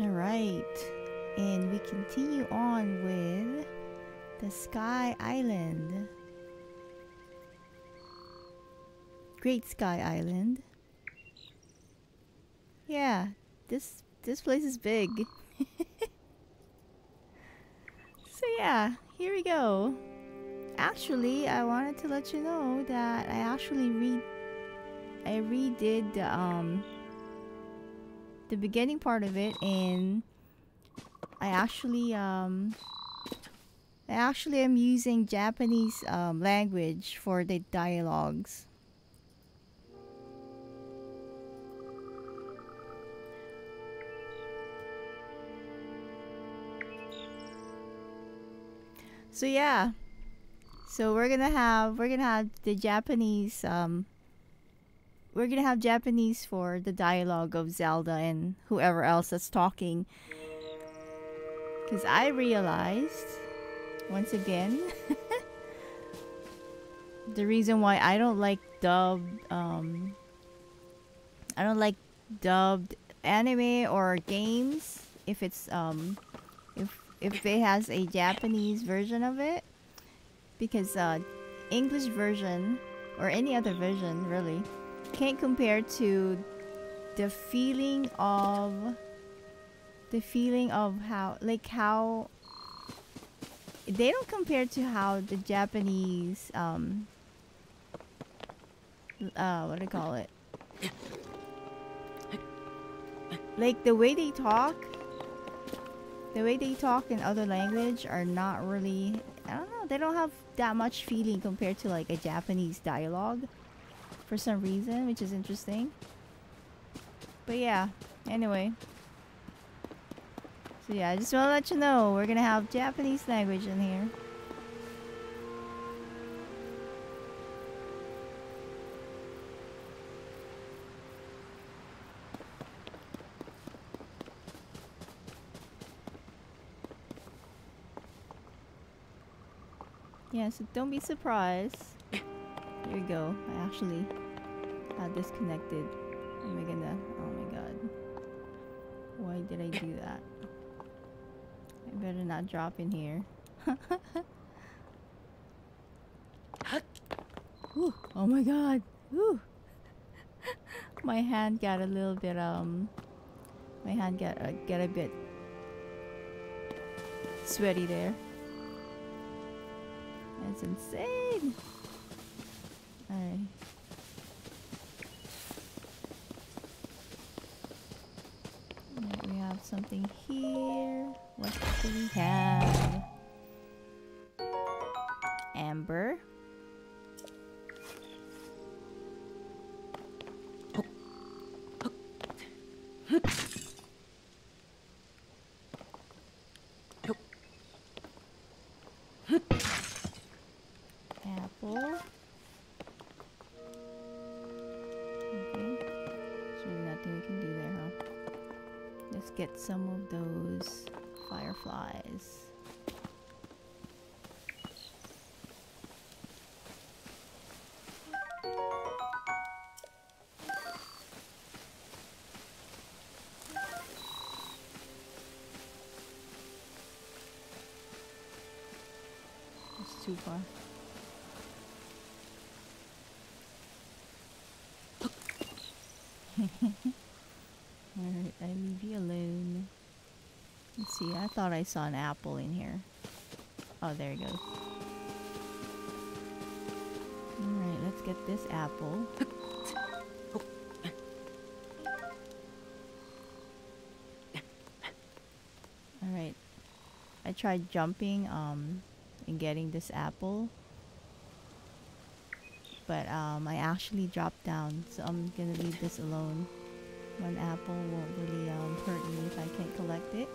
All right. And we continue on with the Sky Island. Great Sky Island. Yeah, this this place is big. so yeah, here we go. Actually, I wanted to let you know that I actually read I redid the um the beginning part of it and I actually um I actually am using Japanese um, language for the dialogues. So yeah. So we're gonna have we're gonna have the Japanese um we're gonna have Japanese for the dialogue of Zelda and whoever else that's talking. Cause I realized once again the reason why I don't like dubbed um I don't like dubbed anime or games if it's um if if it has a Japanese version of it because uh English version or any other version really can't compare to the feeling of the feeling of how like how they don't compare to how the Japanese um uh what do you call it? Like the way they talk the way they talk in other language are not really I don't know they don't have that much feeling compared to like a Japanese dialogue for some reason which is interesting. But yeah anyway. So yeah I just want to let you know we're gonna have Japanese language in here. Yeah, so don't be surprised. Here we go. I actually had disconnected. Am I gonna? Oh my god. Why did I do that? I better not drop in here. Oh my god. My hand got a little bit um my hand got uh, a bit sweaty there. That's insane. Alright. We have something here. What do we have? Amber. some of those fireflies. It's too far. Alright, I leave you alone. Let's see, I thought I saw an apple in here. Oh, there it goes. Alright, let's get this apple. Alright. I tried jumping um and getting this apple. But um I actually dropped down, so I'm gonna leave this alone. One apple won't really um hurt me if I can't collect it.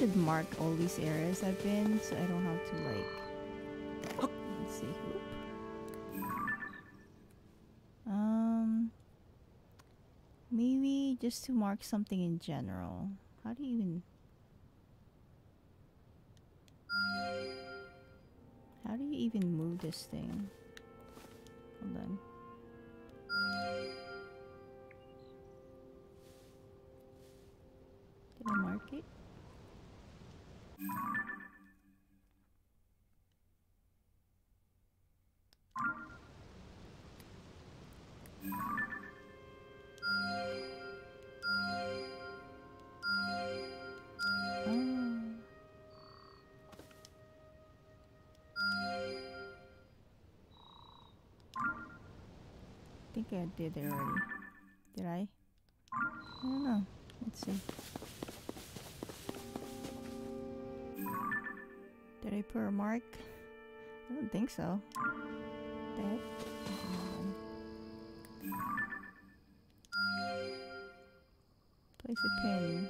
Should mark all these areas I've been so I don't have to like let's see. Um maybe just to mark something in general. How do you even How do you even move this thing? Think I did it already. Did I? I don't know. Let's see. Did I put a mark? I don't think so. Place a pin.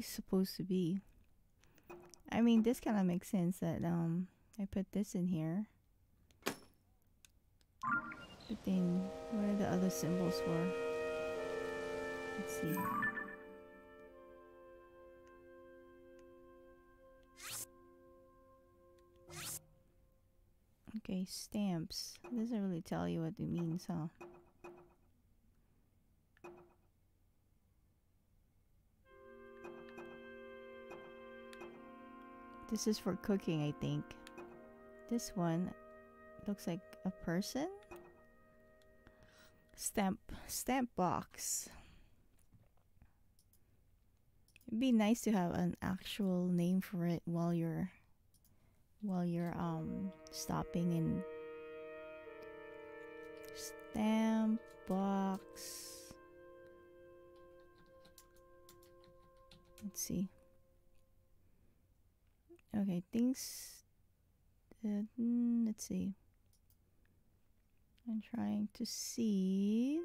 Supposed to be? I mean, this kind of makes sense that um I put this in here. But then, what are the other symbols for? Let's see. Okay, stamps. Doesn't really tell you what it means, huh? This is for cooking, I think. This one looks like a person. Stamp stamp box. It'd be nice to have an actual name for it while you're while you're um stopping in stamp box let's see okay things uh, mm, let's see. I'm trying to see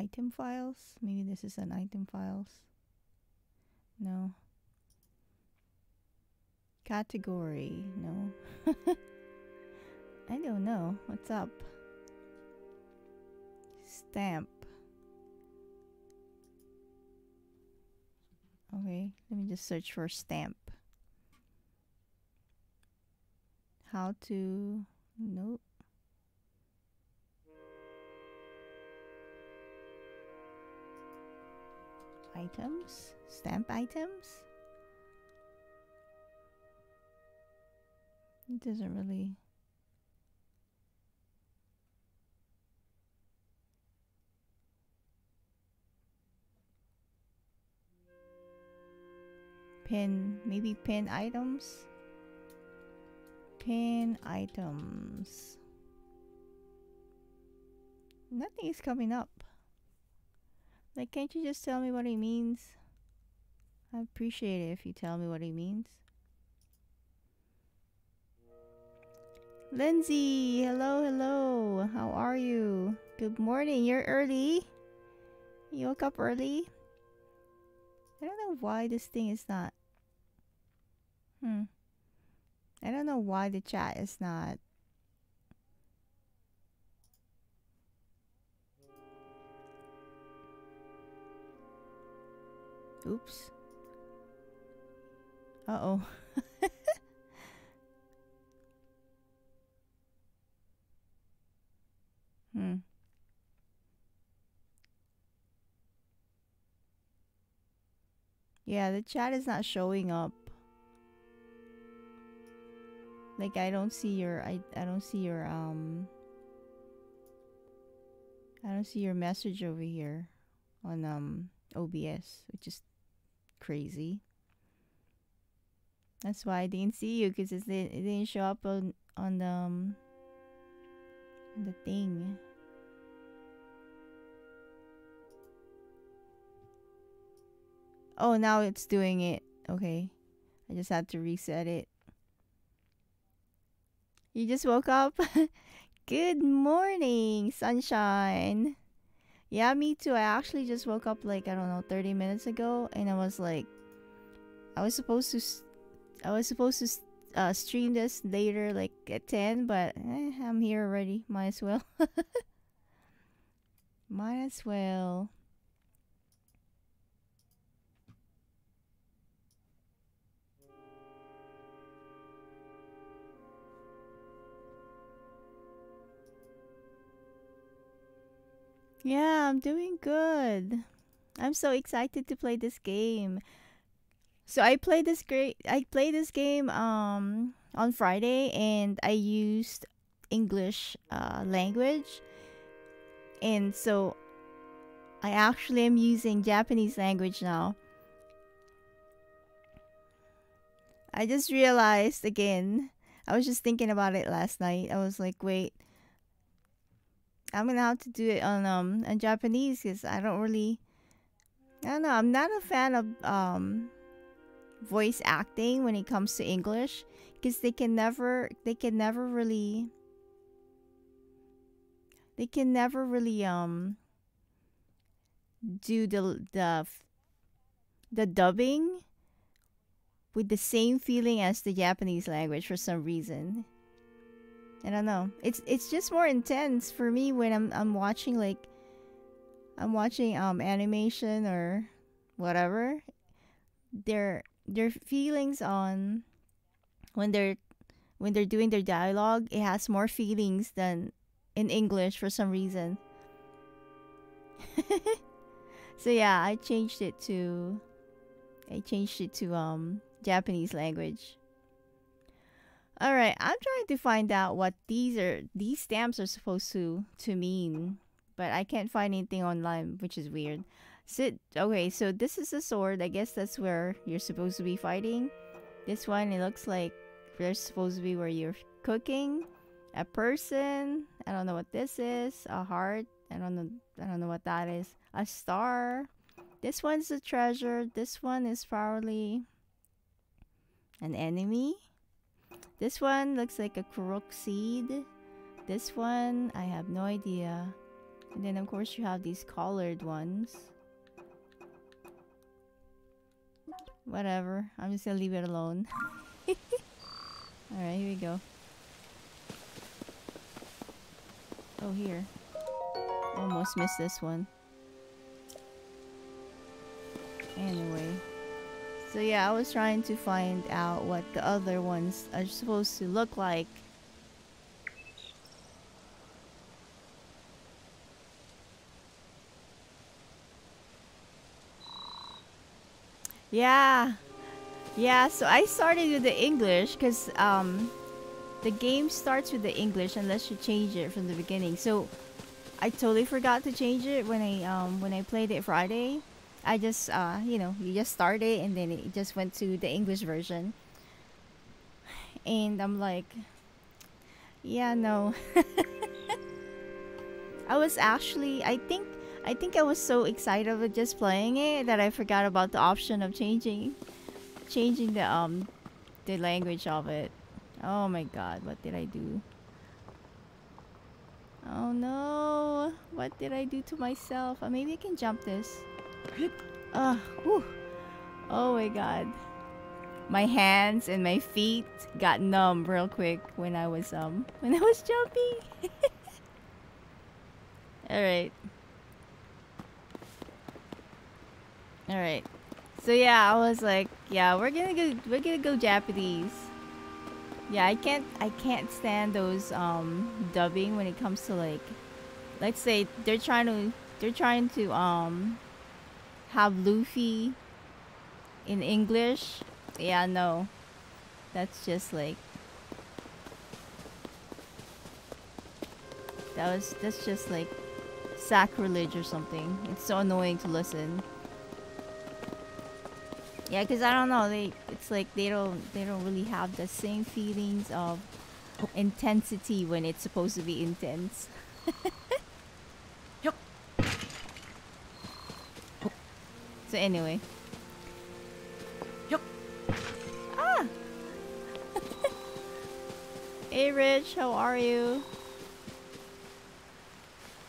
Item files? Maybe this is an item files. No. Category? No. I don't know. What's up? Stamp. Okay, let me just search for stamp. How to. Nope. Items? Stamp items? It doesn't really. Pin, maybe pin items? Pin items. Nothing is coming up. Like, can't you just tell me what he means? I appreciate it if you tell me what he means. Lindsay, hello, hello. How are you? Good morning. You're early. You woke up early. I don't know why this thing is not. Hmm. I don't know why the chat is not Oops. Uh-oh. hmm. Yeah, the chat is not showing up. Like I don't see your I I don't see your um I don't see your message over here on um OBS, which is crazy. That's why I didn't see you because it, didn't show up on on the um, the thing. Oh, now it's doing it. Okay. I just had to reset it. You just woke up? Good morning, sunshine. Yeah, me too. I actually just woke up like, I don't know, 30 minutes ago and I was like I was supposed to I was supposed to uh, stream this later like at 10, but eh, I'm here already. Might as well. Might as well. Yeah, I'm doing good. I'm so excited to play this game. So I played this great I played this game um on Friday and I used English uh, language. And so I actually am using Japanese language now. I just realized again, I was just thinking about it last night. I was like, wait, I'm gonna have to do it on um on Japanese because I don't really I don't know. I'm not a fan of um voice acting when it comes to English because they can never they can never really they can never really um do the the the dubbing with the same feeling as the Japanese language for some reason. I don't know. It's it's just more intense for me when I'm I'm watching like I'm watching um animation or whatever. Their their feelings on when they're when they're doing their dialogue, it has more feelings than in English for some reason. so yeah, I changed it to I changed it to um Japanese language. All right, I'm trying to find out what these are. These stamps are supposed to to mean, but I can't find anything online, which is weird. Sit. Okay, so this is a sword. I guess that's where you're supposed to be fighting. This one, it looks like there's supposed to be where you're cooking. A person. I don't know what this is. A heart. I don't know. I don't know what that is. A star. This one's a treasure. This one is probably an enemy. This one looks like a Korok seed. This one, I have no idea. And then of course you have these colored ones. Whatever. I'm just gonna leave it alone. Alright, here we go. Oh, here. Almost missed this one. Anyway. So yeah, I was trying to find out what the other ones are supposed to look like. Yeah. Yeah, so I started with the English because um, the game starts with the English unless you change it from the beginning. So I totally forgot to change it when I um, when I played it Friday. I just, uh, you know, you just started and then it just went to the English version. And I'm like, yeah, no. I was actually, I think, I think I was so excited with just playing it that I forgot about the option of changing, changing the um, the language of it. Oh my god, what did I do? Oh no, what did I do to myself? Uh, maybe I can jump this. Uh, whew. Oh my god. My hands and my feet got numb real quick when I was um when I was jumping. Alright. Alright. So yeah, I was like, yeah, we're gonna go we're gonna go Japanese. Yeah, I can't I can't stand those um dubbing when it comes to like let's say they're trying to they're trying to um have Luffy in English. Yeah, no. That's just like that was that's just like sacrilege or something. It's so annoying to listen. Yeah, cuz I don't know, they it's like they don't they don't really have the same feelings of intensity when it's supposed to be intense. so anyway. Ah! hey Rich, how are you?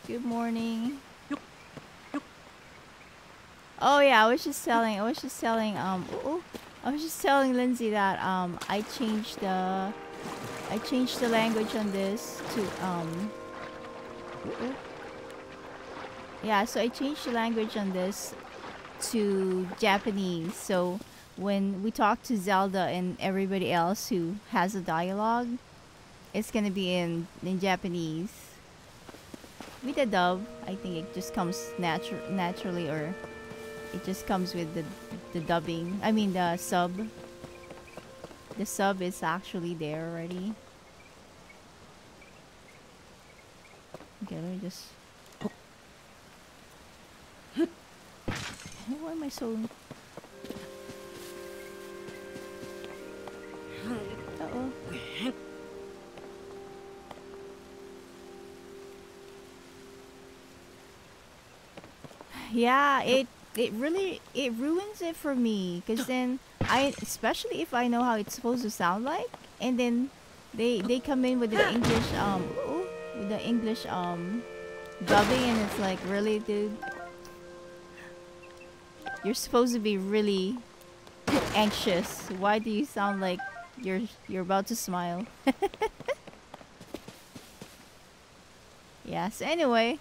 Good morning. Oh yeah, I was just telling I was just telling um ooh, I was just telling Lindsay that um I changed the I changed the language on this to um yeah so I changed the language on this to Japanese. So when we talk to Zelda and everybody else who has a dialogue it's gonna be in in Japanese. With a dub I think it just comes natu- naturally or it just comes with the the dubbing. I mean the sub. The sub is actually there already. Okay, let me just... Why am I so... Yeah, it it really it ruins it for me because then I especially if I know how it's supposed to sound like, and then they they come in with the English um ooh, with the English um dubbing, and it's like really, dude, you're supposed to be really anxious. Why do you sound like you're you're about to smile? yeah. So anyway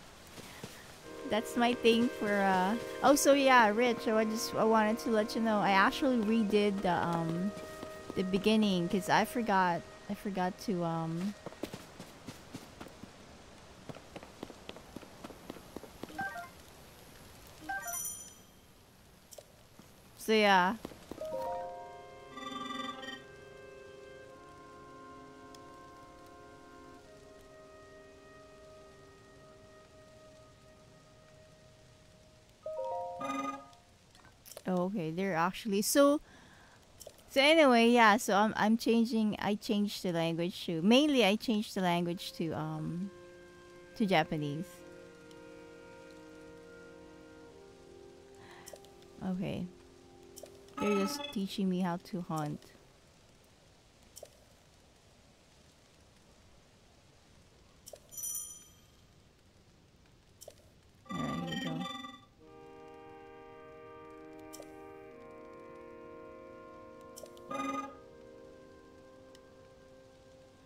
that's my thing for uh oh so yeah rich i just i wanted to let you know i actually redid the um the beginning because i forgot i forgot to um so yeah Oh, okay, they're actually so. So anyway, yeah. So I'm I'm changing. I changed the language to mainly. I changed the language to um to Japanese. Okay, they're just teaching me how to hunt.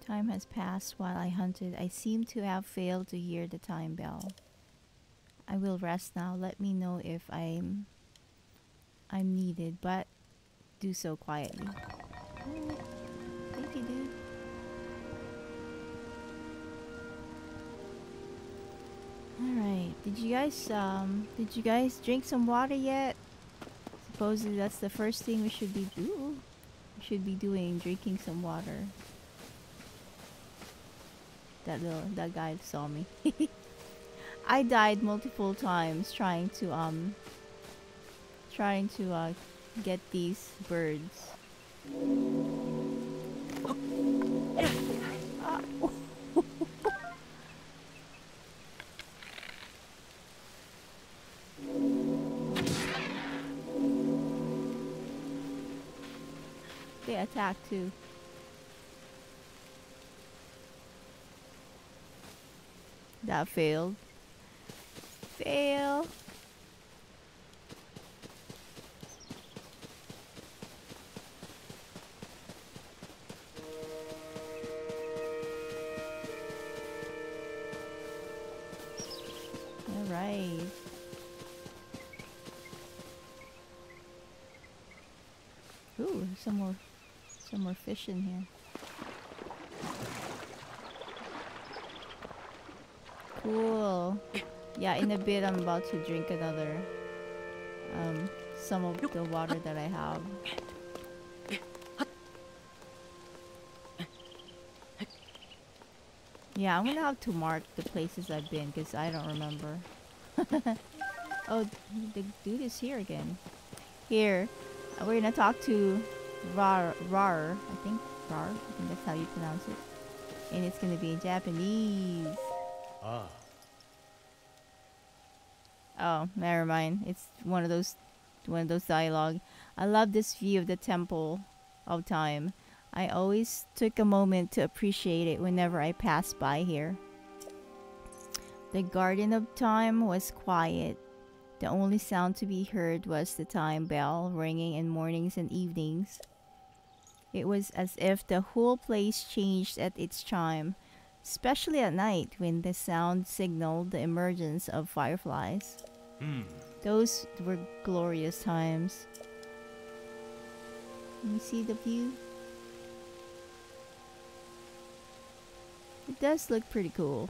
Time has passed while I hunted. I seem to have failed to hear the time bell. I will rest now. Let me know if I'm I'm needed, but do so quietly. Thank you, dude. Alright. Did you guys um did you guys drink some water yet? Supposedly that's the first thing we should be do we should be doing, drinking some water. That little that guy saw me. I died multiple times trying to um trying to uh get these birds. they attack too. That failed. Fail. In here. Cool. Yeah, in a bit I'm about to drink another um some of the water that I have. Yeah, I'm gonna have to mark the places I've been because I don't remember. oh, the dude is here again. Here, we're gonna talk to Rar, Rar, I think Rar, I think that's how you pronounce it. And it's gonna be in Japanese. Ah, Oh, never mind. It's one of those, one of those dialogue. I love this view of the temple of time. I always took a moment to appreciate it whenever I passed by here. The garden of time was quiet. The only sound to be heard was the time bell ringing in mornings and evenings. It was as if the whole place changed at its chime, especially at night when the sound signaled the emergence of fireflies. hmm. Those were glorious times. Can you see the view? It does look pretty cool.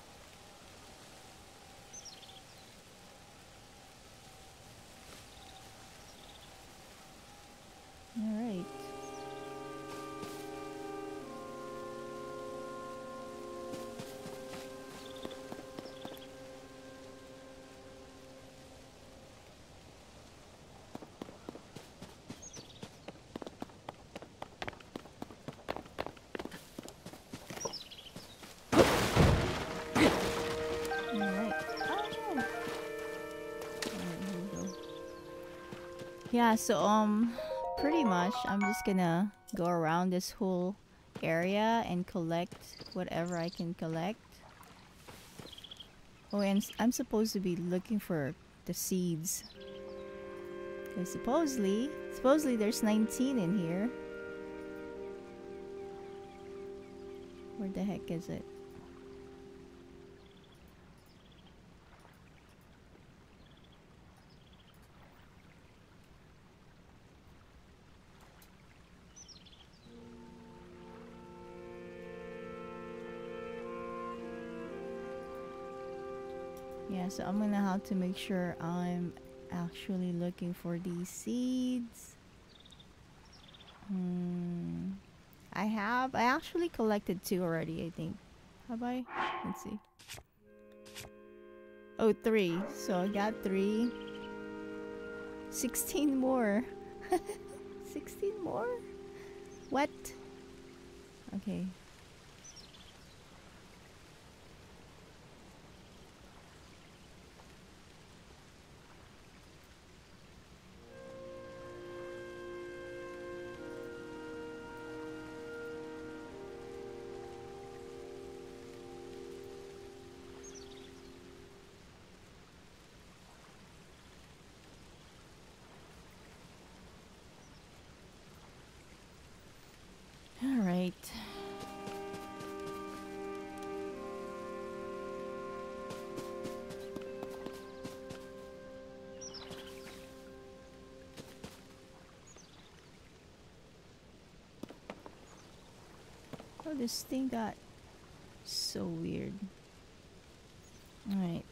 Yeah, so um pretty much I'm just gonna go around this whole area and collect whatever I can collect. Oh, and I'm supposed to be looking for the seeds. Because supposedly, supposedly there's 19 in here. Where the heck is it? So I'm gonna have to make sure I'm actually looking for these seeds. Hmm. I have. I actually collected two already, I think. Have I? Let's see. Oh, three. So I got three. 16 more. 16 more? What? Okay. Oh, this thing got so weird. All right.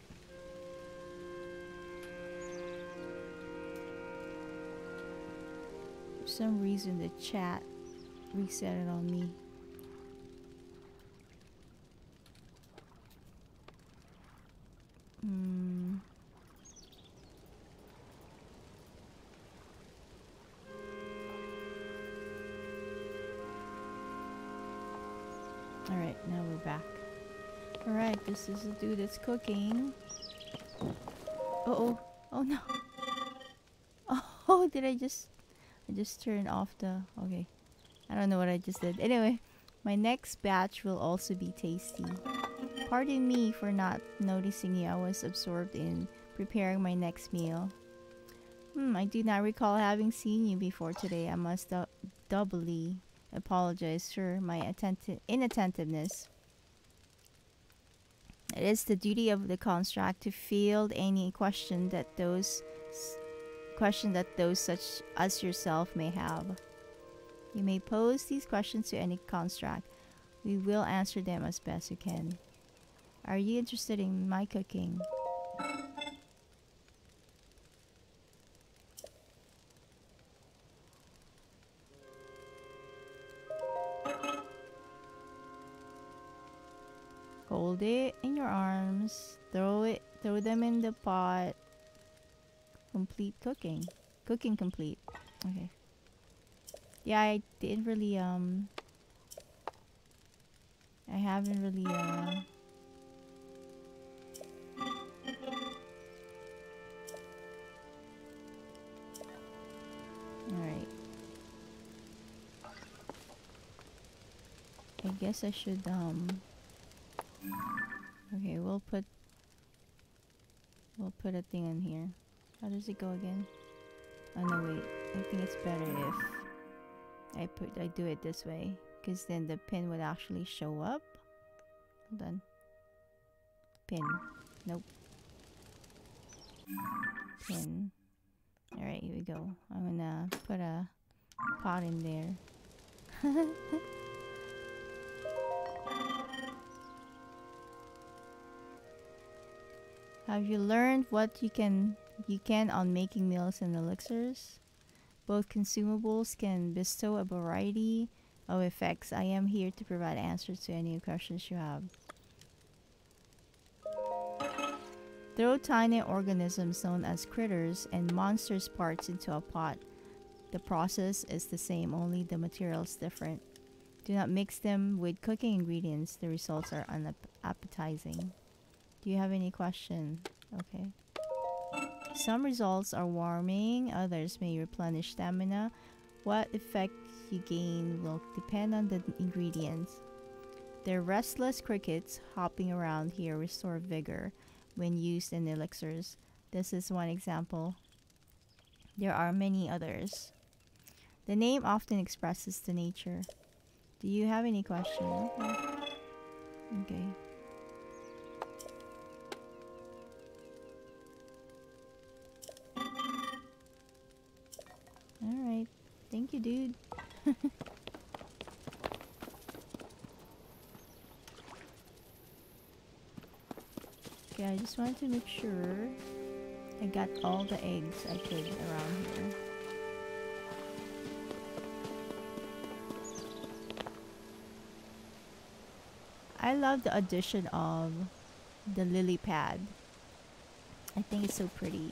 For some reason, the chat reset it on me. This is the dude that's cooking. Uh oh. Oh no. Oh, did I just. I just turned off the. Okay. I don't know what I just did. Anyway, my next batch will also be tasty. Pardon me for not noticing you. I was absorbed in preparing my next meal. Hmm, I do not recall having seen you before today. I must doubly apologize for my inattentiveness. It is the duty of the construct to field any question that those question that those such as yourself may have. You may pose these questions to any construct. We will answer them as best we can. Are you interested in my cooking? Hold it in your arms. Throw it throw them in the pot. Complete cooking. Cooking complete. Okay. Yeah, I didn't really um I haven't really uh Alright. I guess I should um Okay, we'll put we'll put a thing in here. How does it go again? Oh no wait. I think it's better if I put I do it this way. Because then the pin would actually show up. Hold on. Pin. Nope. Pin. Alright, here we go. I'm gonna put a pot in there. Have you learned what you can you can on making meals and elixirs? Both consumables can bestow a variety of effects. I am here to provide answers to any questions you have. Throw tiny organisms known as critters and monsters parts into a pot. The process is the same, only the materials different. Do not mix them with cooking ingredients. The results are unappetizing. Do you have any question? Okay. Some results are warming, others may replenish stamina. What effect you gain will depend on the ingredients. The restless crickets hopping around here restore vigor when used in elixirs. This is one example. There are many others. The name often expresses the nature. Do you have any questions? Okay. Thank you, dude. okay, I just wanted to make sure I got all the eggs I could around here. I love the addition of the lily pad. I think it's so pretty.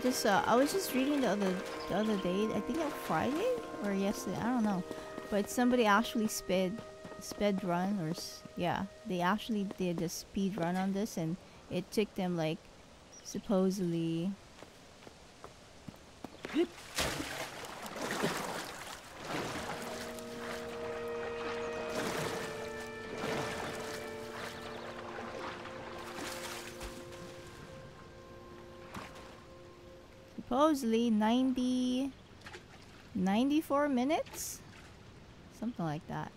Just uh, I was just reading the other the other day. I think on Friday or yesterday. I don't know, but somebody actually sped sped run or yeah, they actually did a speed run on this, and it took them like supposedly. Supposedly 90 94 minutes? Something like that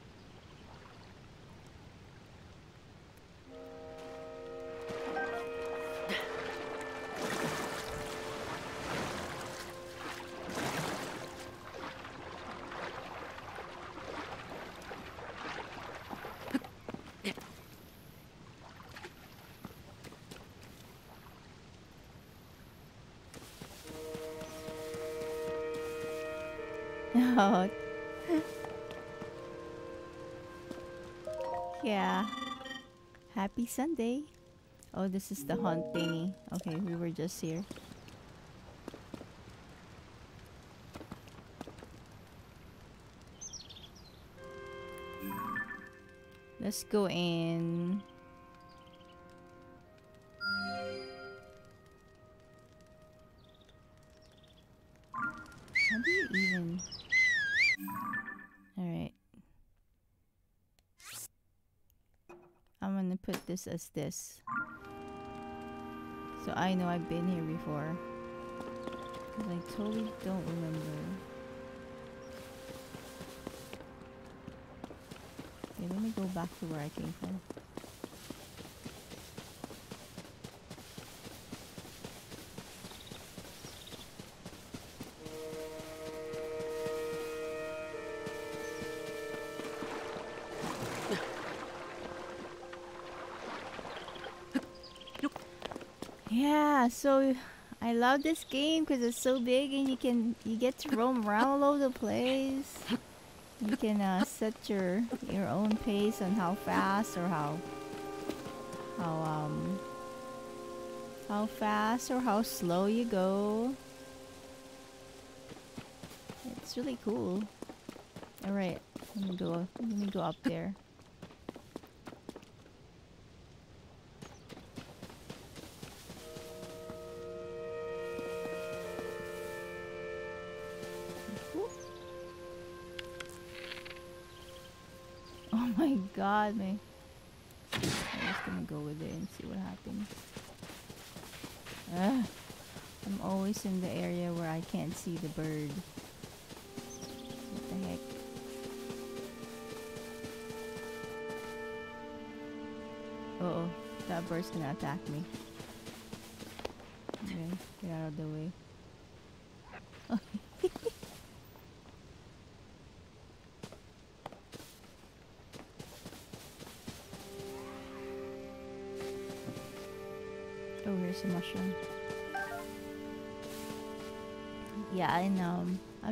Happy Sunday. Oh, this is the hunt thingy. Okay, we were just here. Let's go in. As this. So I know I've been here before. 'Cause I totally don't remember. Okay, let me go back to where I came from. So I love this game because it's so big and you can you get to roam around all over the place. You can uh, set your your own pace on how fast or how how um how fast or how slow you go. It's really cool. All right, let me go. Let me go up there. God, man. I'm just gonna go with it and see what happens. Ugh. I'm always in the area where I can't see the bird. What the heck? Uh oh, that bird's gonna attack me. Okay, get out of the way.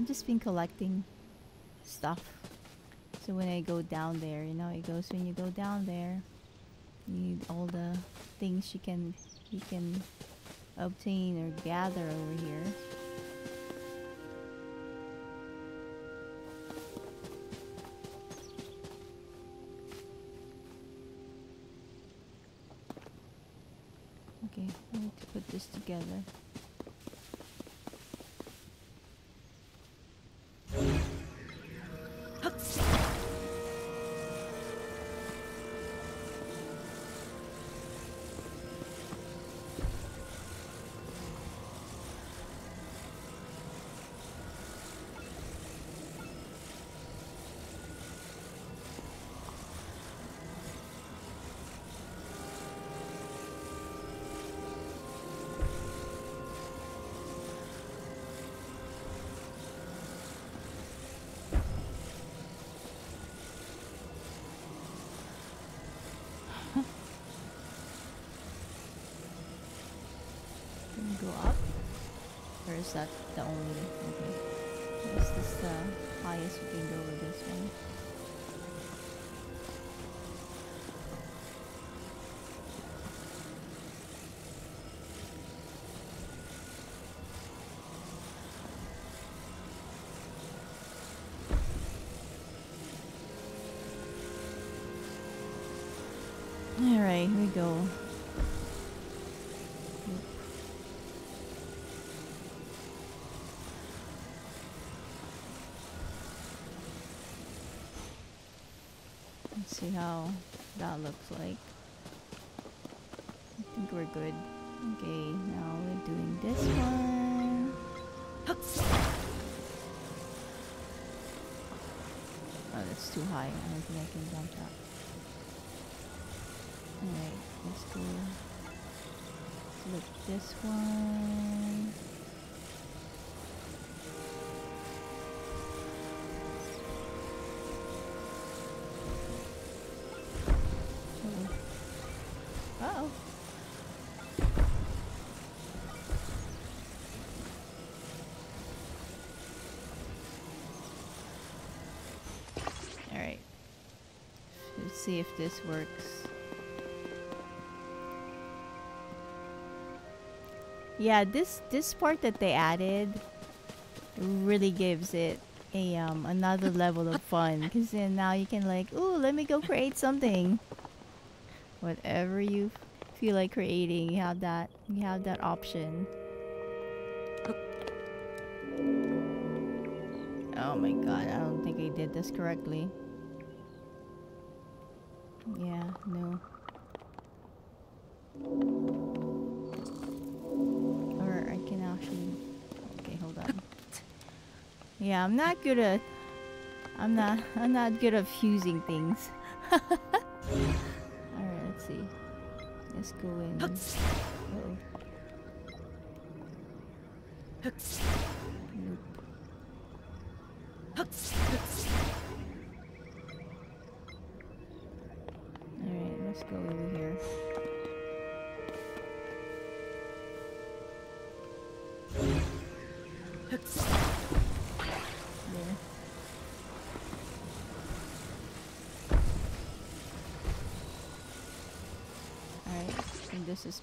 I've just been collecting stuff. So when I go down there, you know, it goes when you go down there, you need all the things you can you can obtain or gather over here. Here we go. Let's see how that looks like. I think we're good. Okay, now we're doing this one. Oh, that's too high. I don't think I can jump that. Flip this one. Uh oh. Alright. Let's see if this works. Yeah, this this part that they added really gives it a um another level of fun because then now you can like, ooh, let me go create something. Whatever you feel like creating, you have that you have that option. Oh my god, I don't think I did this correctly. Yeah, no. Yeah, I'm not good at. I'm not. I'm not good at fusing things. All right, let's see. Let's go in. Uh-oh. Nope.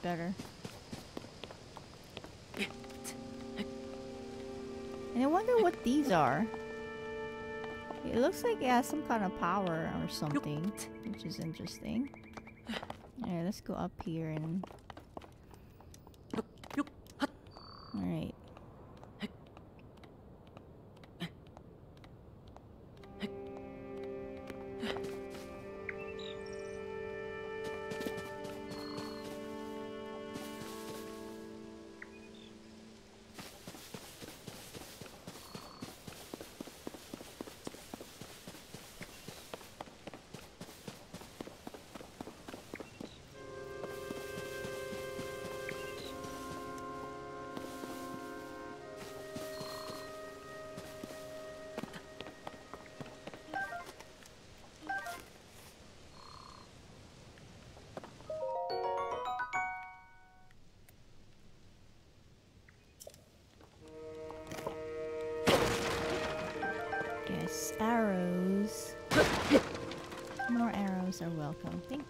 Better. And I wonder what these are. It looks like it has some kind of power or something, which is interesting. Alright, let's go up here and...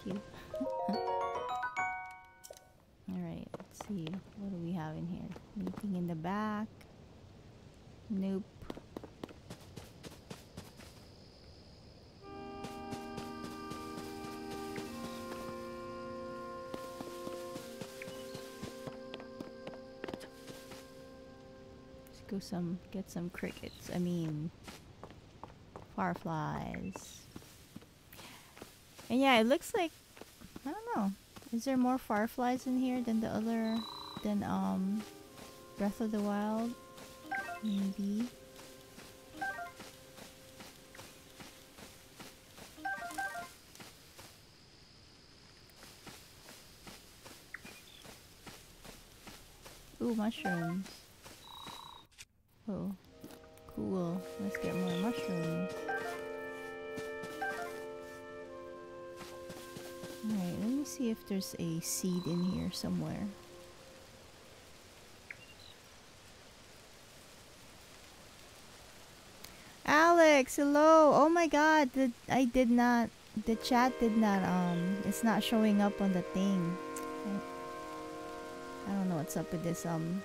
you. Alright, let's see. What do we have in here? Anything in the back? Nope. Let's go some get some crickets. I mean fireflies. And yeah, it looks like I don't know. Is there more fireflies in here than the other than um Breath of the Wild? Maybe. Ooh, mushrooms. Oh, cool. Let's get more mushrooms. See if there's a seed in here somewhere. Alex, hello. Oh my god, the, I did not the chat did not um it's not showing up on the thing. I, don't know what's up with this um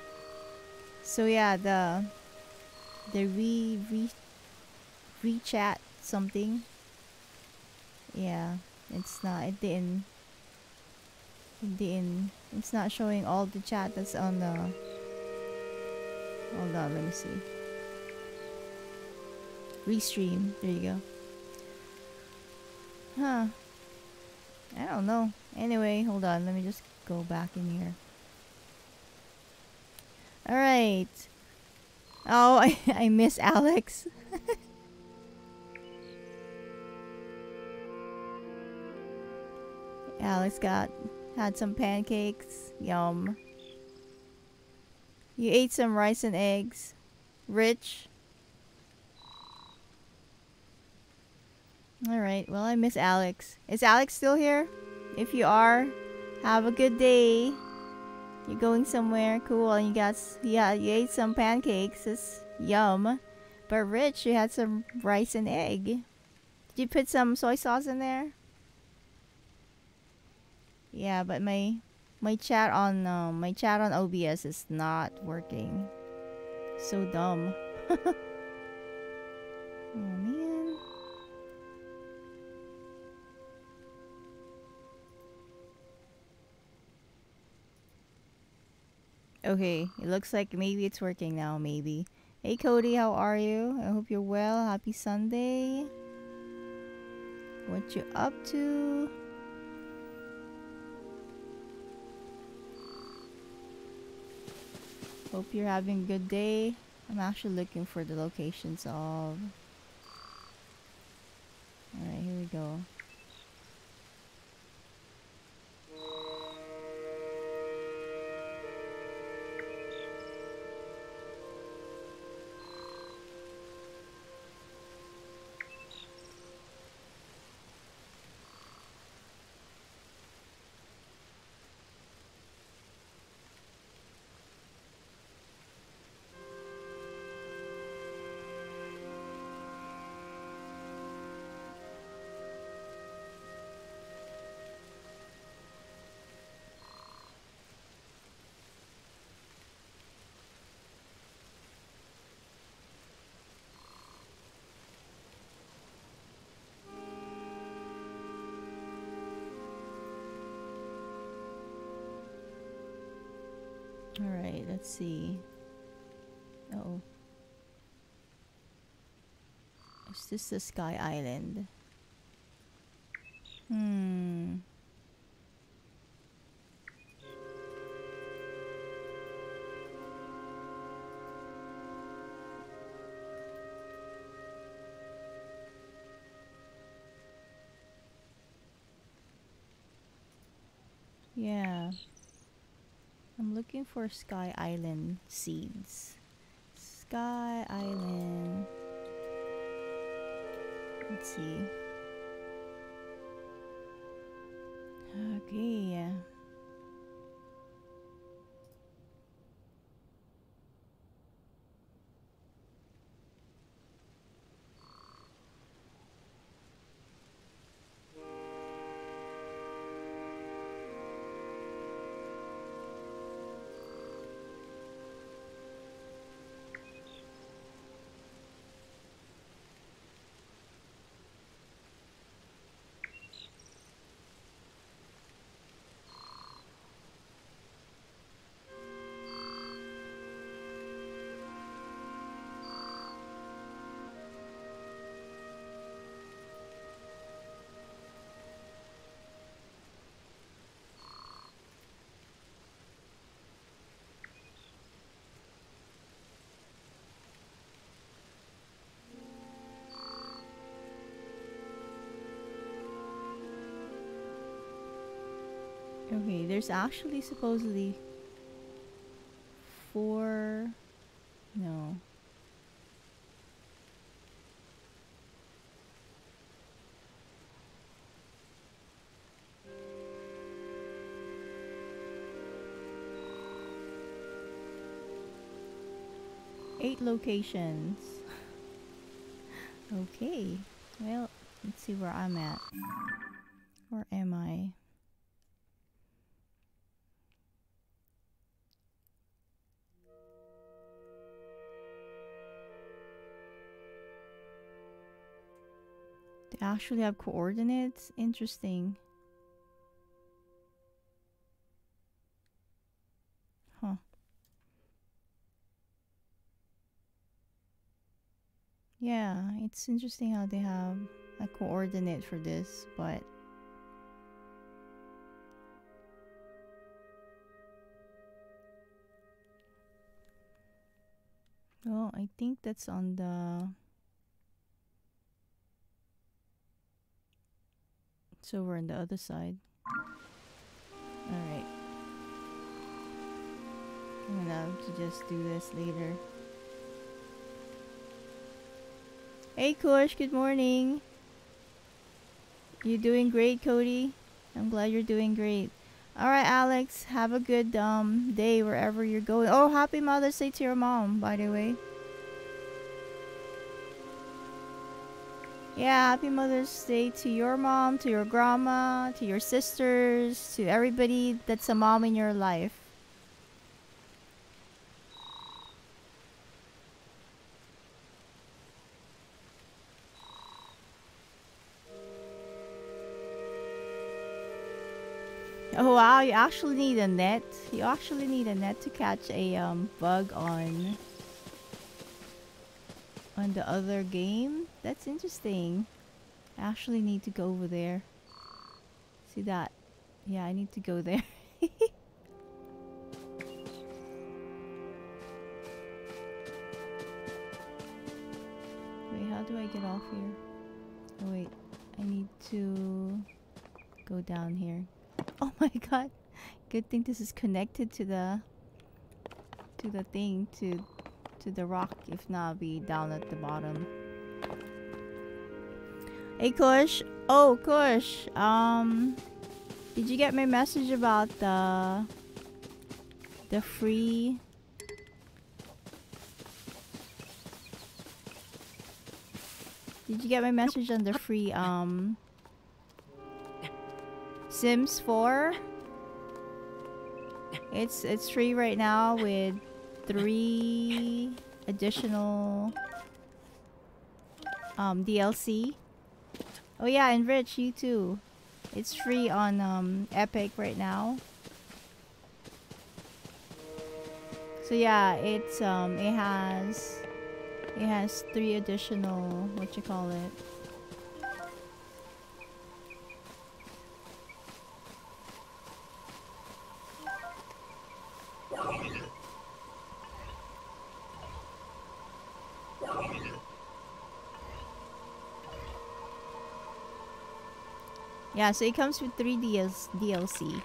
so yeah, the the re re re chat something. Yeah, it's not it didn't it didn't it's not showing all the chat that's on the hold on, let me see. Restream. There you go. Huh. I don't know. Anyway, hold on. Let me just go back in here. Alright. Oh, I, I miss Alex. Alex got had some pancakes. Yum. You ate some rice and eggs. Rich. Alright, well I miss Alex. Is Alex still here? If you are, have a good day. You're going somewhere cool and you got yeah, you ate some pancakes. It's yum. But Rich, you had some rice and egg. Did you put some soy sauce in there? Yeah, but my my chat on um, my chat on OBS is not working. So dumb. oh man. Okay, it looks like maybe it's working now, maybe. Hey Cody, how are you? I hope you're well. Happy Sunday. What you up to? Hope you're having a good day. I'm actually looking for the locations of. Alright, here we go. See. oh. Is this the Sky Island? Hmm. Looking for Sky Island seeds. Sky Island. Let's see. Okay. Okay, there's actually supposedly four. No. Eight locations. okay. Well, let's see where I'm at. Actually have coordinates? Interesting. Huh. Yeah, it's interesting how they have a coordinate for this, but Well, I think that's on the So we're on the other side. Alright. I'm gonna have to just do this later. Hey Kush, good morning. You doing great, Cody? I'm glad you're doing great. Alright, Alex, have a good um day wherever you're going. Oh, happy Mother's Day to your mom, by the way. Yeah, happy Mother's Day to your mom, to your grandma, to your sisters, to everybody that's a mom in your life. Oh wow, you actually need a net. You actually need a net to catch a um, bug on on the other game. That's interesting. I actually need to go over there. See that? Yeah, I need to go there. Wait, how do I get off here? Oh wait, I need to go down here. Oh my god. Good thing this is connected to the to the thing to to the rock if not I'll be down at the bottom. Hey Kush. Oh Kush. Um did you get my message about the the free Did you get my message on the free um Sims 4? It's it's free right now with three additional um DLC. Oh yeah, and Rich, you too. It's free on um Epic right now. So yeah, it's um it has it has three additional what you call it Yeah, so it comes with three DS DLC.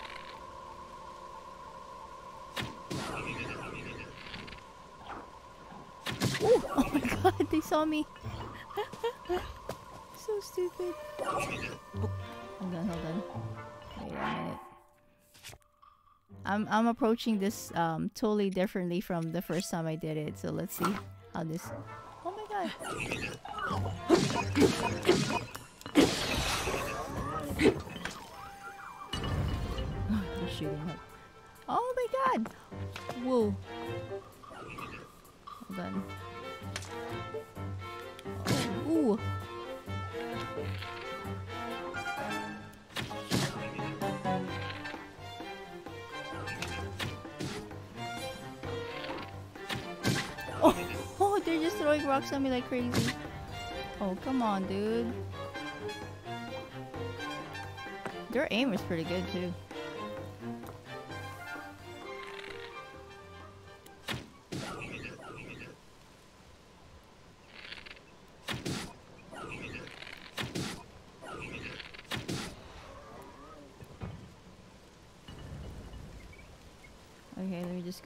Ooh, oh my god, they saw me. so stupid. hold on, hold on. Wait a minute. I'm I'm approaching this um totally differently from the first time I did it. So let's see how this. Oh my god. Shooting. Oh my god! Whoa. Hold on. Oh, ooh. Oh, oh, they're just throwing rocks at me like crazy. Oh, come on, dude. Their aim is pretty good, too.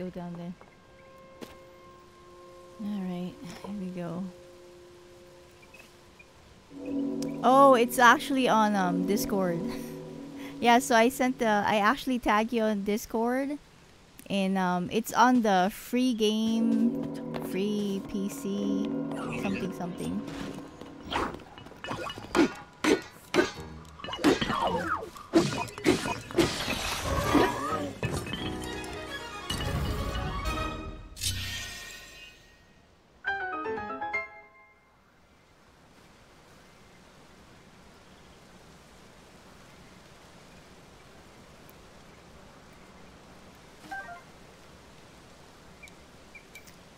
Go down there. Alright, here we go. Oh, it's actually on um Discord. yeah, so I sent the I actually tag you on Discord. And um it's on the free game free PC something something.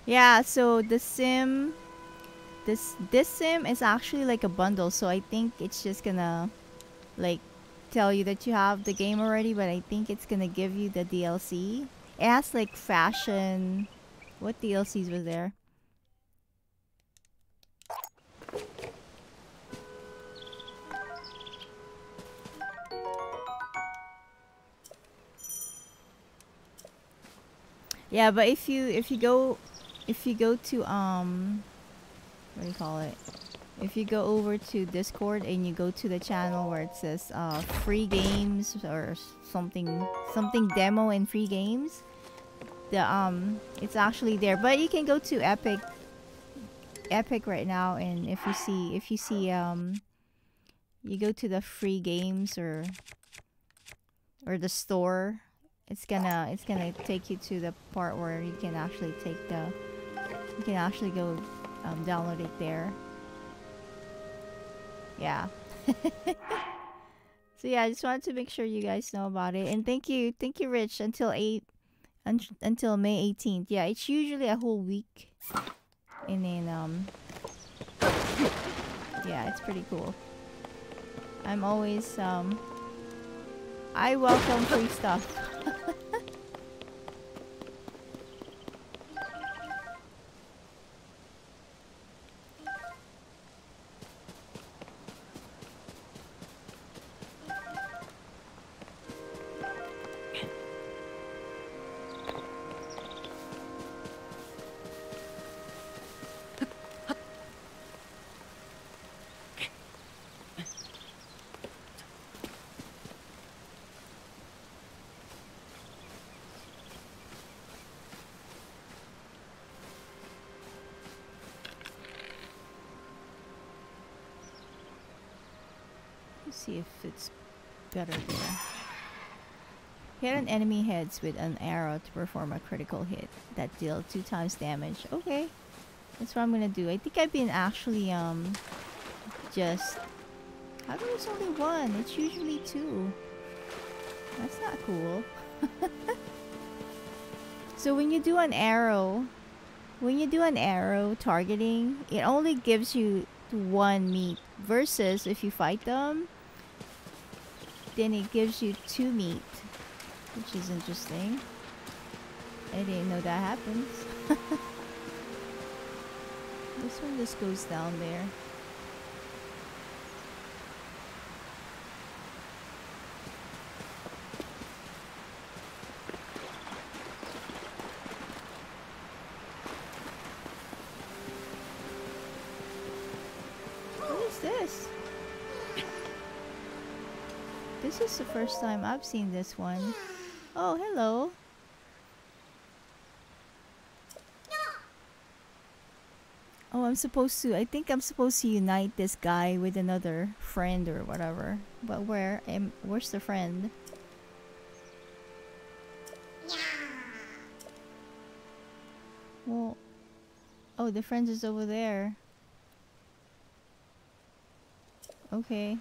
Yeah, so the sim this this sim is actually like a bundle, so I think it's just gonna like tell you that you have the game already, but I think it's gonna give you the DLC. It has like fashion what DLCs was there? Yeah, but if you if you go if you go to um what do you call it? If you go over to discord and you go to the channel where it says uh free games or something something demo and free games the um it's actually there. But you can go to epic epic right now and if you see if you see um you go to the free games or or the store it's gonna it's gonna take you to the part where you can actually take the you can actually go um, download it there. Yeah. so yeah, I just wanted to make sure you guys know about it. And thank you, thank you, Rich. Until eight, un until May eighteenth. Yeah, it's usually a whole week. And then um, yeah, it's pretty cool. I'm always um, I welcome free stuff. Hit an enemy heads with an arrow to perform a critical hit that deal two times damage. Okay. That's what I'm gonna do. I think I've been actually um just how come there's only one? It's usually two. That's not cool. so when you do an arrow, when you do an arrow targeting, it only gives you one meat. Versus if you fight them, then it gives you two meat. Which is interesting. I didn't know that happens. this one just goes down there. This is the first time I've seen this one. Oh, hello. Oh, I'm supposed to. I think I'm supposed to unite this guy with another friend or whatever. But where am? Where's the friend? Well, oh, the friend is over there. Okay.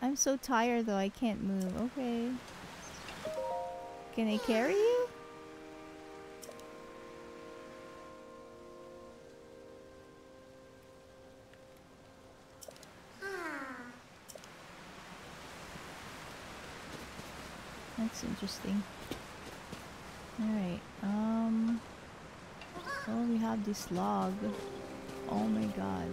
I'm so tired though, I can't move. Okay. Can I carry you? That's interesting. Alright, um... Oh, we have this log. Oh my god.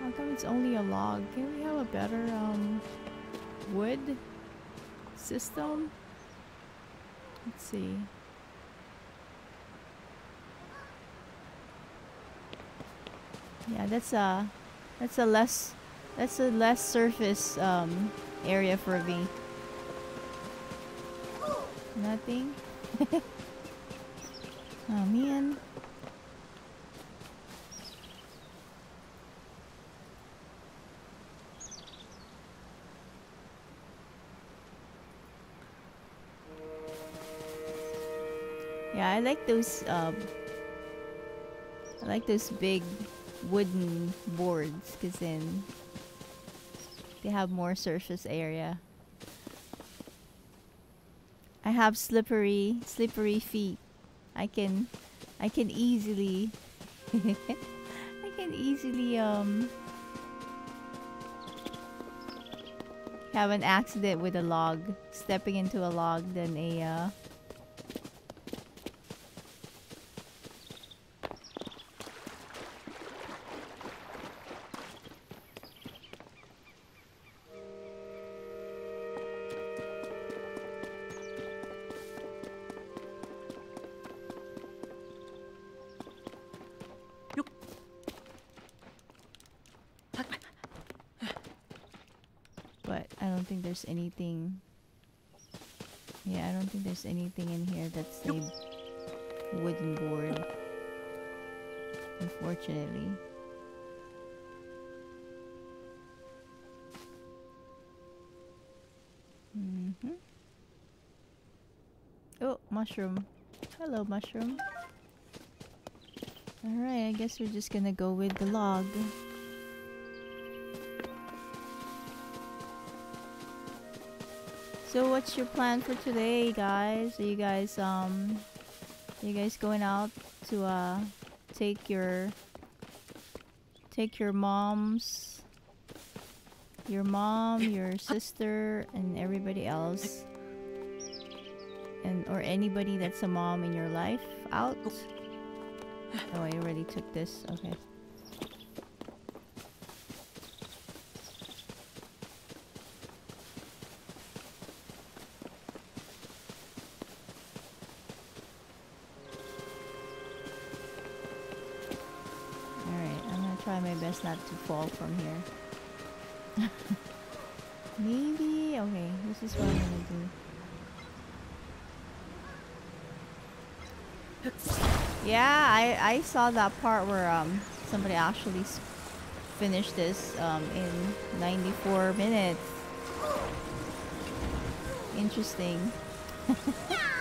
How come it's only a log? Can we have a better um, wood system? Let's see. Yeah, that's a that's a less that's a less surface um, area for me. Nothing. oh man. Yeah, I like those um I like those big wooden boards because then they have more surface area. I have slippery slippery feet. I can I can easily I can easily um have an accident with a log stepping into a log than a uh, anything... Yeah, I don't think there's anything in here that's a wooden board. Unfortunately. Mm hmm Oh, mushroom. Hello, mushroom. Alright, I guess we're just gonna go with the log. So what's your plan for today, guys? Are you guys um you guys going out to uh take your take your mom's your mom, your sister and everybody else and or anybody that's a mom in your life out? Oh, I already took this. Okay. Not to fall from here. Maybe? Okay, this is what I'm gonna do. Yeah, I, I saw that part where um somebody actually finished this um, in 94 minutes. Interesting.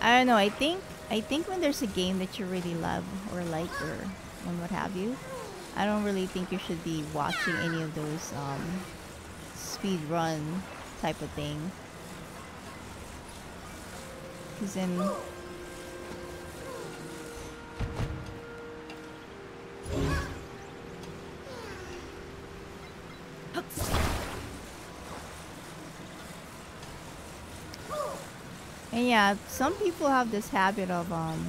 I don't know. I think I think when there's a game that you really love or like or and what have you, I don't really think you should be watching any of those um, speed run type of thing. Cause then And yeah, some people have this habit of um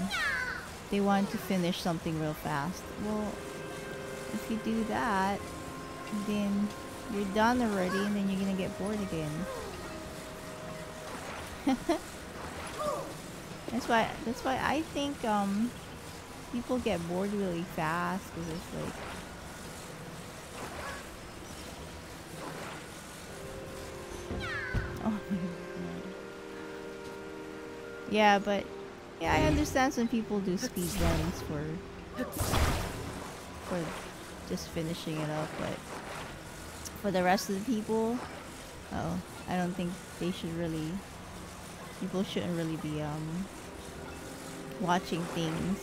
they want to finish something real fast. Well, if you do that, then you're done already and then you're gonna get bored again. that's why that's why I think um people get bored really fast because it's like yeah but yeah I understand some people do speed runs for for just finishing it up but for the rest of the people oh I don't think they should really people shouldn't really be um watching things.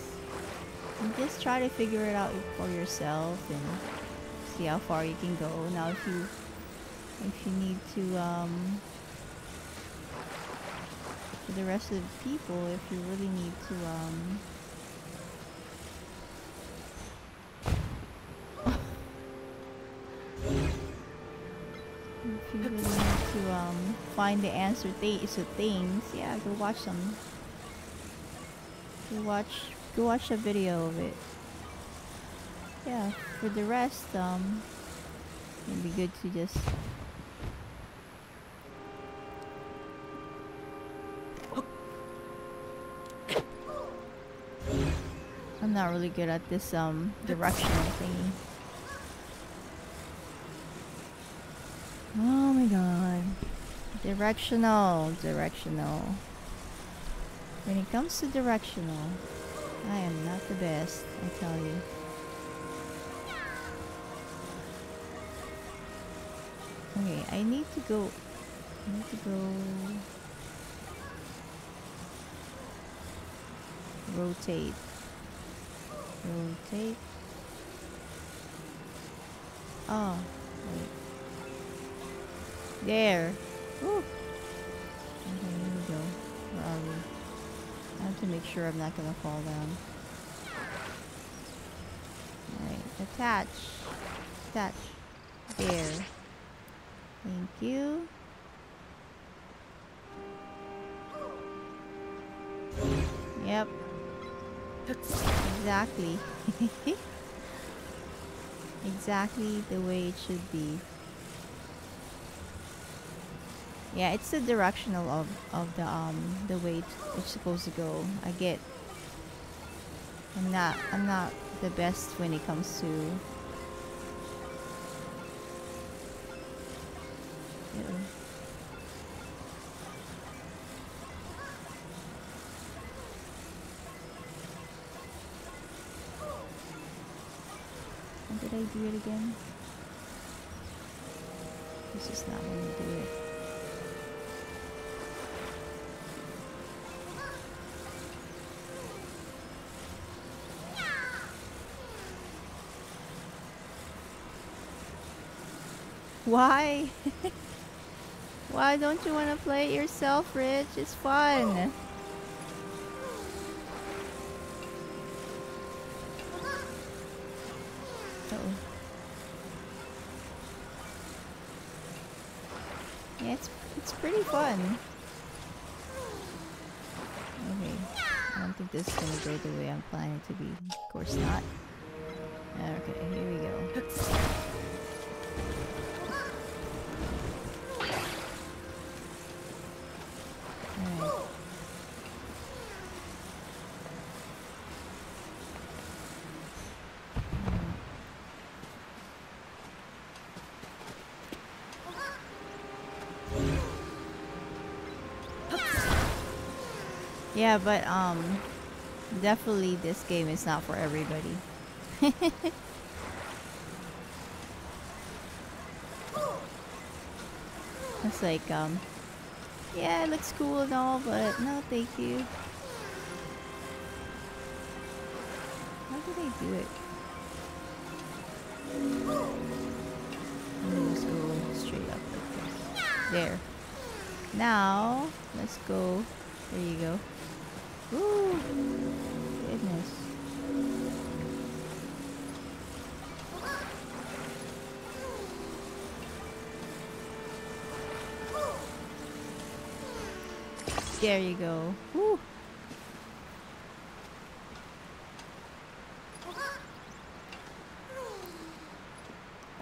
And just try to figure it out for yourself and see how far you can go. Now if you if you need to um for the rest of the people if you really need to um if you really need to um find the answer th to things yeah go watch some go watch go watch a video of it. Yeah for the rest um it'd be good to just not really good at this um directional thingy. Oh my god. Directional, directional. When it comes to directional, I am not the best, I tell you. Okay, I need to go I need to go rotate rotate oh wait. There. Woo. okay here we go. Where are we? I have to make sure I'm not gonna fall down. Alright attach. Attach. There. Thank you. Yep Exactly. exactly the way it should be. Yeah, it's the directional of, of the um the way it's supposed to go. I get I'm not I'm not the best when it comes to Do it again? This is not when you do it. Why? Why don't you want to play it yourself, Rich? It's fun. Fun. Okay. I don't think this is gonna go the way I'm planning it to be. Of course not. Okay, here we go. Alright. Yeah, but um, definitely this game is not for everybody. it's like um, yeah, it looks cool and all, but no, thank you. How do they do it? Let me just go straight up like this. There. Now, let's go. There you go. There you go. Woo.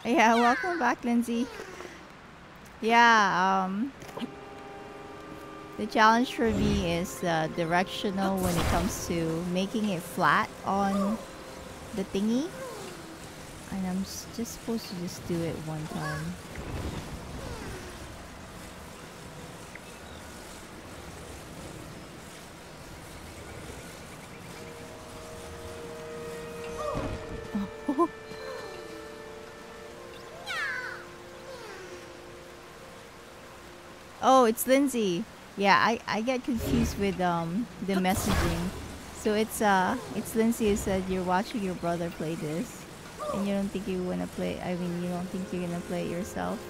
Yeah, welcome back, Lindsay. Yeah, um, the challenge for me is uh, directional when it comes to making it flat on the thingy. And I'm just supposed to just do it one time. It's Lindsay. Yeah, I, I get confused with um the messaging. So it's uh it's Lindsay who said you're watching your brother play this and you don't think you wanna play I mean you don't think you're gonna play it yourself.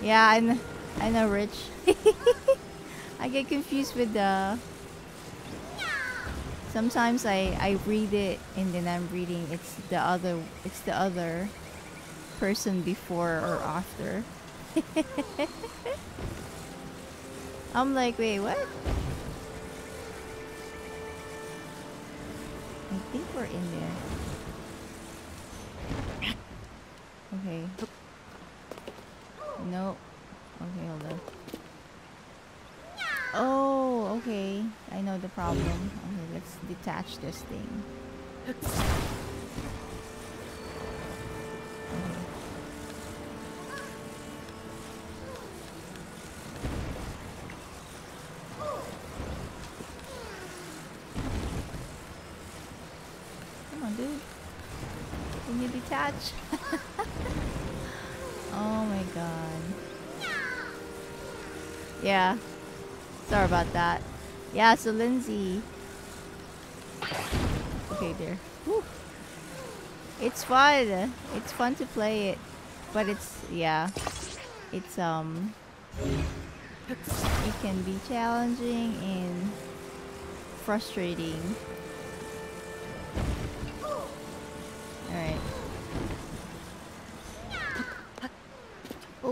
Yeah, I know, I know Rich. I get confused with the Sometimes I, I read it and then I'm reading it's the other it's the other person before or after. I'm like, wait, what? I think we're in there. Okay. Nope. Okay, hold on. Oh, okay. I know the problem. Okay, let's detach this thing. Come on, dude. Detach? oh my god. Yeah. Sorry about that. Yeah, so Lindsay. Okay, there. It's fun. It's fun to play it. But it's, yeah. It's, um... It can be challenging and frustrating. Alright.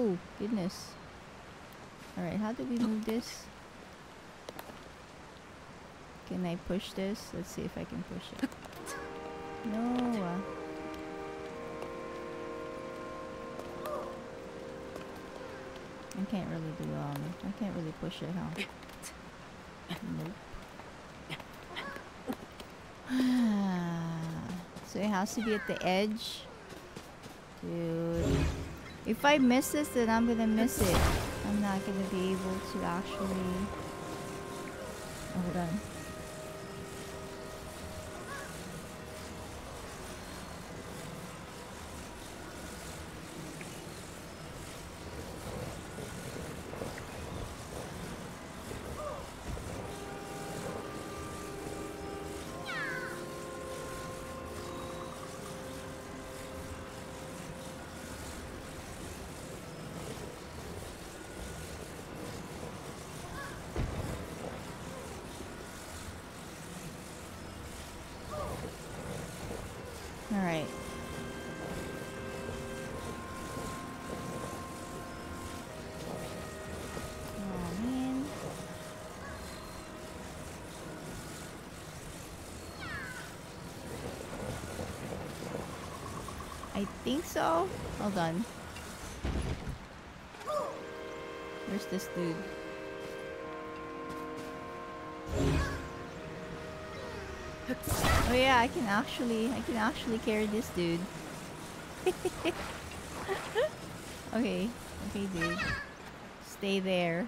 Oh, goodness. Alright, how do we move this? Can I push this? Let's see if I can push it. No. uh. I can't really do um I can't really push it, huh? Nope. so it has to be at the edge. Dude. If I miss this then I'm gonna miss it. I'm not gonna be able to actually Hold on. Alright. Oh man. I think so. Hold on. Where's this dude? Oh yeah, I can actually, I can actually carry this dude. okay, okay dude. Stay there.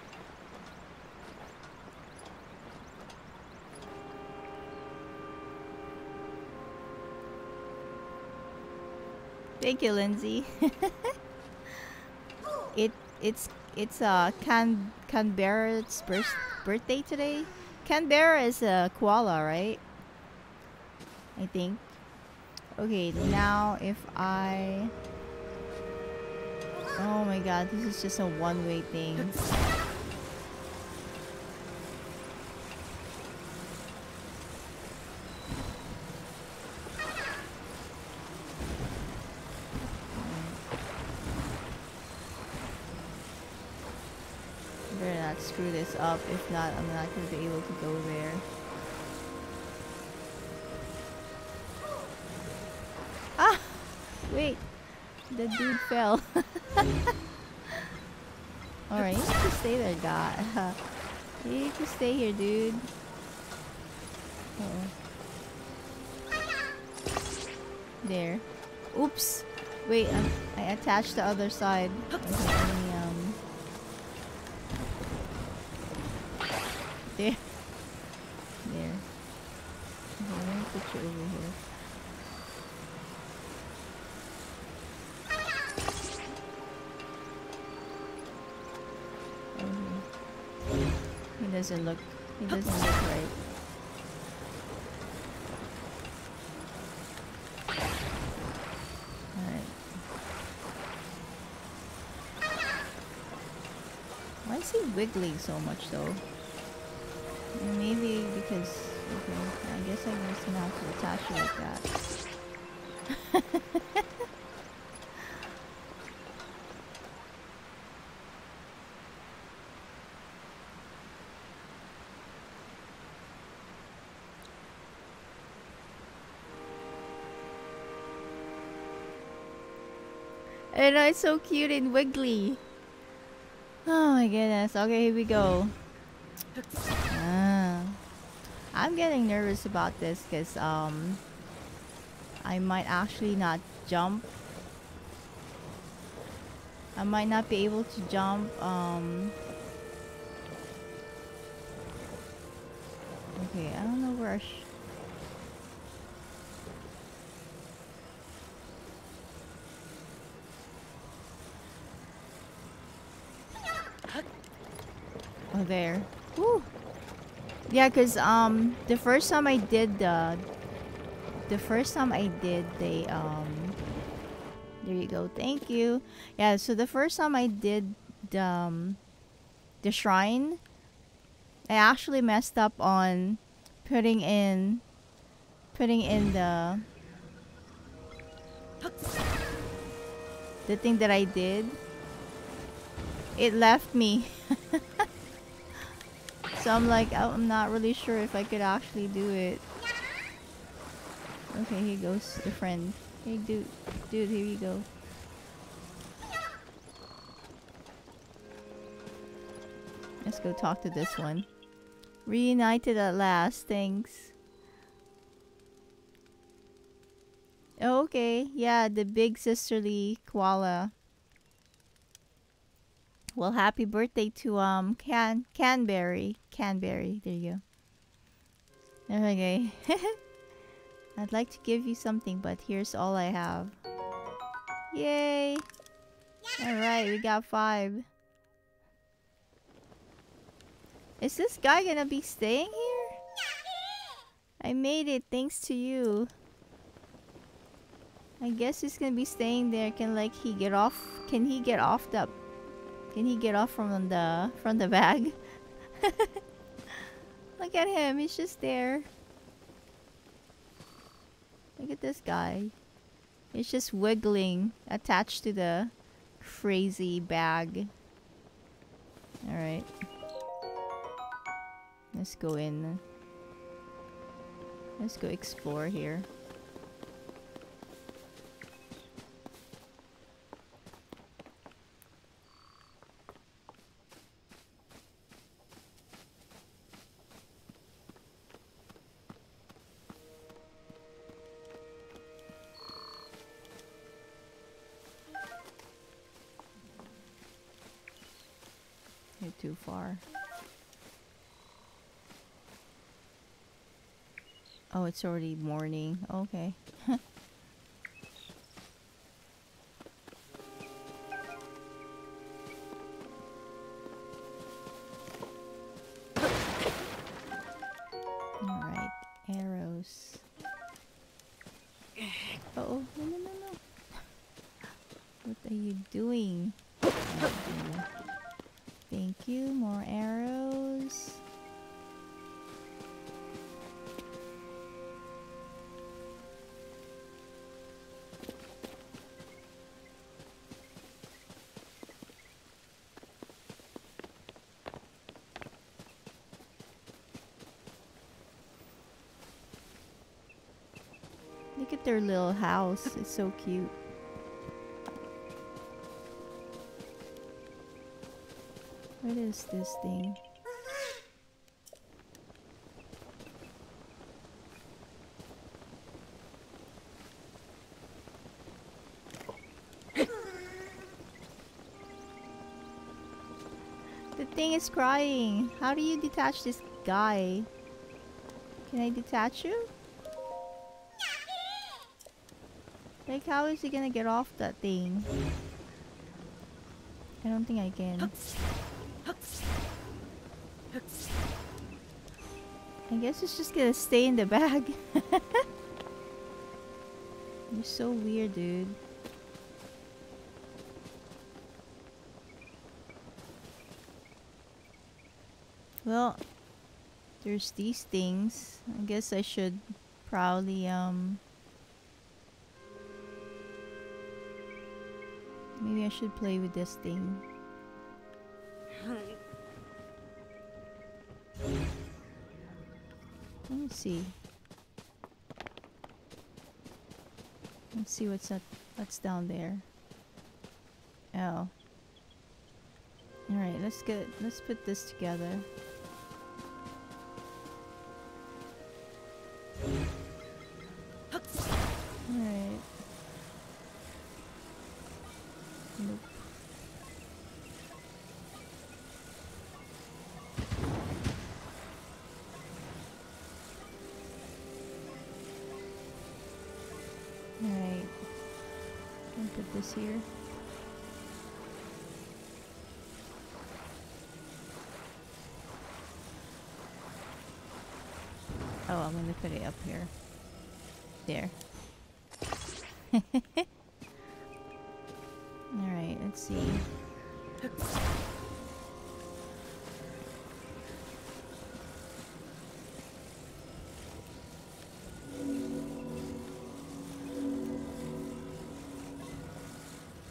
Thank you, Lindsay. it it's it's uh Can Canberra's birth, birthday today. Canberra is a koala, right? I think. Okay, now if I Oh my god, this is just a one-way thing. Better not screw this up, if not, I'm not going to be able to go there. Ah! Wait! The dude fell. Alright, you to stay there, God. you to stay here, dude. Uh oh. There. Oops! Wait, um, I attached the other side. Okay, doesn't look he doesn't look right. Alright. Why is he wiggling so much though? Maybe because okay, I guess I just have to attach it like that. I know it's so cute and wiggly. Oh my goodness. Okay, here we go. Ah. I'm getting nervous about this because um I might actually not jump. I might not be able to jump um Okay, I don't know where I there. Woo. Yeah, cause um the first time I did the the first time I did the um there you go. Thank you. Yeah, so the first time I did the um, the shrine, I actually messed up on putting in putting in the the thing that I did. It left me. So I'm like, I'm not really sure if I could actually do it. Okay, here goes the friend. Hey, dude. Dude, here you go. Let's go talk to this one. Reunited at last, thanks. Oh, okay, yeah, the big sisterly koala. Well, happy birthday to um Can Canberry. Canberry. There you go. Okay. I'd like to give you something, but here's all I have. Yay! Alright, we got five. Is this guy gonna be staying here? I made it thanks to you. I guess he's gonna be staying there. Can like he get off? Can he get off the can he get off from the from the bag? Look at him, he's just there. Look at this guy. He's just wiggling attached to the crazy bag. Alright. Let's go in. Let's go explore here. Too far. Oh, it's already morning. Okay. their little house. It's so cute. What is this thing? the thing is crying. How do you detach this guy? Can I detach you? Like, how is he gonna get off that thing? I don't think I can. I guess it's just gonna stay in the bag. You're so weird, dude. Well, there's these things. I guess I should probably, um... should play with this thing. Let me see. Let's see what's that what's down there. Oh. Alright, let's get let's put this together. Up here. There. Alright, let's see.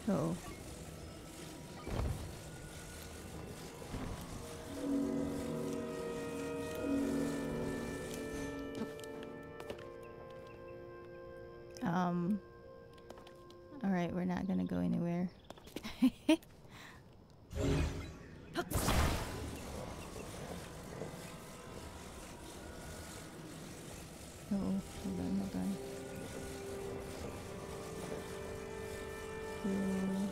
Oh. Um. Alright, we're not gonna go anywhere. oh, hold on, hold on. Hmm.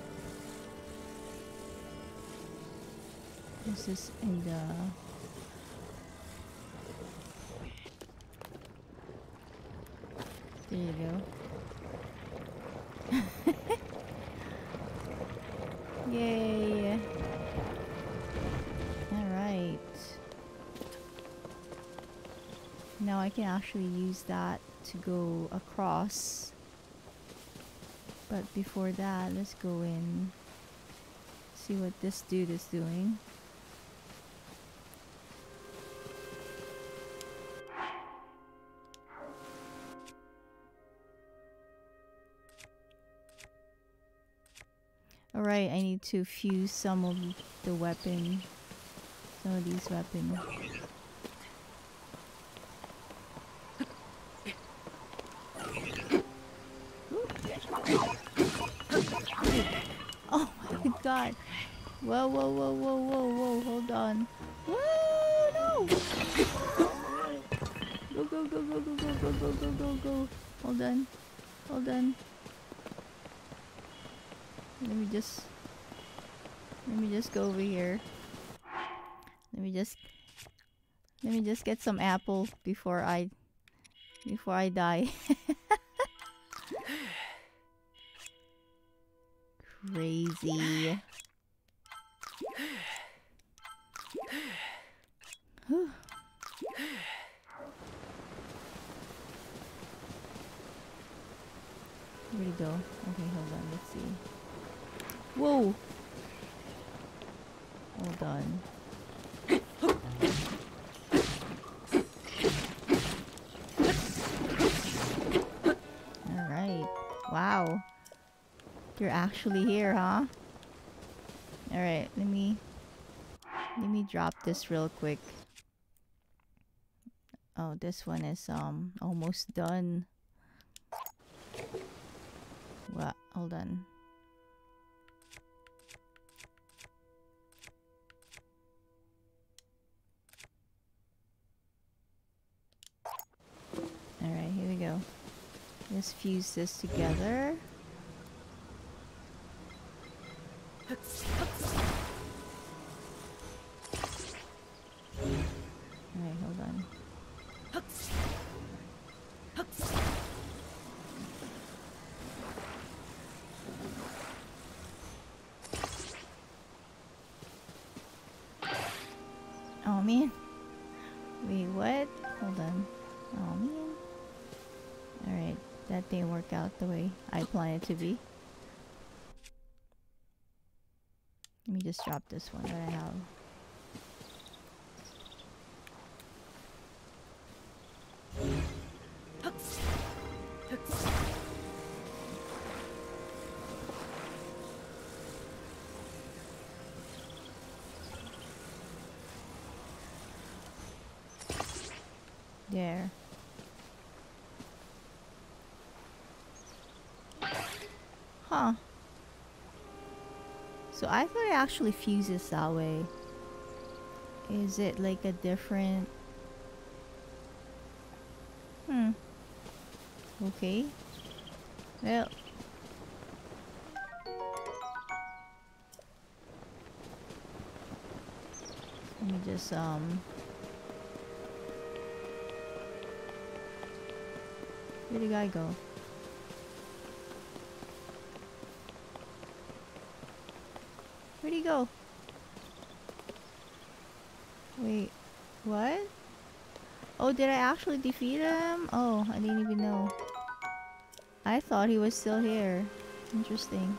This is in the There you go. Now I can actually use that to go across. But before that, let's go in. See what this dude is doing. Alright, I need to fuse some of the weapon. Some of these weapons. God. Whoa, whoa, whoa, whoa, whoa, whoa, hold on. Whoa, no! Go, go, go, go, go, go, go, go, go, go, go. Hold on. Hold on. Let me just... Let me just go over here. Let me just... Let me just get some apple before I... Before I die. crazy. Whew. Where'd he go? Okay, hold on, let's see. Whoa! Hold on. Alright. Wow. You're actually here, huh? Alright, let me... Let me drop this real quick. Oh, this one is um almost done. What? Hold on. Alright, here we go. Let's fuse this together. Alright, hold on. Oh man. Wait, what? Hold on. Oh man. Alright, that didn't work out the way I planned it to be. Let me just drop this one that I have. I thought it actually fuses that way. Is it like a different... Hmm. Okay. Well... Let me just, um... Where did the guy go? Where'd he go? Wait, what? Oh, did I actually defeat him? Oh, I didn't even know. I thought he was still here. Interesting.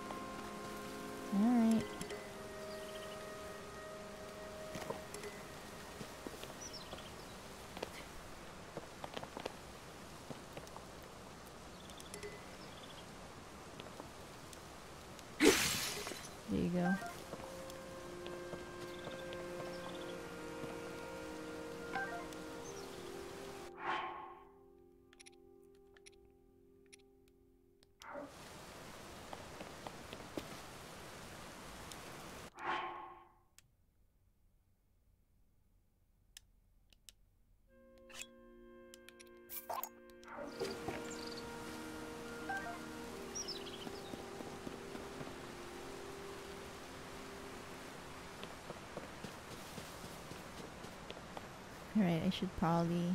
Should probably...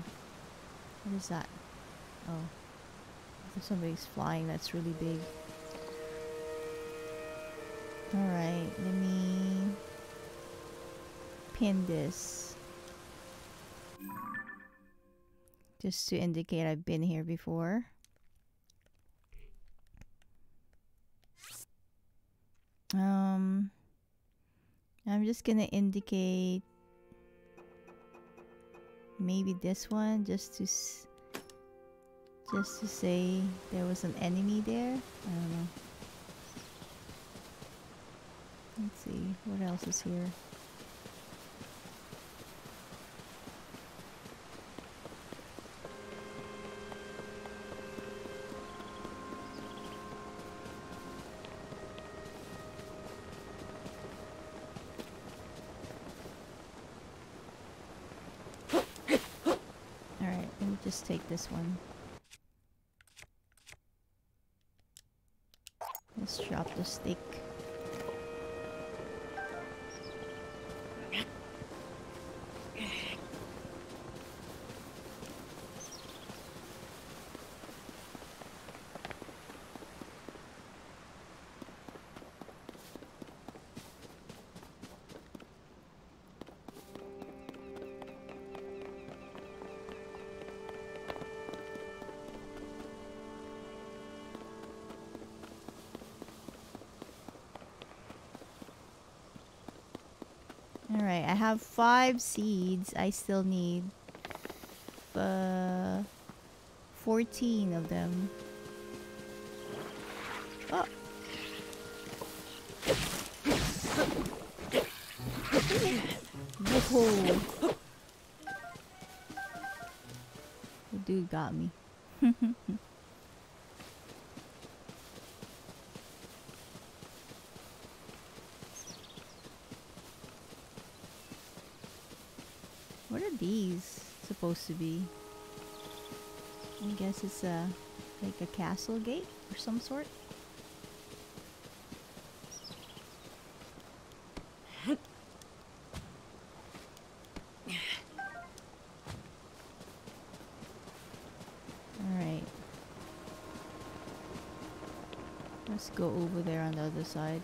What is that? Oh. Somebody's flying that's really big. Alright, let me... Pin this. Just to indicate I've been here before. Um... I'm just gonna indicate maybe this one just to just to say there was an enemy there? I don't know. Let's see what else is here Alright, let me just take this one. Alright, I have five seeds. I still need uh, 14 of them. Oh. Whoa. The dude got me. supposed to be? I guess it's a like a castle gate or some sort. Alright. Let's go over there on the other side.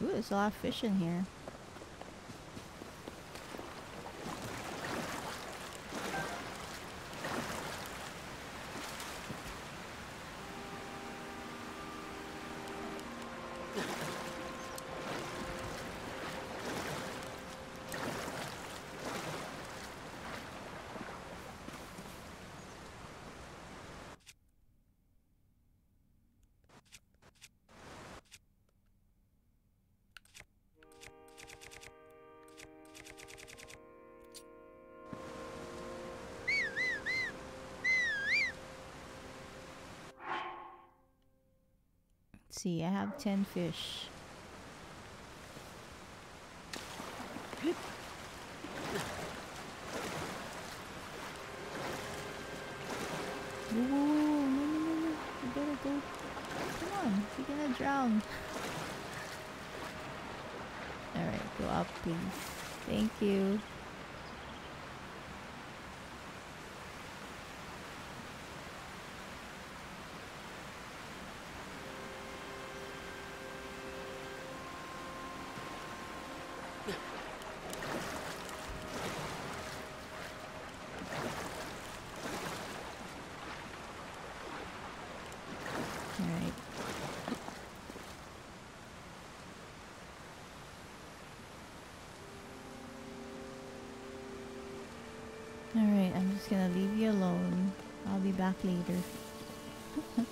Ooh, there's a lot of fish in here. See, I have 10 fish. Whoa, whoa, whoa, whoa, no, no, no, no. You better go. Come on, you're gonna drown. Alright, go up, please. Thank you. Alright. Alright, I'm just gonna leave you alone. I'll be back later.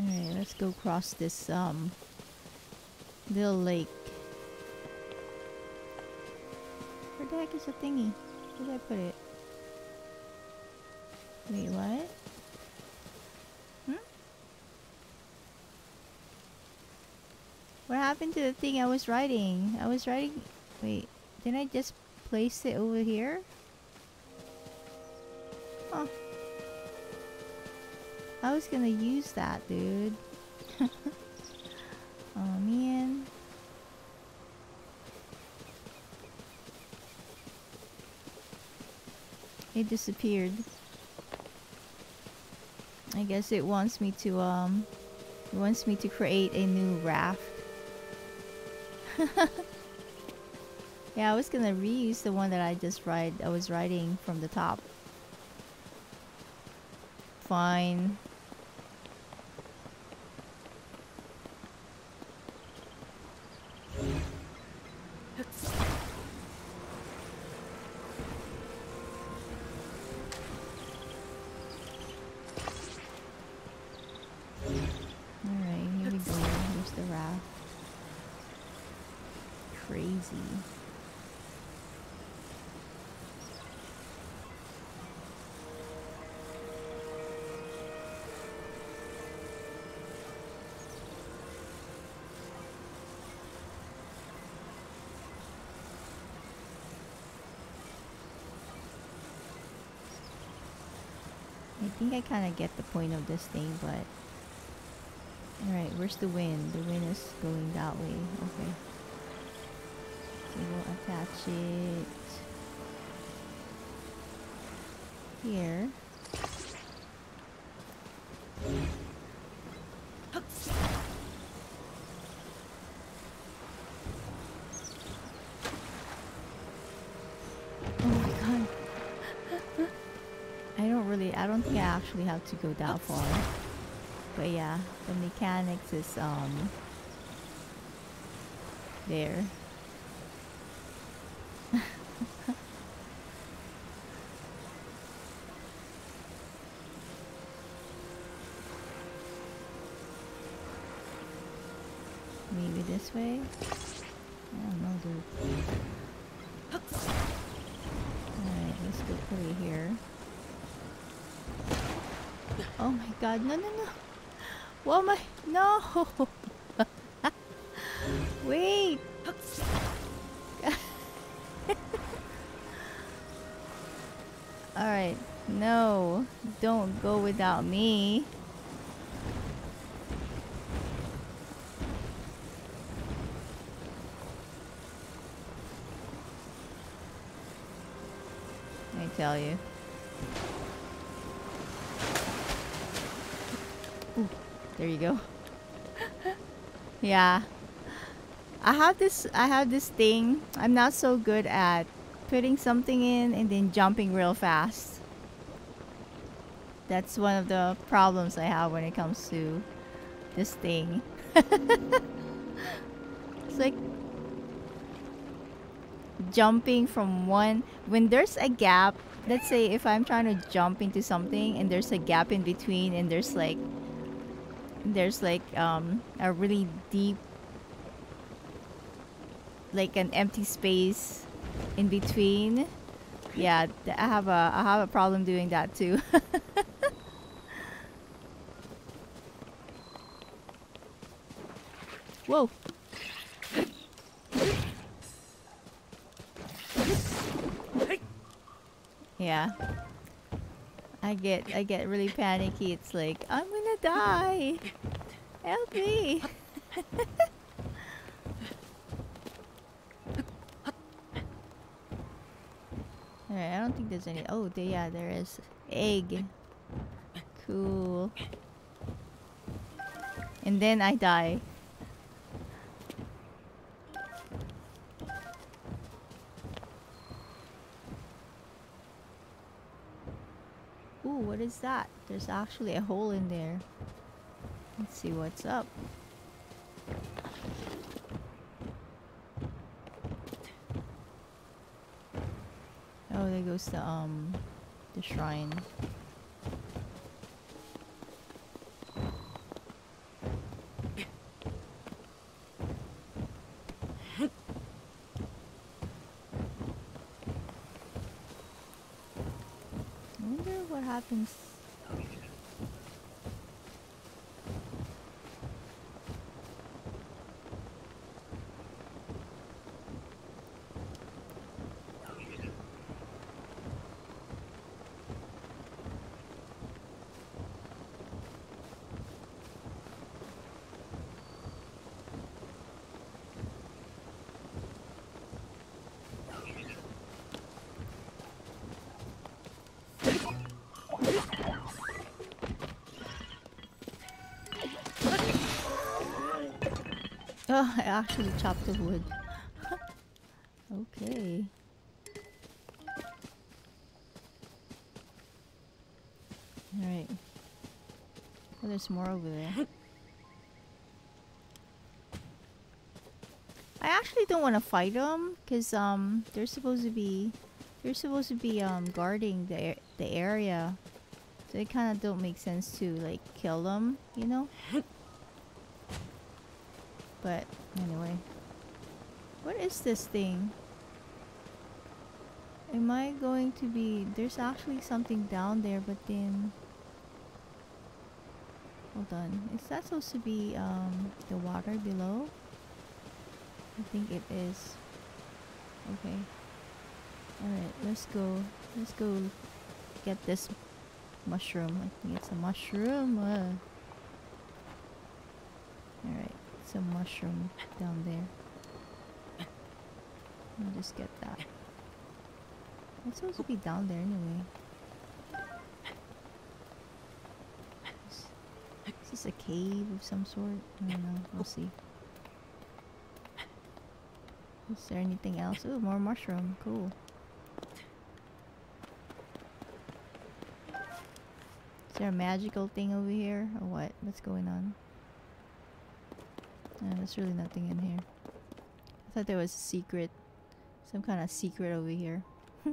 Alright, let's go cross this um little lake. Where the heck is the thingy? Where did I put it? Wait, what? Hmm? What happened to the thing I was writing? I was writing... Wait, didn't I just place it over here? Huh. I was gonna use that, dude. oh man. It disappeared. I guess it wants me to um it wants me to create a new raft. yeah, I was gonna reuse the one that I just write I was writing from the top. Fine. Alright, here we go. Here's the raft. Crazy. I think I kind of get the point of this thing, but Alright, where's the wind? The wind is going that way. Okay. So we'll attach it here. Really, I don't think I actually have to go that far. But yeah, the mechanics is um there. Maybe this way? I don't know, dude. Alright, let's go put it here. Oh my god, no, no, no! I? No! Wait! Alright, no. Don't go without me. I tell you. There you go. yeah. I have this I have this thing. I'm not so good at putting something in and then jumping real fast. That's one of the problems I have when it comes to this thing. it's like jumping from one when there's a gap let's say if i'm trying to jump into something and there's a gap in between and there's like there's like um a really deep like an empty space in between. Yeah i have a i have a problem doing that too. Whoa. Yeah. I get I get really panicky. It's like I'm gonna die. Help me. Alright, I don't think there's any. Oh, there, yeah, there is. Egg. Cool. And then I die. Ooh, what is that? There's actually a hole in there. Let's see what's up. Oh, there goes the um the shrine. I wonder what happens. Oh, I actually chopped the wood. okay. Alright. Oh, there's more over there. I actually don't want to fight them because um they're supposed to be they're supposed to be um guarding the the area, so it kind of don't make sense to like kill them, you know. But anyway, what is this thing? Am I going to be? There's actually something down there, but then. Hold on. Is that supposed to be um the water below? I think it is. Okay. Alright, let's go. Let's go get this mushroom. I think it's a mushroom. Uh. Alright, a mushroom down there. I'll just get that. It's supposed to be down there anyway. Is this a cave of some sort? I don't know. We'll see. Is there anything else? Ooh, more mushroom. Cool. Is there a magical thing over here? Or what? What's going on? Yeah, there's really nothing in here. I thought there was a secret. Some kind of secret over here.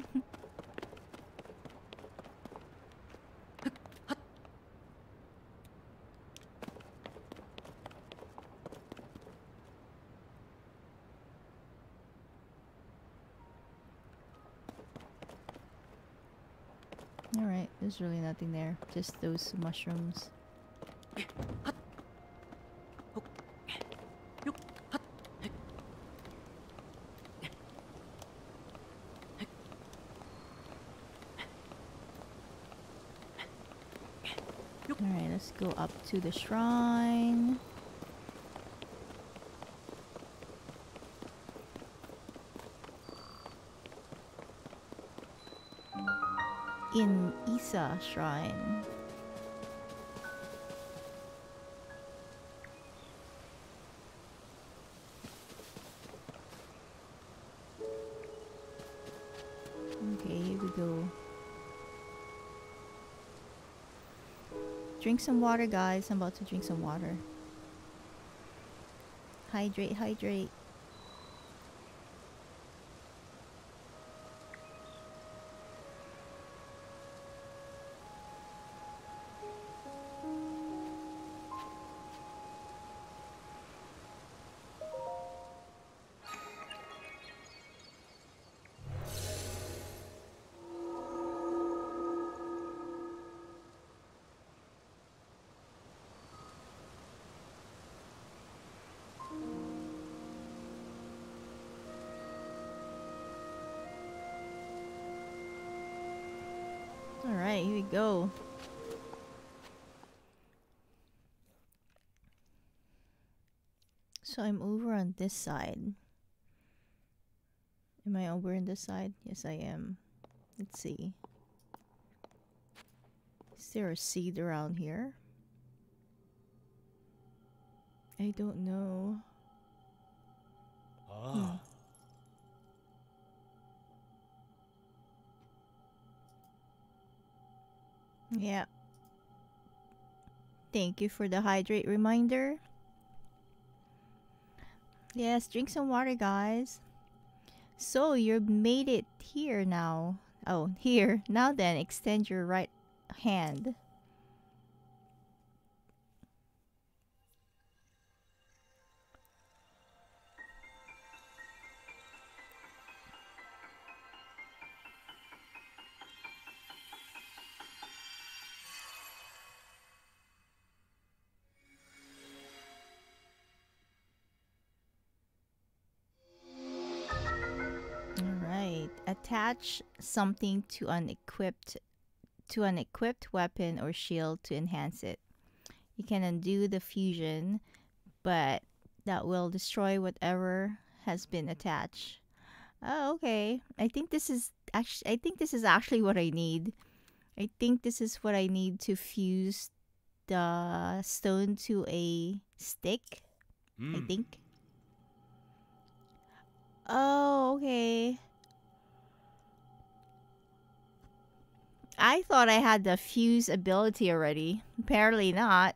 Alright, there's really nothing there. Just those mushrooms. To the shrine. In Isa Shrine. Drink some water, guys. I'm about to drink some water. Hydrate, hydrate. Go. So I'm over on this side. Am I over on this side? Yes, I am. Let's see. Is there a seed around here? I don't know. Ah. Yeah. Thank you for the hydrate reminder. Yes, drink some water, guys. So, you made it here now. Oh, here. Now then, extend your right hand. Attach something to an equipped to an equipped weapon or shield to enhance it. You can undo the fusion, but that will destroy whatever has been attached. Oh, okay. I think this is actually I think this is actually what I need. I think this is what I need to fuse the stone to a stick. I Mm. think. Oh, okay. I thought I had the fuse ability already. Apparently not.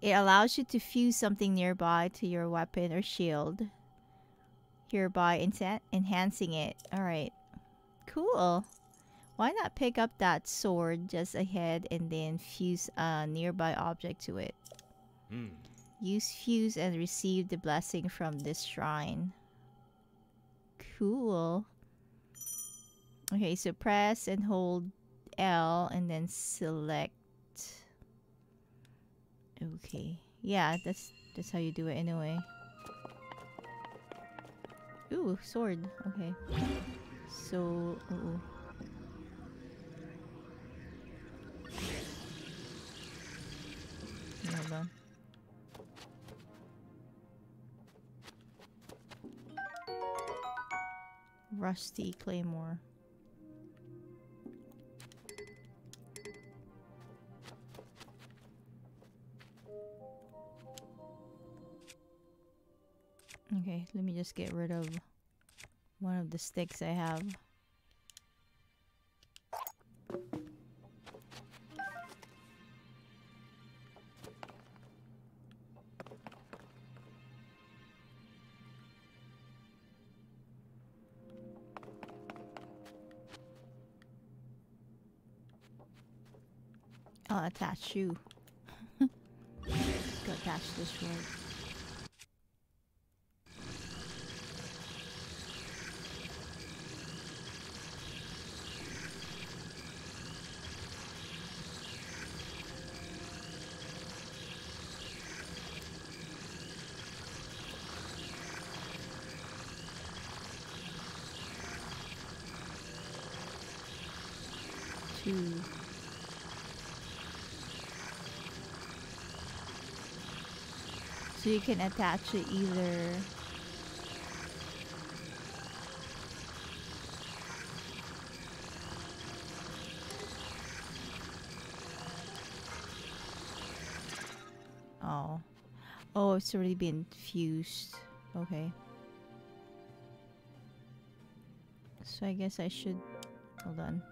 It allows you to fuse something nearby to your weapon or shield, hereby enhancing it. Alright. Cool. Why not pick up that sword just ahead and then fuse a nearby object to it? Mm. Use fuse and receive the blessing from this shrine. Cool. Okay, so press and hold L and then select. Okay. Yeah, that's that's how you do it anyway. Ooh, sword. Okay. So, ooh. Hold on. Rusty Claymore. Okay, let me just get rid of one of the sticks I have. I'll attach you. Go attach this sword. two. You can attach it either Oh. Oh, it's already been fused. Okay. So I guess I should... Hold on.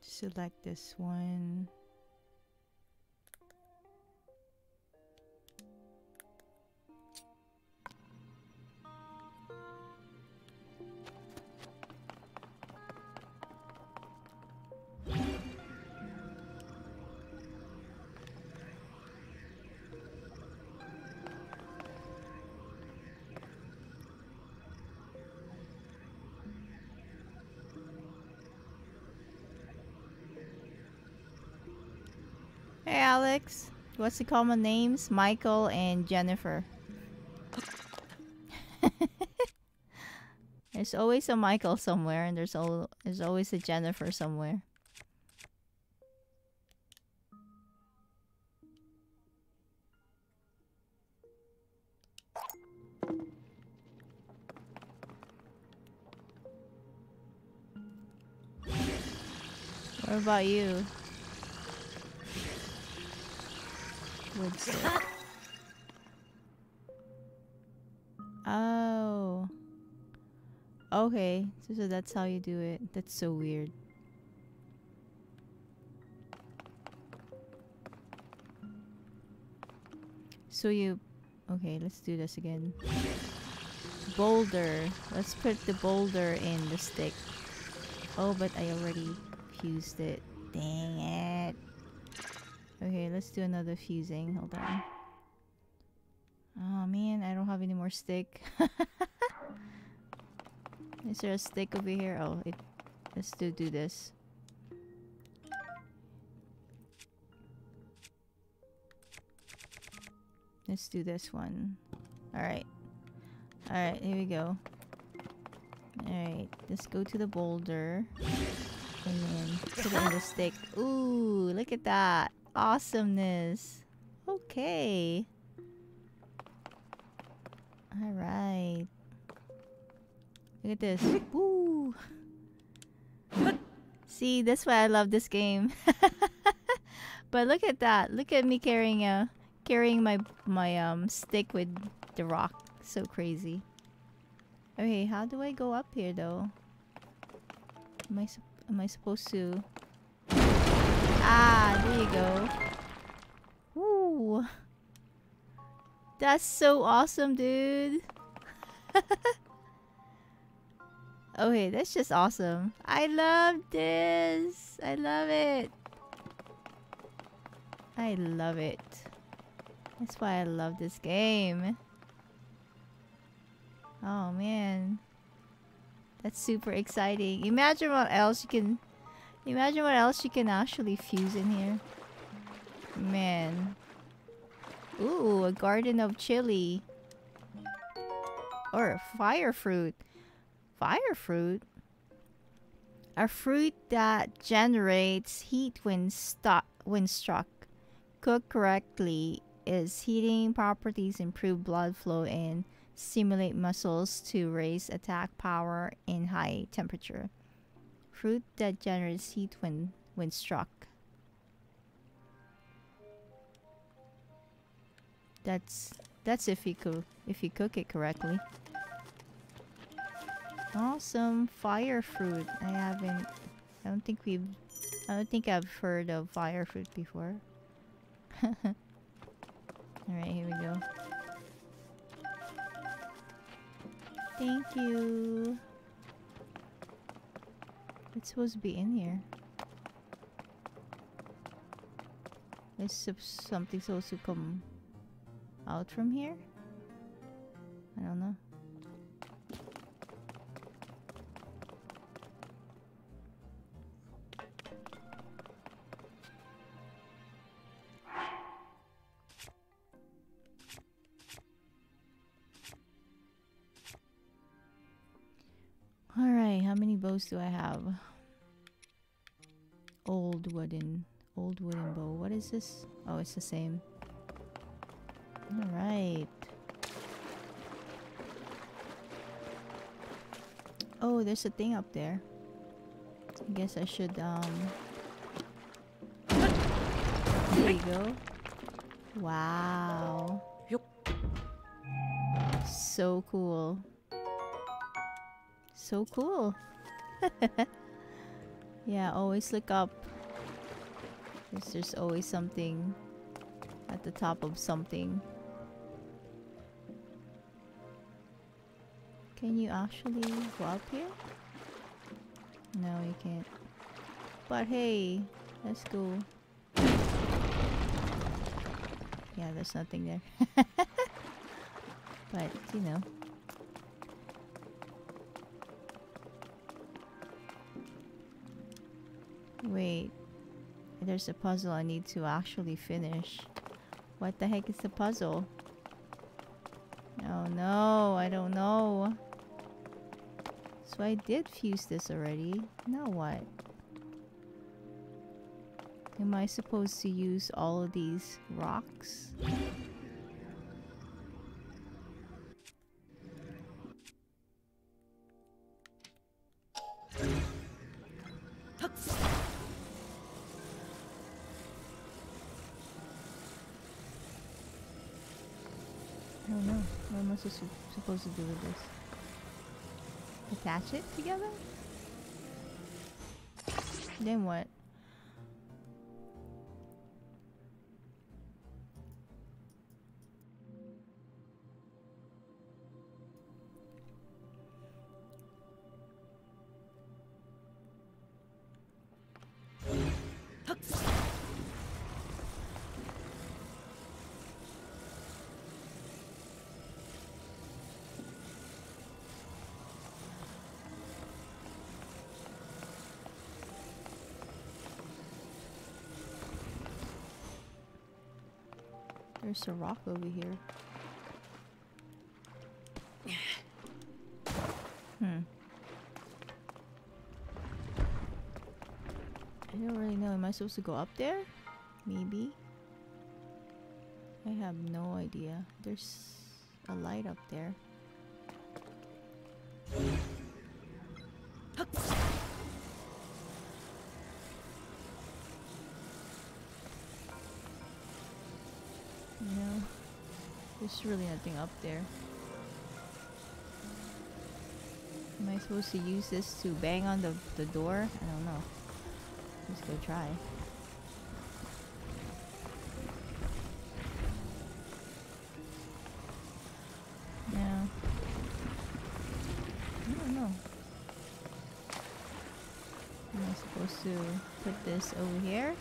Select this one. What's the common names? Michael and Jennifer. there's always a Michael somewhere, and there's al there's always a Jennifer somewhere. What about you? Oh. Okay, so, so that's how you do it. That's so weird. So you... Okay, let's do this again. Boulder. Let's put the boulder in the stick. Oh, but I already fused it. Dang it. Okay, let's do another fusing. Hold on. Oh man, I don't have any more stick. Is there a stick over here? Oh, it. Let's do do this. Let's do this one. Alright. Alright, here we go. Alright, let's go to the boulder. And then put it on the stick. Ooh, look at that. Awesomeness. Okay. Alright. Look at this. Woo! See, that's why I love this game. but look at that. Look at me carrying a carrying my my um stick with the rock. So crazy. Okay, how do I go up here though? Am I am I supposed to? Ah, there you go. Ooh. That's so awesome, dude. okay, that's just awesome. I love this. I love it. I love it. That's why I love this game. Oh man. That's super exciting. Imagine what else you can imagine what else you can actually fuse in here. Man. Ooh, a garden of chili. Or fire fruit. Fire fruit? A fruit that generates heat when, when struck. Cooked correctly, its heating properties improve blood flow and stimulate muscles to raise attack power in high temperature. Fruit that generates heat when, when struck. That's that's if you cook if you cook it correctly. Awesome fire fruit. I haven't I don't think we've I don't think I've heard of fire fruit before. Alright, here we go. Thank you. It's supposed to be in here. Is something supposed to come out from here? I don't know. Bows do I have? Old wooden. Old wooden bow. What is this? Oh, it's the same. Alright. Oh, there's a thing up there. I guess I should, um... There you go. Wow. So cool. So cool. yeah, always look up. There's always something at the top of something. Can you actually go up here? No, you can't. But hey, let's go. Yeah, there's nothing there. but, you know. Wait. There's a puzzle I need to actually finish. What the heck is the puzzle? Oh no, I don't know. So I did fuse this already. Now what? Am I supposed to use all of these rocks? Am I supposed to do with this? Attach it together? Then what? There's a rock over here. Hmm. I don't really know. Am I supposed to go up there? Maybe. I have no idea. There's a light up there. There's really nothing up there. Am I supposed to use this to bang on the, the door? I don't know. Let's go try. No. I don't know. Am I supposed to put this over here?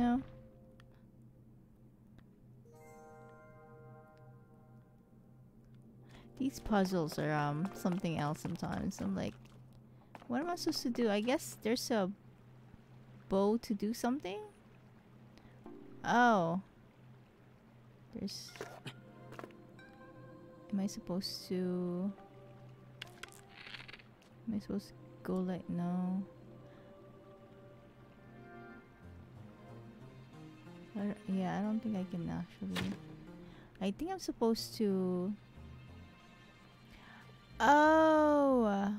No. These puzzles are um something else sometimes. I'm like, what am I supposed to do? I guess there's a bow to do something? Oh. There's... Am I supposed to... Am I supposed to go like... No. I yeah, I don't think I can actually... I think I'm supposed to... Oh!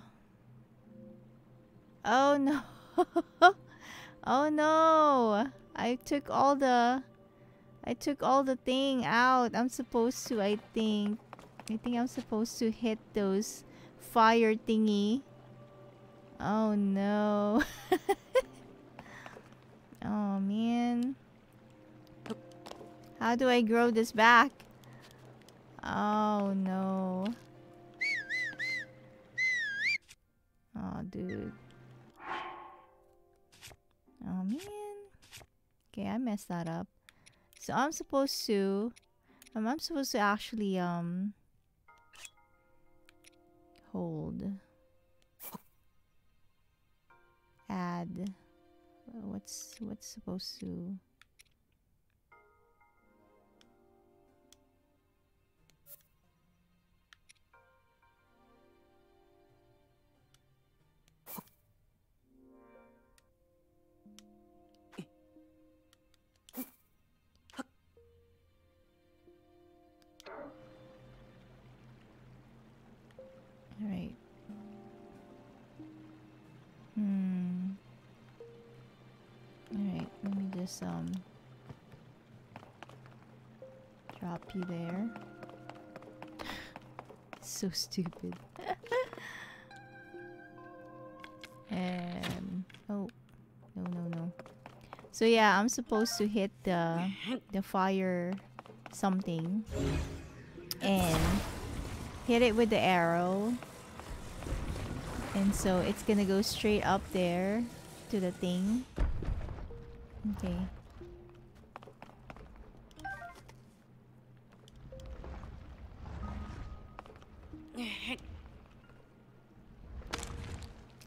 Oh no! oh no! I took all the... I took all the thing out. I'm supposed to, I think. I think I'm supposed to hit those fire thingy. Oh no. oh man. How do I grow this back? Oh no. Oh dude. Oh man. Okay, I messed that up. So I'm supposed to um, I'm supposed to actually um hold add What's what's supposed to? Um drop you there. so stupid. um oh no no no. So yeah, I'm supposed to hit the the fire something and hit it with the arrow. And so it's gonna go straight up there to the thing. Okay.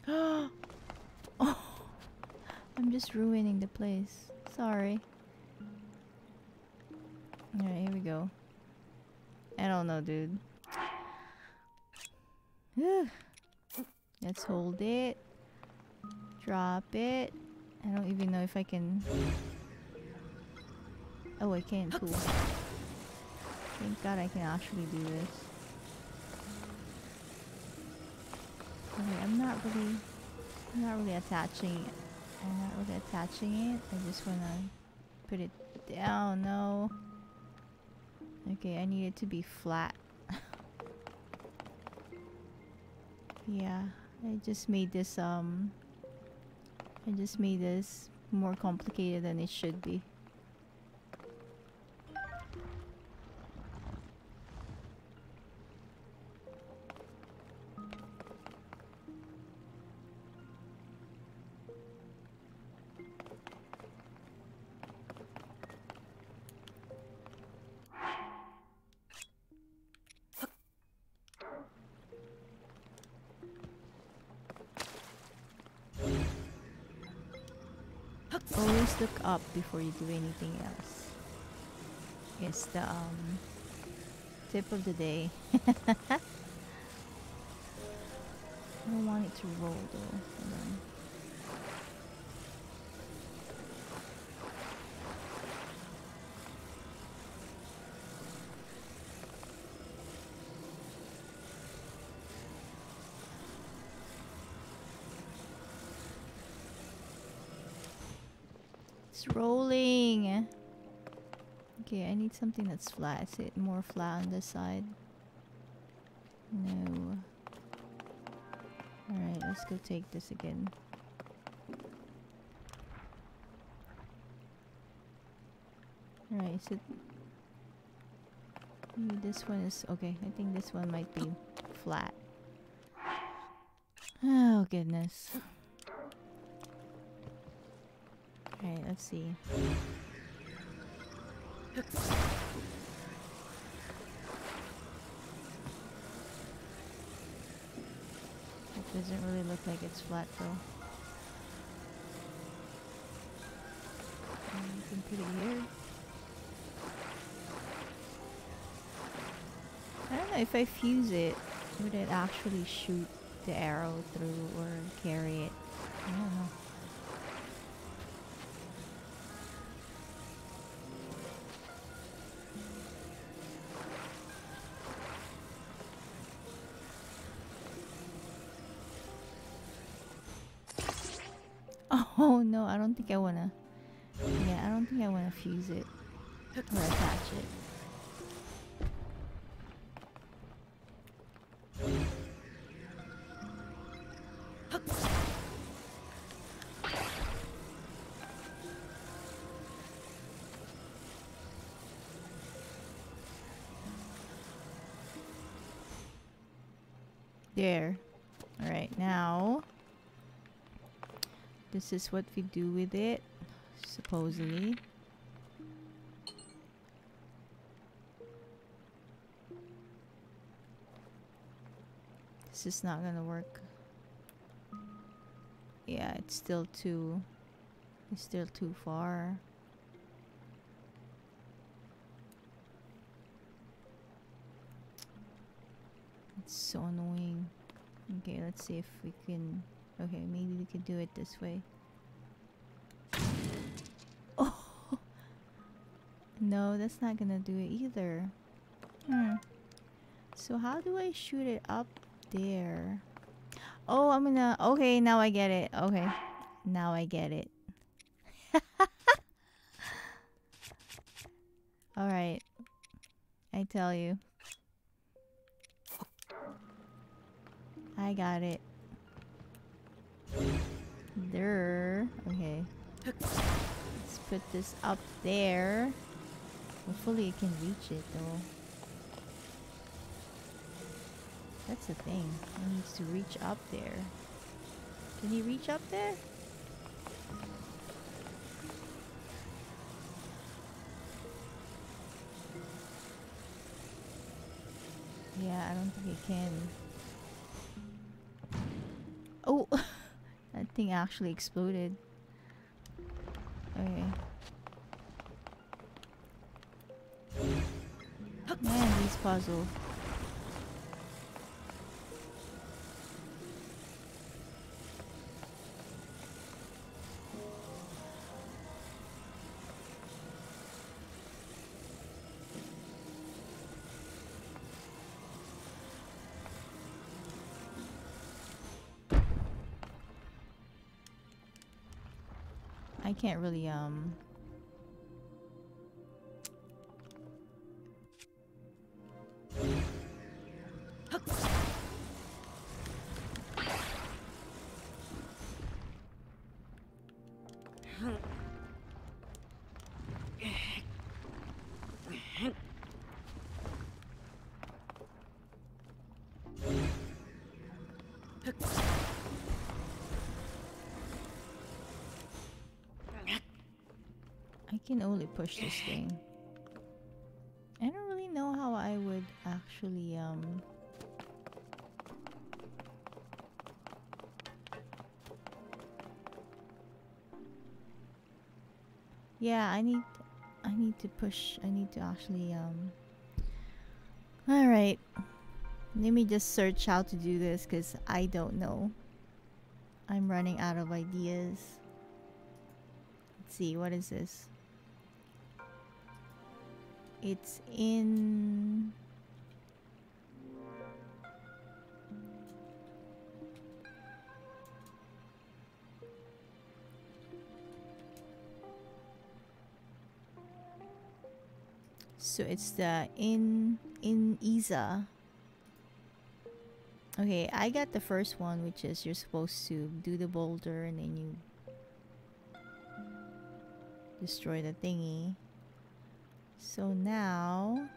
oh, I'm just ruining the place. Sorry. Alright, here we go. I don't know, dude. Let's hold it. Drop it. I don't even know if I can... Oh, I can. Cool. Thank God I can actually do this. Okay, I'm not really... I'm not really attaching... I'm not really attaching it. I just wanna put it down. No. Okay, I need it to be flat. yeah, I just made this, um... I just made this more complicated than it should be. Look up before you do anything else. It's the um, tip of the day. I don't want it to roll though. Hold on. It's rolling. Okay, I need something that's flat. Is it more flat on this side? No. Alright, let's go take this again. Alright, is it... Maybe this one is... Okay, I think this one might be flat. Oh, goodness. Alright, let's see. It doesn't really look like it's flat though. You can put it here. I don't know if I fuse it, would it actually shoot the arrow through or carry it? I don't know. Or attach it. There. Alright, now this is what we do with it, supposedly. This is not gonna work. Yeah, it's still too It's still too far. It's so annoying. Okay, let's see if we can... Okay, maybe we can do it this way. Oh! No, that's not gonna do it either. Hmm. So how do I shoot it up there? Oh, I'm gonna... Okay, now I get it. Okay. Now I get it. Alright. I tell you. I got it. There. Okay. Let's put this up there. Hopefully it can reach it though. That's the thing. He needs to reach up there. Can he reach up there? Yeah, I don't think he can. Oh! that thing actually exploded. Okay. Man, these puzzles. Can't really um can only push this thing. I don't really know how I would actually um Yeah, I need I need to push. I need to actually um All right. Let me just search how to do this cuz I don't know. I'm running out of ideas. Let's see, what is this? It's in So it's the in in Isa. Okay, I got the first one, which is you're supposed to do the boulder and then you destroy the thingy. So now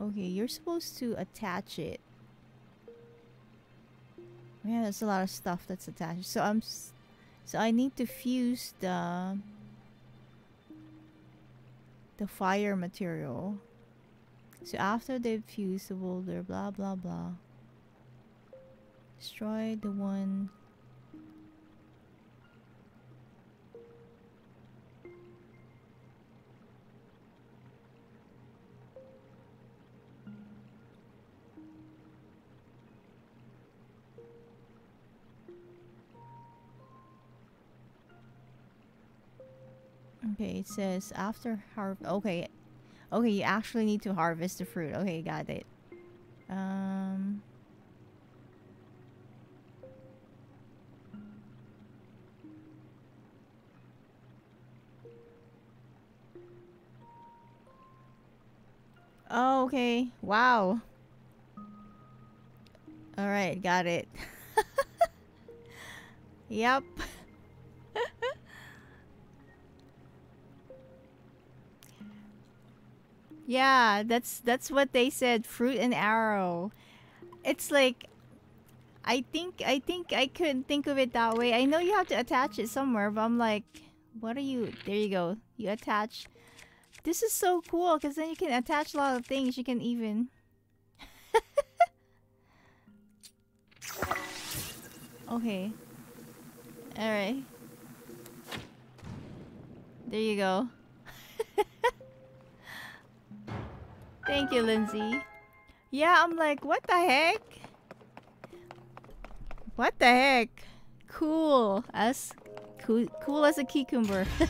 Okay, you're supposed to attach it. Man, there's a lot of stuff that's attached. So I'm so I need to fuse the the fire material. So after they've fused the boulder, blah blah blah. Destroy the one it says after harvest. Okay, okay, you actually need to harvest the fruit. Okay, got it. Um. Oh, okay. Wow. All right, got it. yep. Yeah, that's that's what they said. Fruit and arrow. It's like I think I think I couldn't think of it that way. I know you have to attach it somewhere, but I'm like, what are you? There you go. You attach. This is so cool because then you can attach a lot of things. You can even. Okay. Alright. There you go. Thank you, Lindsay. Yeah, I'm like, what the heck? What the heck? Cool. As cool, cool as a cucumber.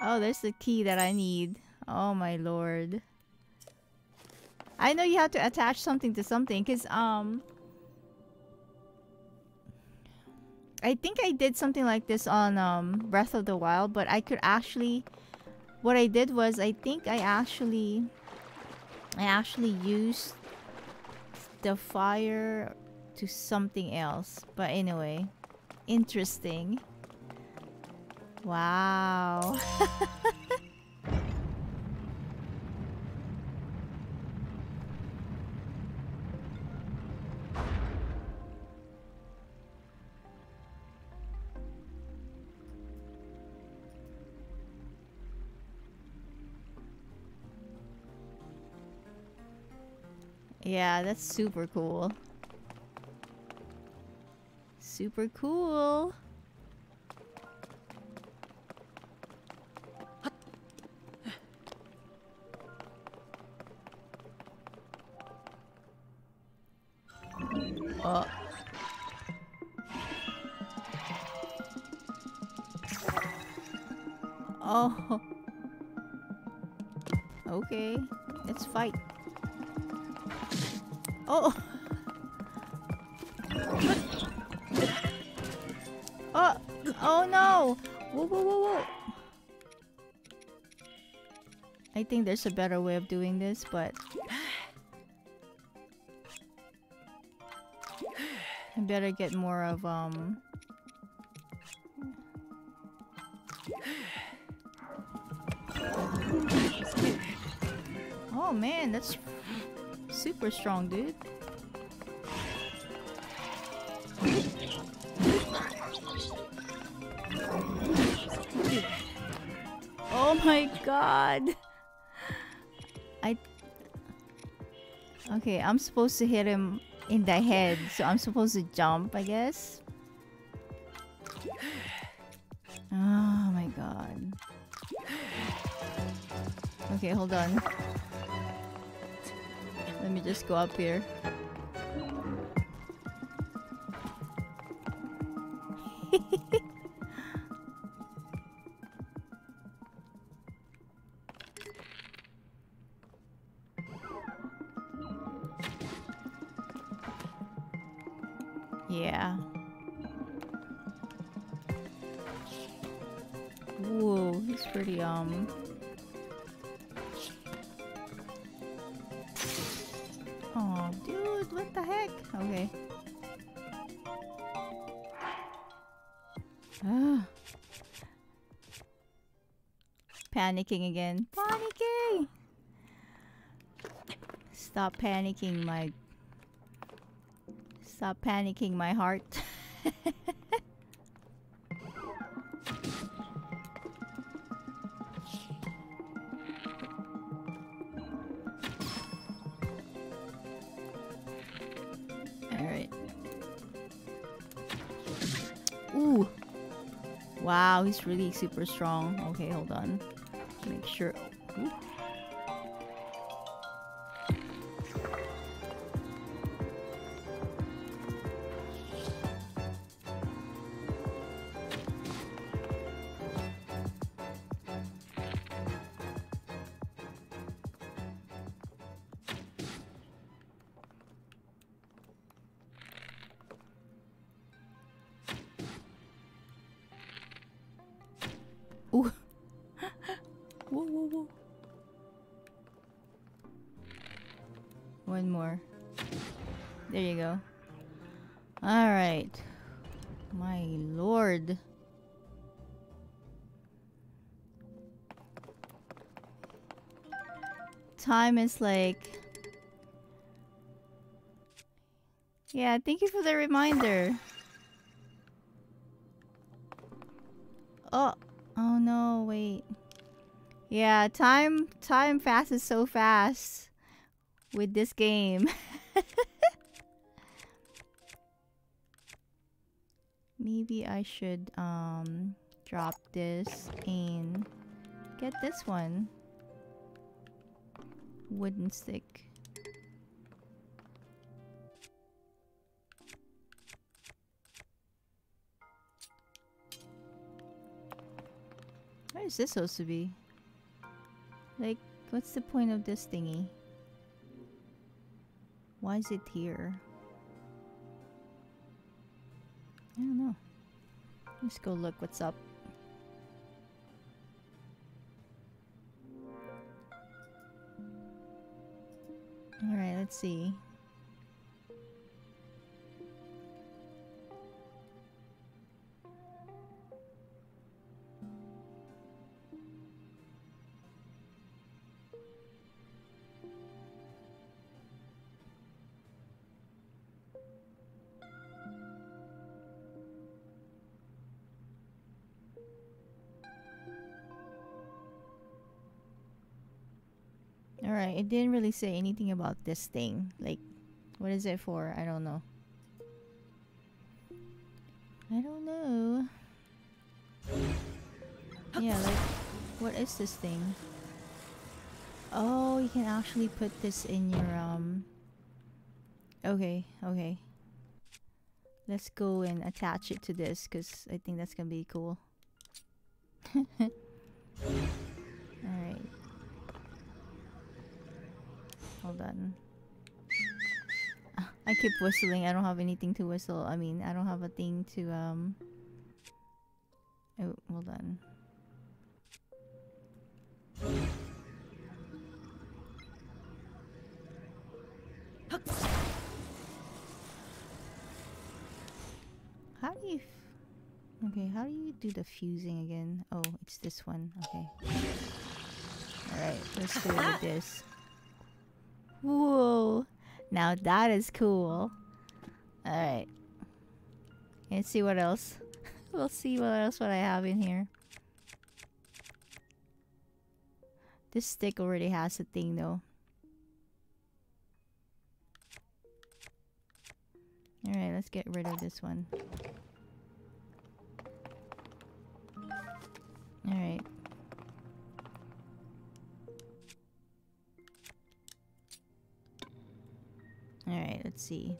oh, there's the key that I need. Oh my lord. I know you have to attach something to something because um I think I did something like this on um Breath of the Wild, but I could actually what I did was I think I actually I actually used the fire to something else. But anyway, interesting. Wow. Yeah, that's super cool. Super cool. Oh. Oh. Okay. Let's fight. Oh. Oh. Oh no. Whoa, whoa, whoa, whoa. I think there's a better way of doing this, but... I better get more of, um... Oh man, that's super strong, dude. Oh my god. I... Okay, I'm supposed to hit him in the head, so I'm supposed to jump, I guess. Oh my god. Okay, hold on. Let me just go up here. Panicking again. Panicking! Stop panicking, my... Stop panicking, my heart. Alright. Ooh! Wow, he's really super strong. Okay, hold on. Make sure. Time is like... Yeah, thank you for the reminder. Oh, oh no, wait. Yeah, time time passes so fast with this game. Maybe I should um drop this and get this one. Wooden stick. Where is this supposed to be? Like, what's the point of this thingy? Why is it here? I don't know. Let's go look what's up. Let's see. It didn't really say anything about this thing. Like, what is it for? I don't know. I don't know. Yeah, like, what is this thing? Oh, you can actually put this in your, um... Okay, okay. Let's go and attach it to this, because I think that's gonna be cool. Alright. Hold on. I keep whistling. I don't have anything to whistle. I mean, I don't have a thing to, um... Oh, hold on. How do you... Okay, how do you do the fusing again? Oh, it's this one. Okay. Alright, let's do it with this. Whoa. Now that is cool. Alright. Let's see what else. we'll see what else what I have in here. This stick already has a thing though. Alright, let's get rid of this one. Alright. Alright, let's see.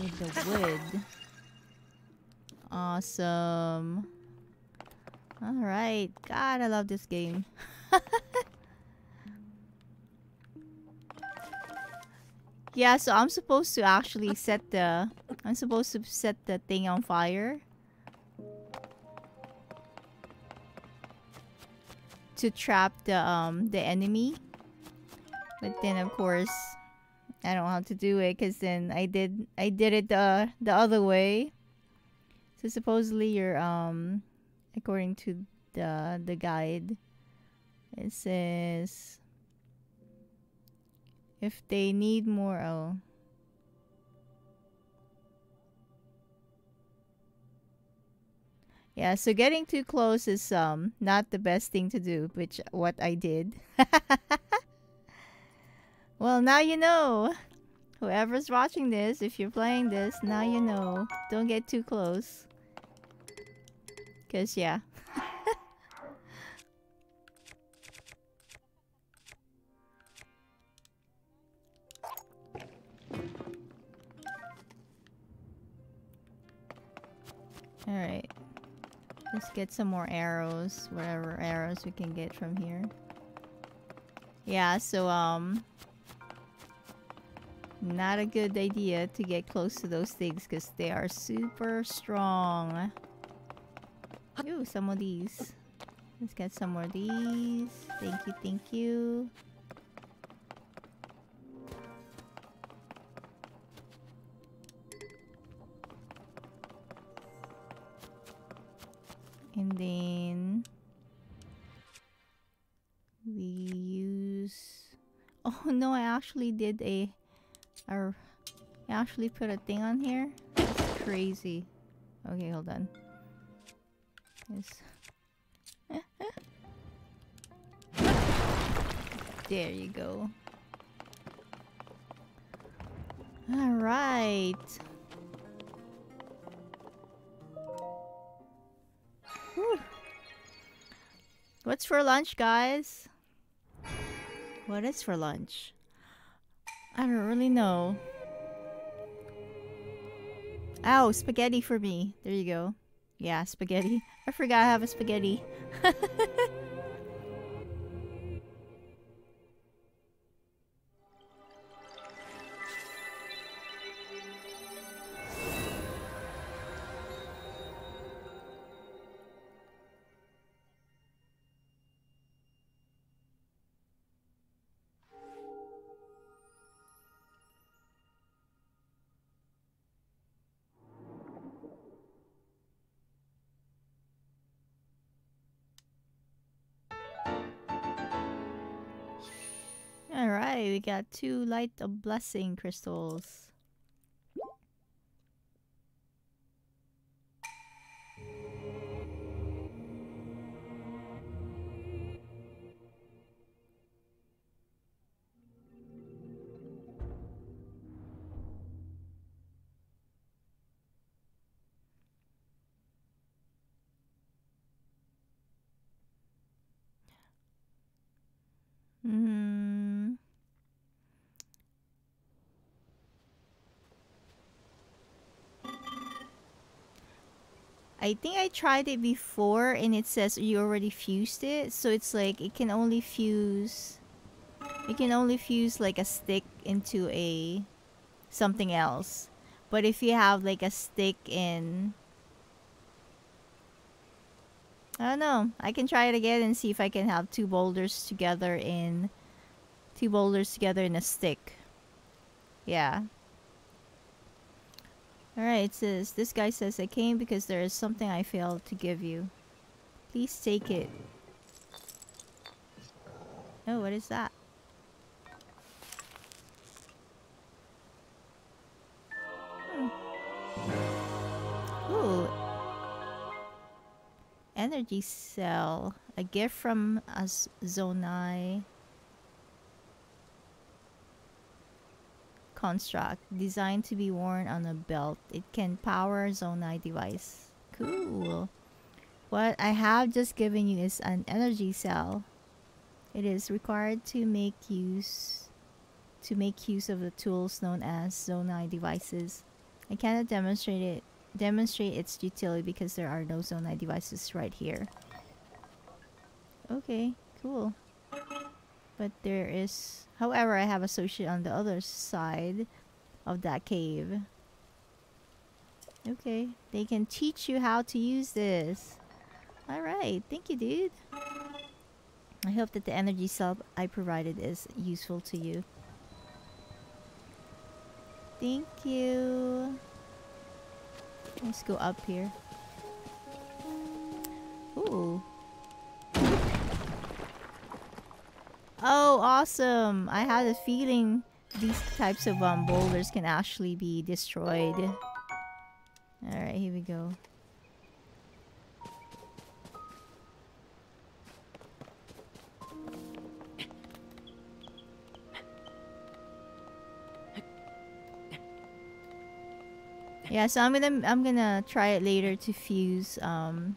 With the wood. Awesome. Alright. God, I love this game. yeah, so I'm supposed to actually set the... I'm supposed to set the thing on fire. To trap the um the enemy. But then of course, I don't have to do it because then I did I did it the the other way. So supposedly you're um according to the the guide, it says if they need more oh Yeah, so getting too close is um not the best thing to do, which what I did. Well, now you know. Whoever's watching this, if you're playing this, now you know. Don't get too close. Because, yeah. Alright. Let's get some more arrows. Whatever arrows we can get from here. Yeah, so, um... Not a good idea to get close to those things because they are super strong. Ooh, some of these. Let's get some more of these. Thank you, thank you. And then we use oh no I actually did a I actually put a thing on here? That's crazy. Okay, hold on. Yes. there you go. All right. What's for lunch, guys? What is for lunch? I don't really know. Oh, spaghetti for me. There you go. Yeah, spaghetti. I forgot I have a spaghetti. got two light of blessing crystals. I think I tried it before and it says you already fused it. So it's like it can only fuse it can only fuse like a stick into a something else. But if you have like a stick in I don't know. I can try it again and see if I can have two boulders together in two boulders together in a stick. Yeah. Alright, it says, this guy says, I came because there is something I failed to give you. Please take it. Oh, what is that? Hmm. Ooh. Energy cell. A gift from Az Zonai. Construct designed to be worn on a belt. It can power Zonai device. Cool. What I have just given you is an energy cell. It is required to make use to make use of the tools known as Zonai devices. I cannot demonstrate it demonstrate its utility because there are no Zonai devices right here. Okay, cool. But there is... However, I have associate on the other side of that cave. Okay, they can teach you how to use this. Alright, thank you, dude. I hope that the energy cell I provided is useful to you. Thank you. Let's go up here. Ooh. Oh, awesome! I had a feeling these types of um, boulders can actually be destroyed. Alright, here we go. Yeah, so I'm gonna I'm gonna try it later to fuse um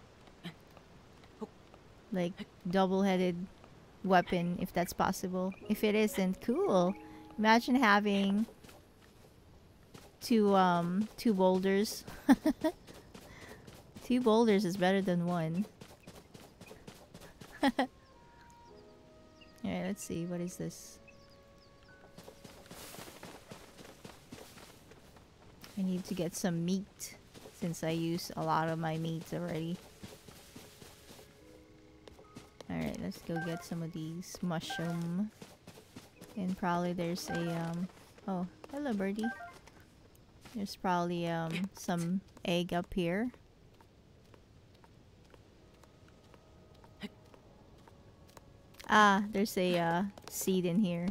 like double-headed weapon if that's possible. If it isn't, cool. Imagine having two um two boulders. two boulders is better than one. Alright, let's see. What is this? I need to get some meat since I use a lot of my meat already. Let's go get some of these mushroom. And probably there's a, um... Oh, hello birdie. There's probably, um, some egg up here. Ah, there's a, uh, seed in here.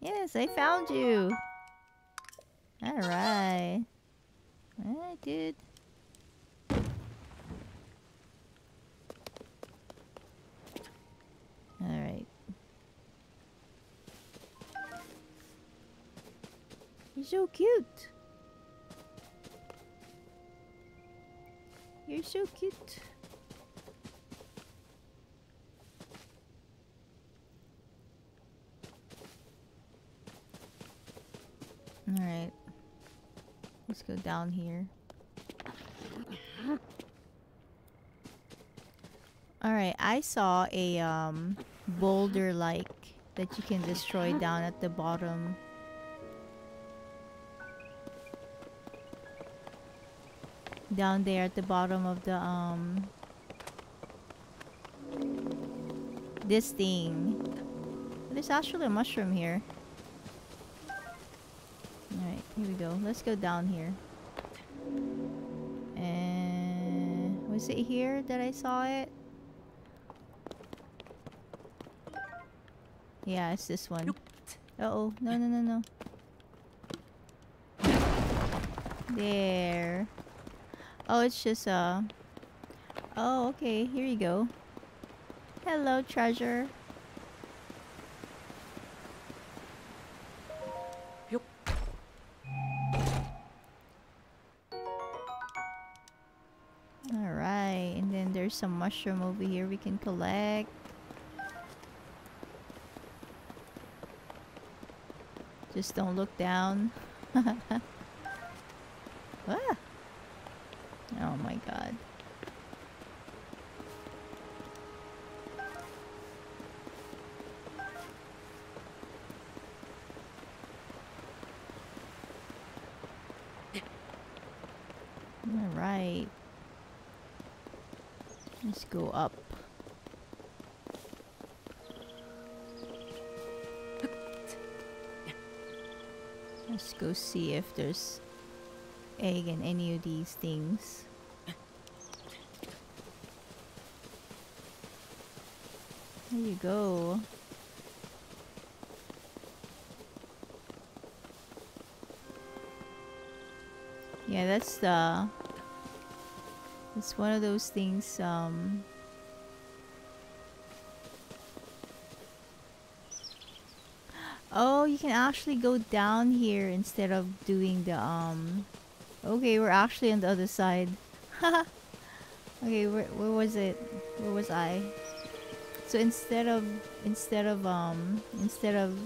Yes, I found you! Alright. Alright, dude. Alright. You're so cute. You're so cute. Alright. Let's go down here. Alright, I saw a um, boulder like that you can destroy down at the bottom. Down there at the bottom of the um this thing. There's actually a mushroom here. Alright, here we go. Let's go down here. And was it here that I saw it? Yeah, it's this one. Uh oh, no, no, no, no. There. Oh, it's just uh. Oh, okay. Here you go. Hello, treasure. Alright, and then there's some mushroom over here we can collect. Just don't look down. if there's egg in any of these things. There you go. Yeah, that's the... It's one of those things, um... you can actually go down here instead of doing the, um... Okay, we're actually on the other side. okay, where, where was it? Where was I? So instead of, instead of, um, instead of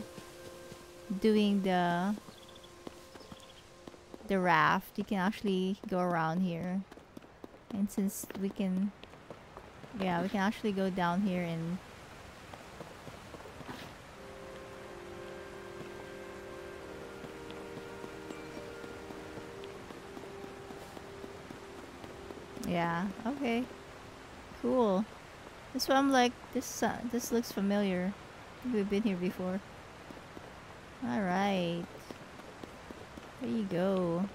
doing the, the raft, you can actually go around here. And since we can, yeah, we can actually go down here and Yeah, okay. Cool. That's why I'm like, this uh, this looks familiar. We've been here before. Alright. There you go.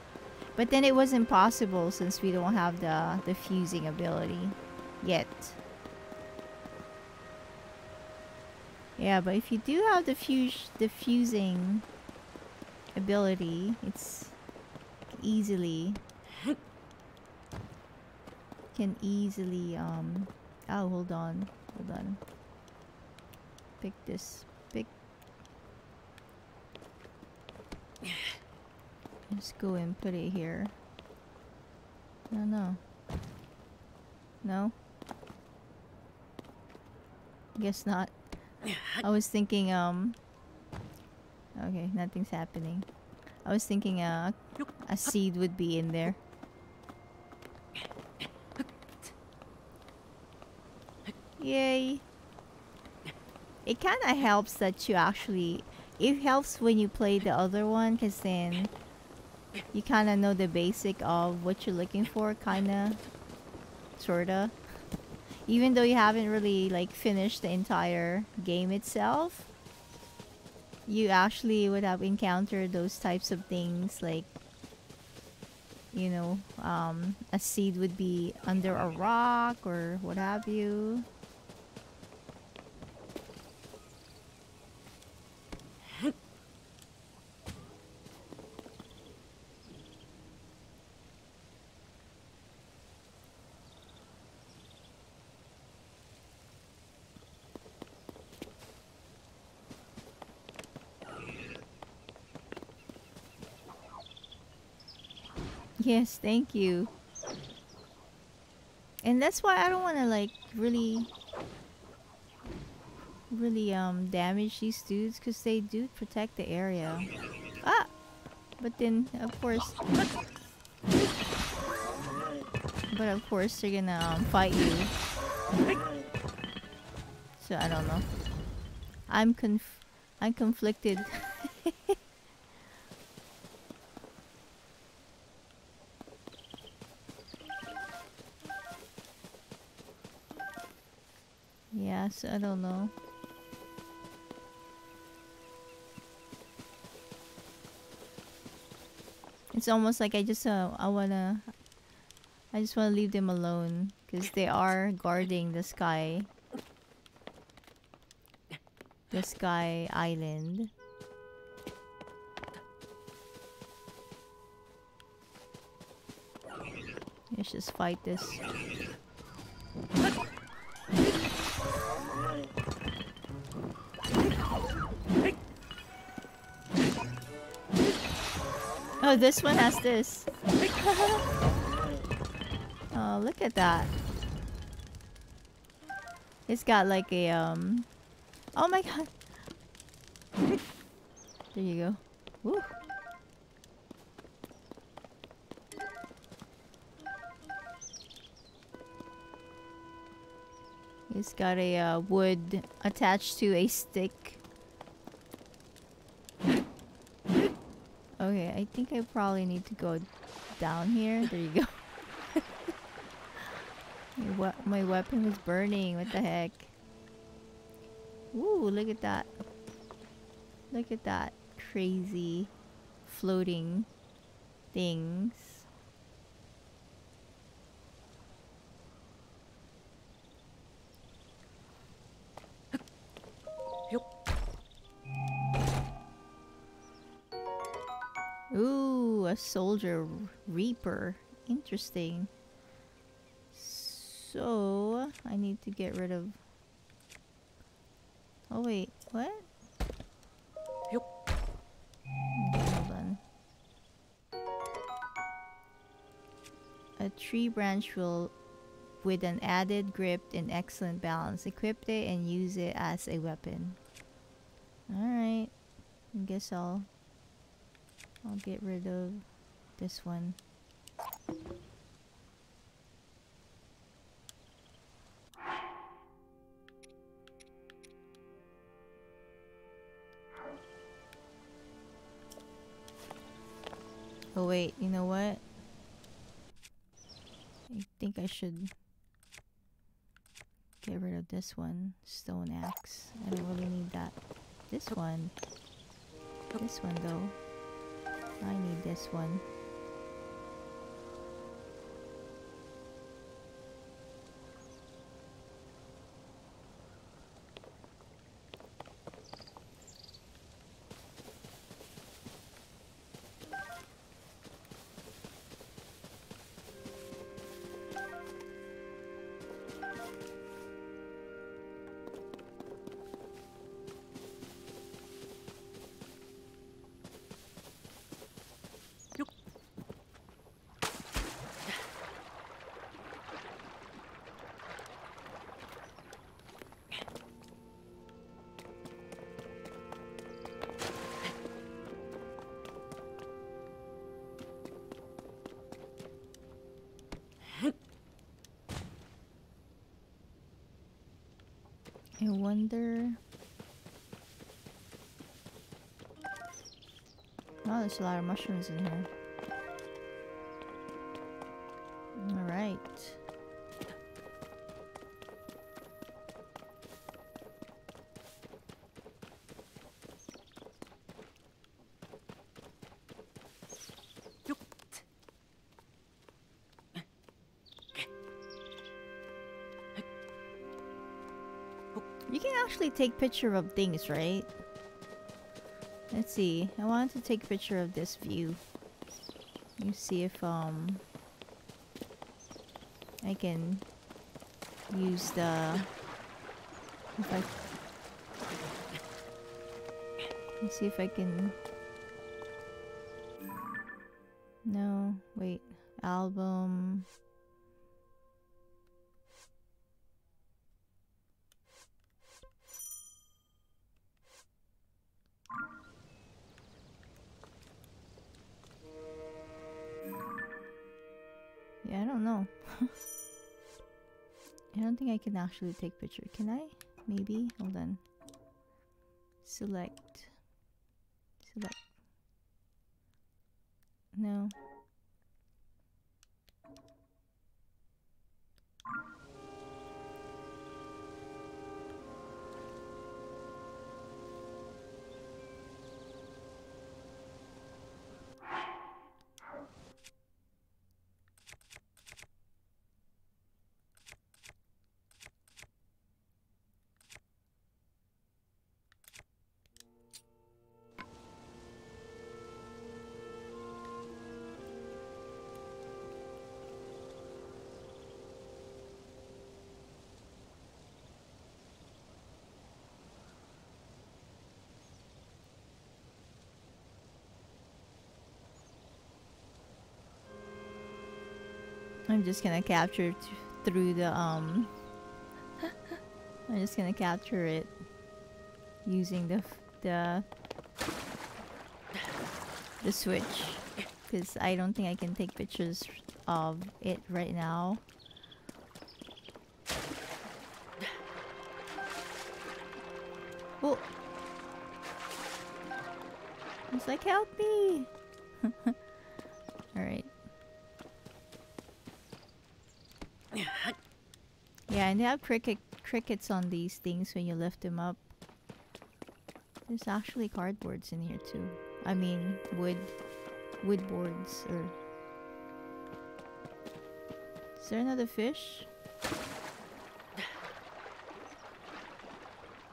But then it was impossible since we don't have the, the fusing ability yet. Yeah, but if you do have the fuse the fusing ability, it's easily can easily um oh hold on hold on. Pick this pick. Let's go and put it here. No no. No? Guess not. I was thinking um okay nothing's happening. I was thinking uh, a seed would be in there Yay. It kind of helps that you actually... It helps when you play the other one because then you kind of know the basic of what you're looking for, kind of. Sorta. Even though you haven't really like finished the entire game itself, you actually would have encountered those types of things like you know, um, a seed would be under a rock or what have you. Yes, thank you. And that's why I don't want to like really really um damage these dudes because they do protect the area. Ah! But then, of course... But of course they're gonna um, fight you. So I don't know. I'm conf I'm conflicted. yeah, so I don't know. It's almost like I just uh, I wanna I just wanna leave them alone because they are guarding the sky the sky island. Let's just fight this. Oh, this one has this. oh, look at that. It's got like a, um... Oh my god! There you go. Woo! It's got a uh, wood attached to a stick. Okay, I think I probably need to go down here. There you go. my, my weapon was burning. What the heck? Ooh, look at that. Look at that crazy floating things. Soldier reaper. Interesting. So, I need to get rid of... Oh wait, what? Okay, hold on. A tree branch will, with an added grip and excellent balance, equip it and use it as a weapon. Alright. I guess I'll I'll get rid of this one. Oh wait, you know what? I think I should get rid of this one. Stone axe. I don't really need that. This one. This one though. I need this one. I wonder... Oh, there's a lot of mushrooms in here. Actually take picture of things, right? Let's see. I wanted to take a picture of this view. Me see if um I can use the if I Let's see if I can actually take picture. Can I? Maybe. Hold on. Select. Select. I'm just gonna capture th- through the um. I'm just gonna capture it using the the the switch because I don't think I can take pictures of it right now. Oh, it's like help me. Yeah, and they have cricket crickets on these things when you lift them up. There's actually cardboards in here too. I mean, wood, wood boards or. Is there another fish?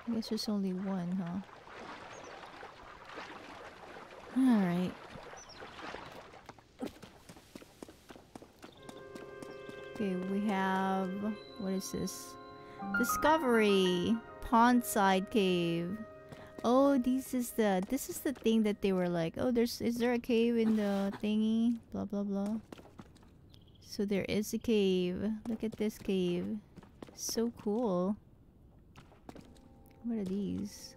I guess there's only one, huh? Alright. Okay, we have what is this? Discovery Pondside Cave. Oh, this is the this is the thing that they were like. Oh, there's is there a cave in the thingy? Blah blah blah. So there is a cave. Look at this cave. So cool. What are these?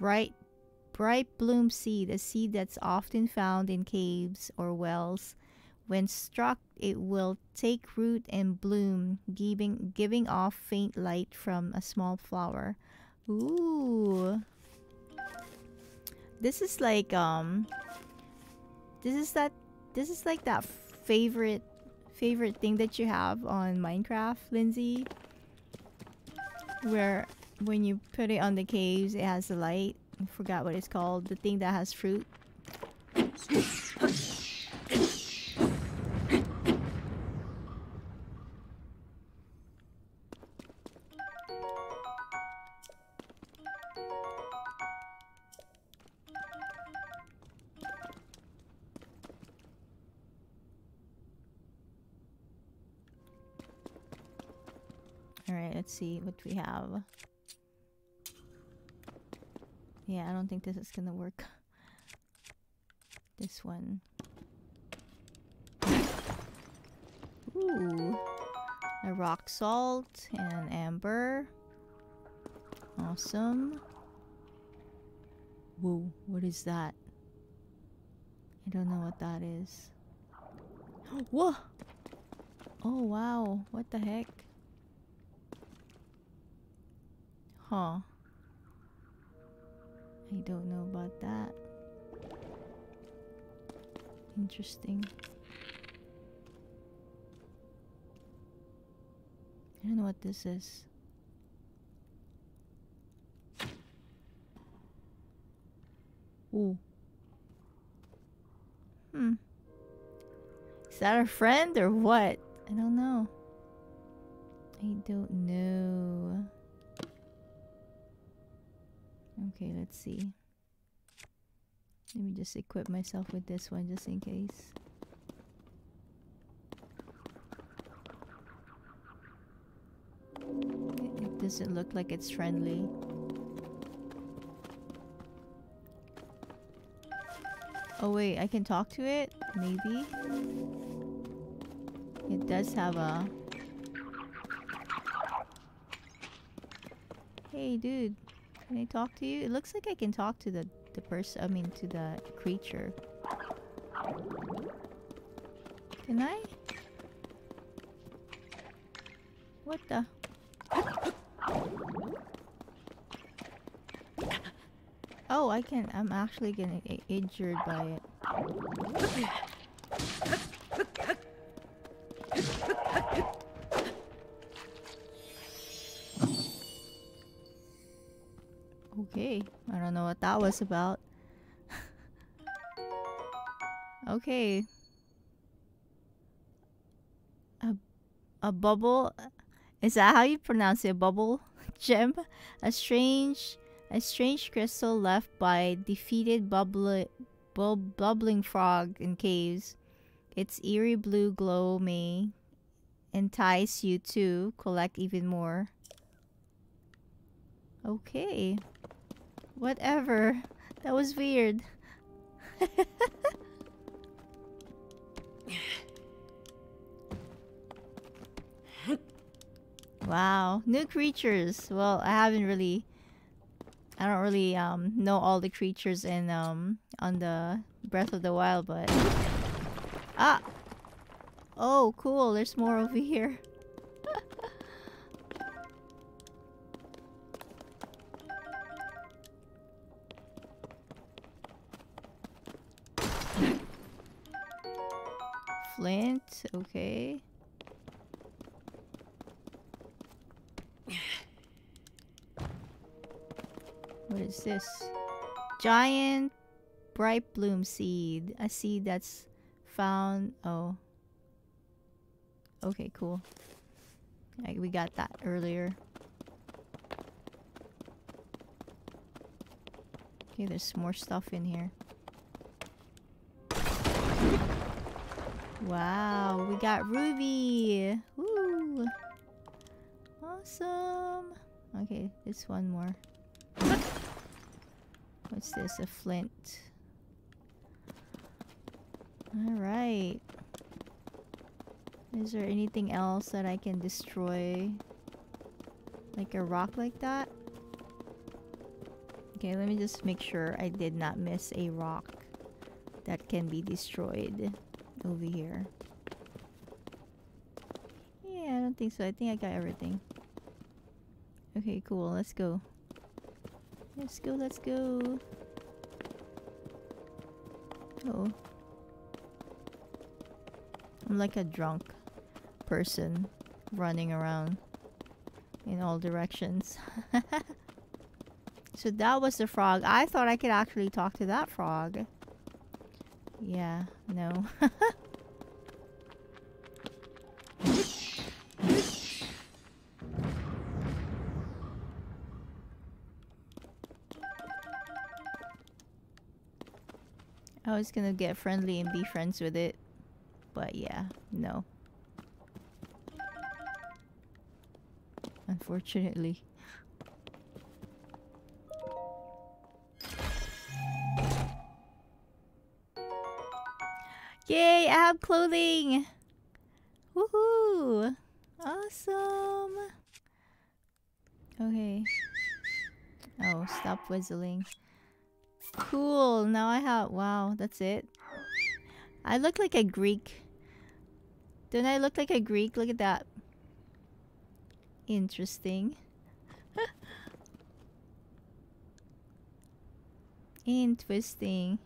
Bright bright bloom seed, a seed that's often found in caves or wells. When struck, it will take root and bloom, giving giving off faint light from a small flower. Ooh. This is like um this is that this is like that favorite favorite thing that you have on Minecraft, Lindsay. Where when you put it on the caves, it has a light. I forgot what it's called. The thing that has fruit. Alright, let's see what we have. Yeah, I don't think this is gonna work. This one. Ooh. A rock salt and amber. Awesome. Whoa, what is that? I don't know what that is. Whoa! Oh wow, what the heck? Huh. I don't know about that. Interesting. I don't know what this is. Ooh. Hmm. Is that a friend or what? I don't know. I don't know. Okay, let's see. Let me just equip myself with this one just in case. It, doesn't look like it's friendly. Oh wait, I can talk to it? Maybe? It does have a... Hey dude, can I talk to you? It looks like I can talk to the, the person, I mean to the creature. Can I? What the? Oh, I can. I'm actually getting injured by it. What that was about. okay. A, a bubble? Is that how you pronounce it? Bubble? Gem? A strange a strange crystal left by defeated bubbly, bub bubbling frog in caves. Its eerie blue glow may entice you to collect even more. Okay. Whatever. That was weird. wow. New creatures. Well, I haven't really I don't really um know all the creatures in um on the Breath of the Wild, but ah, oh cool. There's more over here. Flint, okay. What is this? Giant bright bloom seed. A seed that's found. Oh. Okay, cool. Like we got that earlier. Okay, there's more stuff in here. Wow, we got Ruby! Woo! Awesome! Okay, this one more. What's this? A flint. Alright. Is there anything else that I can destroy? Like a rock like that? Okay, let me just make sure I did not miss a rock that can be destroyed over here. Yeah, I don't think so. I think I got everything. Okay, cool. Let's go. Let's go, let's go. Oh. I'm like a drunk person running around in all directions. so that was the frog. I thought I could actually talk to that frog. Yeah, no. I was gonna get friendly and be friends with it. But yeah, no. Unfortunately. Yay, I have clothing! Woohoo! Awesome! Okay. Oh, stop whistling. Cool. Now I have... Wow, that's it. I look like a Greek. Don't I look like a Greek? Look at that. Interesting. Interesting.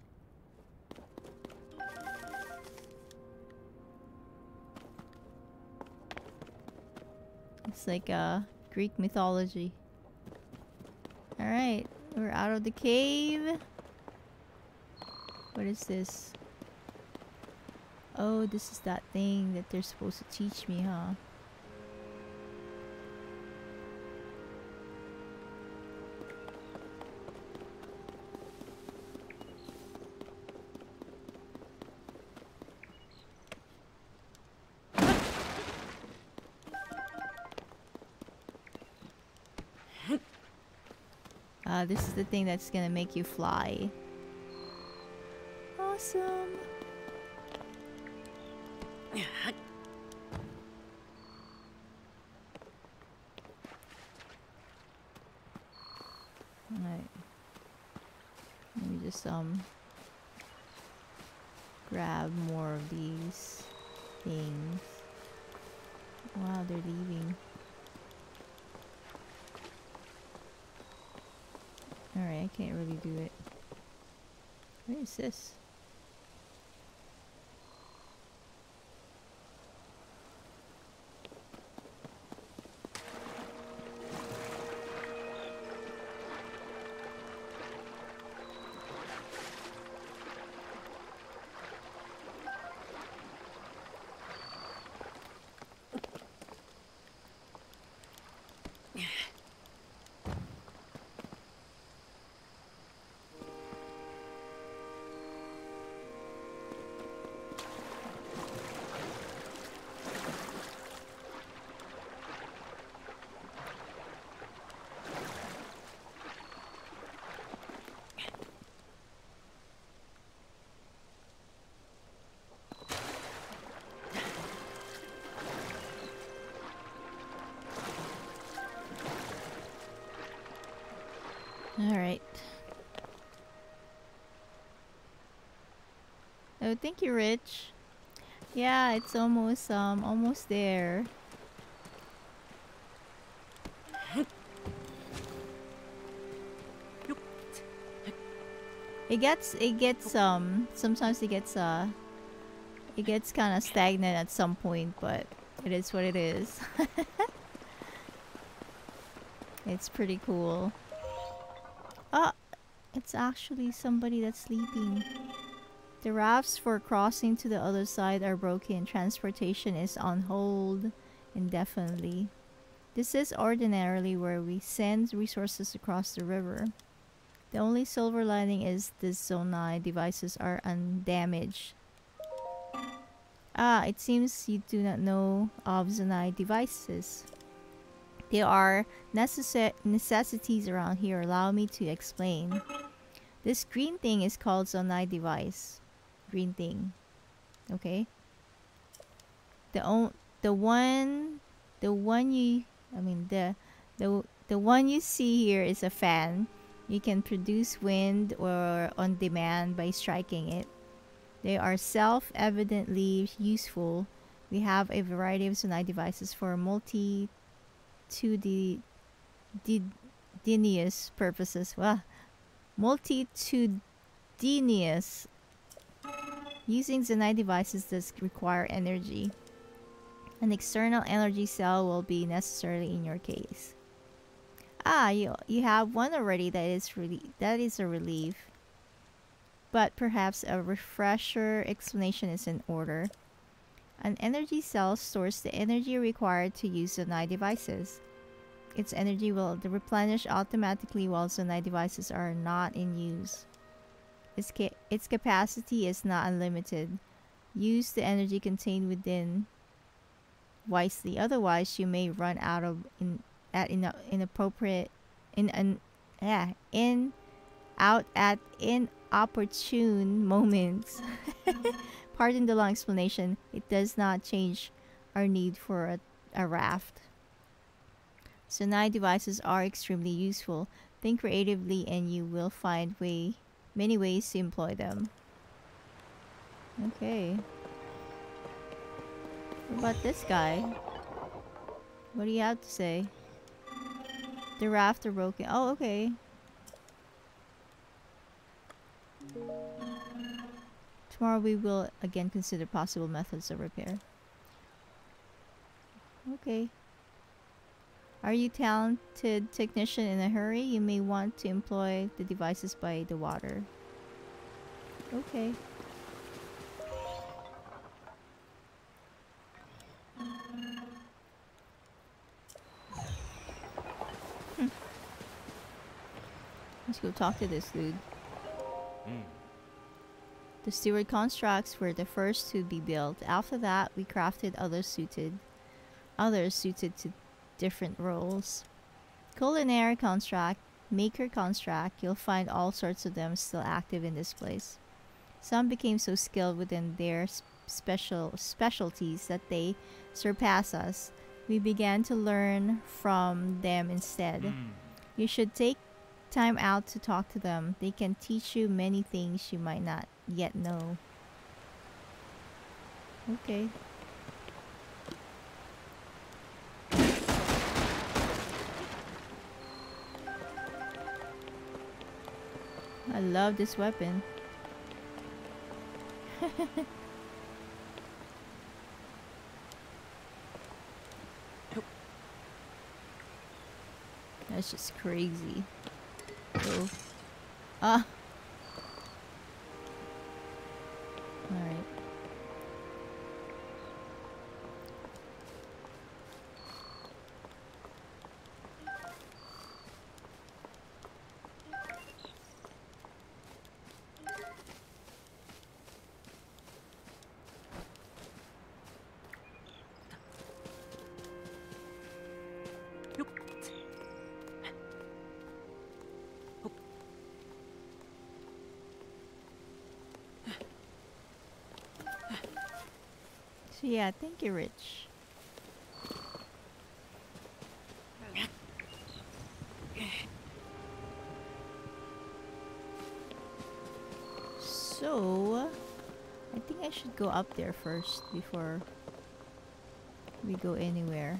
Like uh, Greek mythology. Alright, we're out of the cave. What is this? Oh, this is that thing that they're supposed to teach me, huh? This is the thing that's gonna make you fly. awesome. Alright. Let me just um grab more of these things. Wow, they're leaving. Alright, Do it. What is this? All right. Oh, thank you, Rich. Yeah, it's almost um almost there. It gets it gets um sometimes it gets uh it gets kind of stagnant at some point, but it is what it is. it's pretty cool. It's actually somebody that's sleeping. The rafts for crossing to the other side are broken. Transportation is on hold indefinitely. This is ordinarily where we send resources across the river. The only silver lining is the Zonai devices are undamaged. Ah, it seems you do not know of Zonai devices. There are necess necessities around here. Allow me to explain. This green thing is called Zonai device. Green thing. Okay? The on the one the one you I mean the the the one you see here is a fan. You can produce wind or on demand by striking it. They are self-evidently useful. We have a variety of Zonai devices for multi to the multitudinous purposes. Well, multitudinous. Using Zonai devices does require energy. An external energy cell will be necessary in your case. Ah, you you have one already. That is really that is a relief. But perhaps a refresher explanation is in order. An energy cell stores the energy required to use Zonai devices. Its energy will replenish automatically while Zonai devices are not in use. Its, ca its capacity is not unlimited. Use the energy contained within wisely. Otherwise, you may run out of in at in, inappropriate in an yeah in out at inopportune moments. Pardon the long explanation. It does not change our need for a, a raft. Zonai devices are extremely useful. Think creatively and you will find way many ways to employ them. Okay. What about this guy? What do you have to say? The raft are broken. Oh, okay. Tomorrow we will again consider possible methods of repair. Okay. Are you talented technician in a hurry? You may want to employ the devices by the water. Okay. Hmm. Let's go talk to this dude. Mm. The steward constructs were the first to be built. After that, we crafted others suited, others suited to different roles. Culinary construct, maker construct, you'll find all sorts of them still active in this place. Some became so skilled within their special specialties that they surpass us. We began to learn from them instead. Mm. You should take time out to talk to them. They can teach you many things you might not yet know. Okay. I love this weapon. That's just crazy. Oh. Ah. Yeah, thank you, Rich. So, I think I should go up there first before we go anywhere.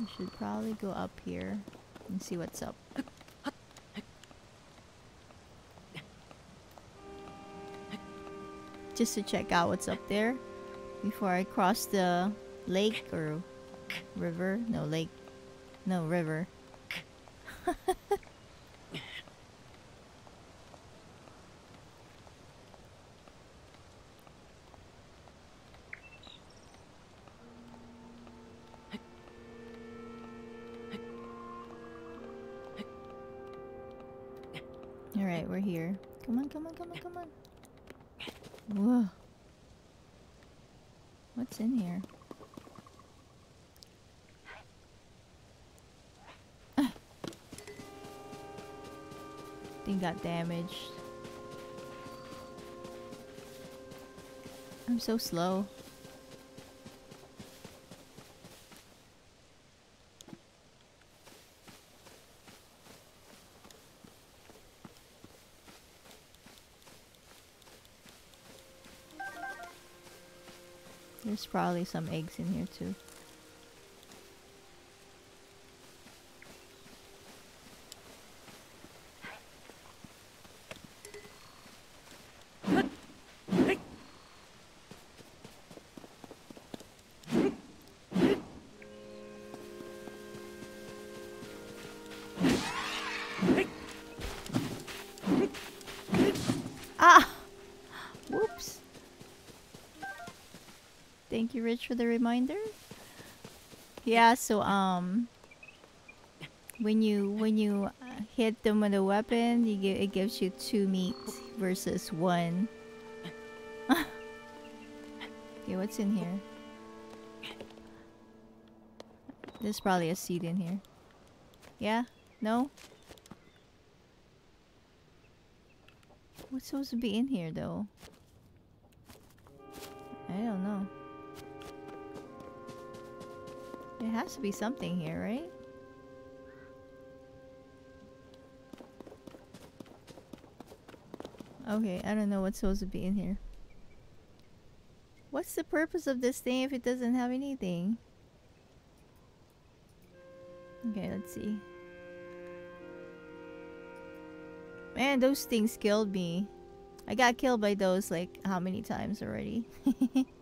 We should probably go up here and see what's up. Just to check out what's up there before I cross the lake or river. No, lake. No, river. Got damaged. I'm so slow. There's probably some eggs in here too. You, Rich, for the reminder. Yeah, so um, when you when you uh, hit them with a weapon, you get it gives you two meat versus one. okay, what's in here? There's probably a seed in here. Yeah? No? What's supposed to be in here though? I don't know. Has to be something here, right? Okay, I don't know what's supposed to be in here. What's the purpose of this thing if it doesn't have anything? Okay, let's see. Man, those things killed me. I got killed by those like how many times already?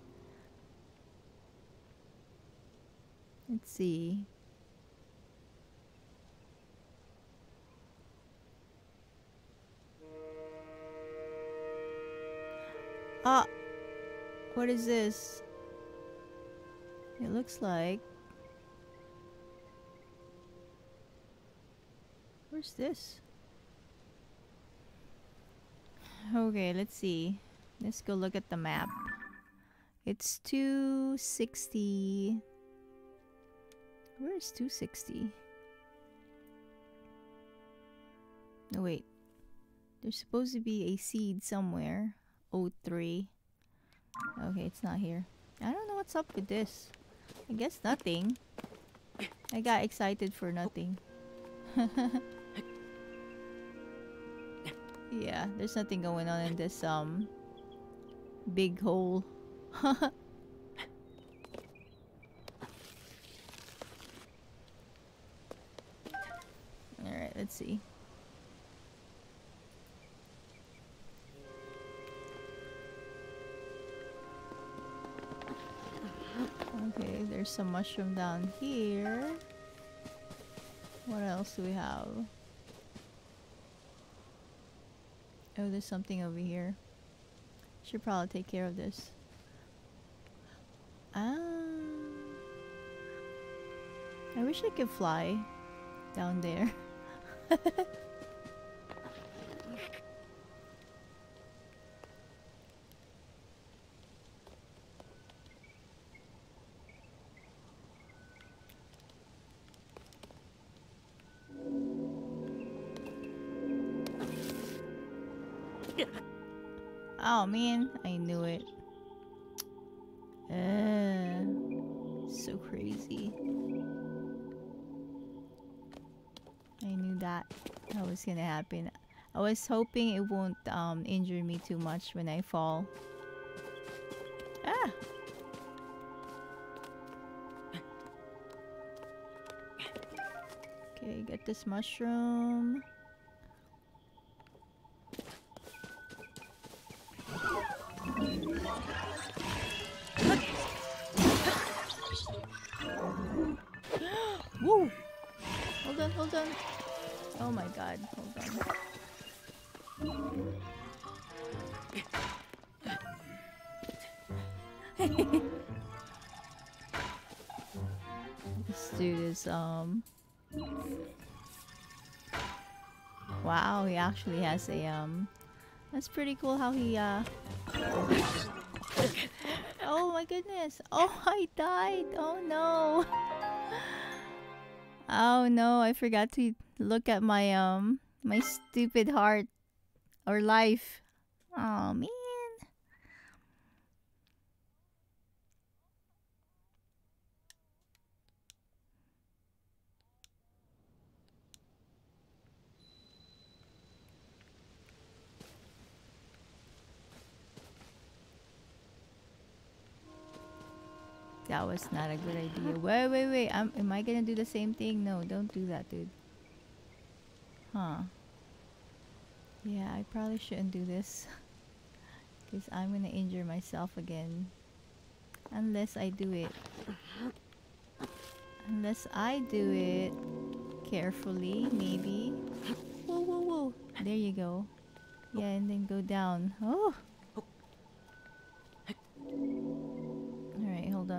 Let's see. Ah! What is this? It looks like... Where's this? Okay, let's see. Let's go look at the map. It's 260... Where's 260? No, wait. There's supposed to be a seed somewhere. O3. Okay, it's not here. I don't know what's up with this. I guess nothing. I got excited for nothing. yeah, there's nothing going on in this um big hole. Okay, there's some mushroom down here. What else do we have? Oh, there's something over here. Should probably take care of this. Ah. I wish I could fly down there. oh man, I knew it. Uh, so crazy. I knew that that was gonna happen. I was hoping it won't um, injure me too much when I fall. Ah! Okay, get this mushroom. Um... Wow, he actually has a, um... That's pretty cool how he, uh... Oh my goodness! Oh, I died! Oh no! Oh no, I forgot to look at my um my stupid heart or life. Oh man. That was not a good idea. Wait, wait, wait. I'm, am I gonna do the same thing? No, don't do that, dude. Huh. Yeah, I probably shouldn't do this. Because I'm gonna injure myself again. Unless I do it. Unless I do it carefully, maybe. Whoa, whoa, whoa. There you go. Yeah, and then go down. Oh!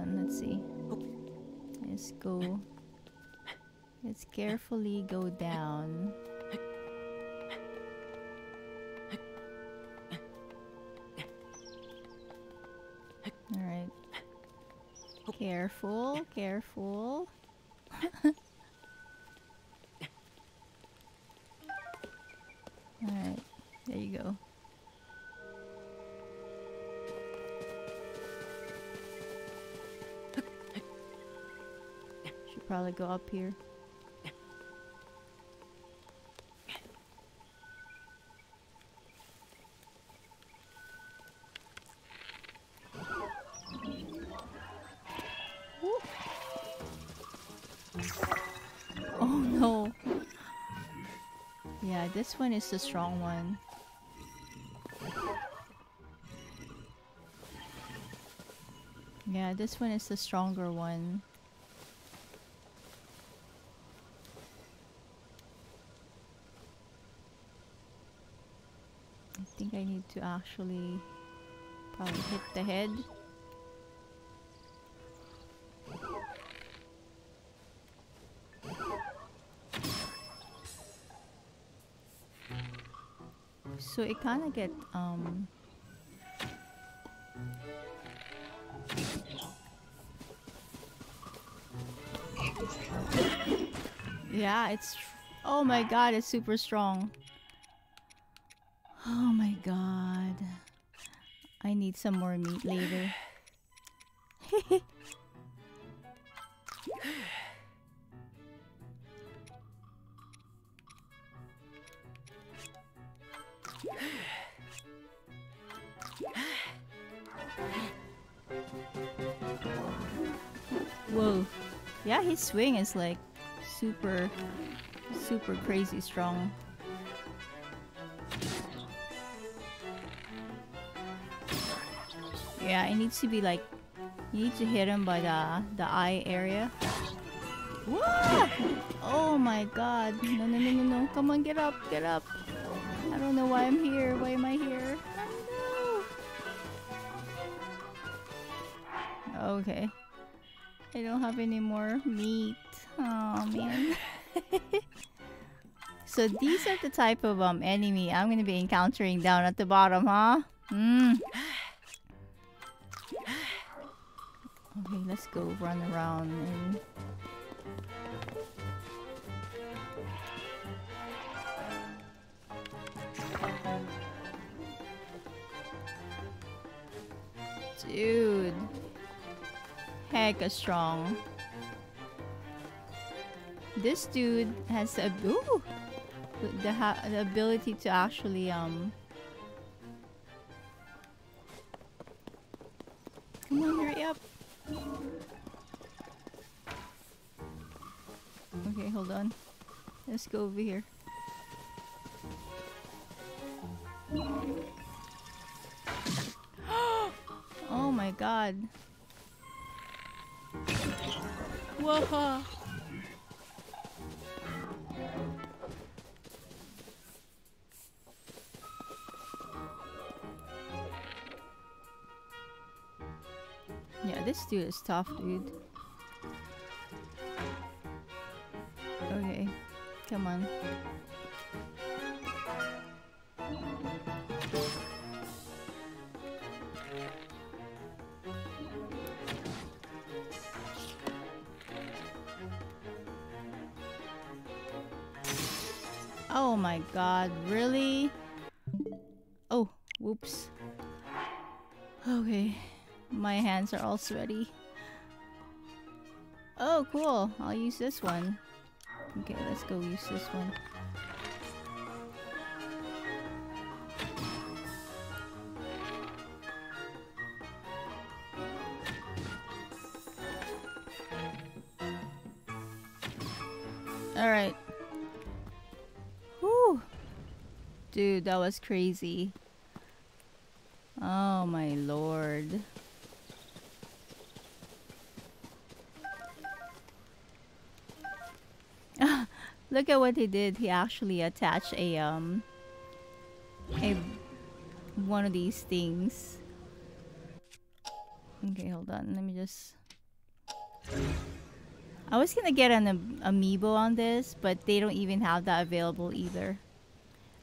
Let's see. Let's go. Let's carefully go down. Alright. Careful, careful. Probably go up here. Oh no. Yeah, this one is the strong one. Yeah, this one is the stronger one. I think I need to actually probably hit the head. So it kind of get um Yeah, it's oh my god, it's super strong. Oh my god. Need some more meat later. Whoa. Yeah, his swing is like super, super crazy strong. Yeah, it needs to be like, you need to hit him by the, the eye area. Whoa! Oh my god. No, no, no, no, no. Come on, get up, get up. I don't know why I'm here. Why am I here? I don't know. Okay. I don't have any more meat. Oh man. so these are the type of um enemy I'm gonna be encountering down at the bottom, huh? Mm. Let's go run around and Dude. Hecka strong. This dude has a ooh, the, the ability to actually um Come on, hurry up. Okay, hold on. Let's go over here. oh my god. Whoa. Yeah, this dude is tough, dude. Come on. Oh my god, really? Oh, whoops. Okay, my hands are all sweaty. Oh, cool. I'll use this one. Okay, let's go use this one. Alright. Whew. Dude, that was crazy. Oh my lord. Look at what he did. He actually attached a um a one of these things. Okay, hold on. Let me just I was gonna get an am amiibo on this, but they don't even have that available either.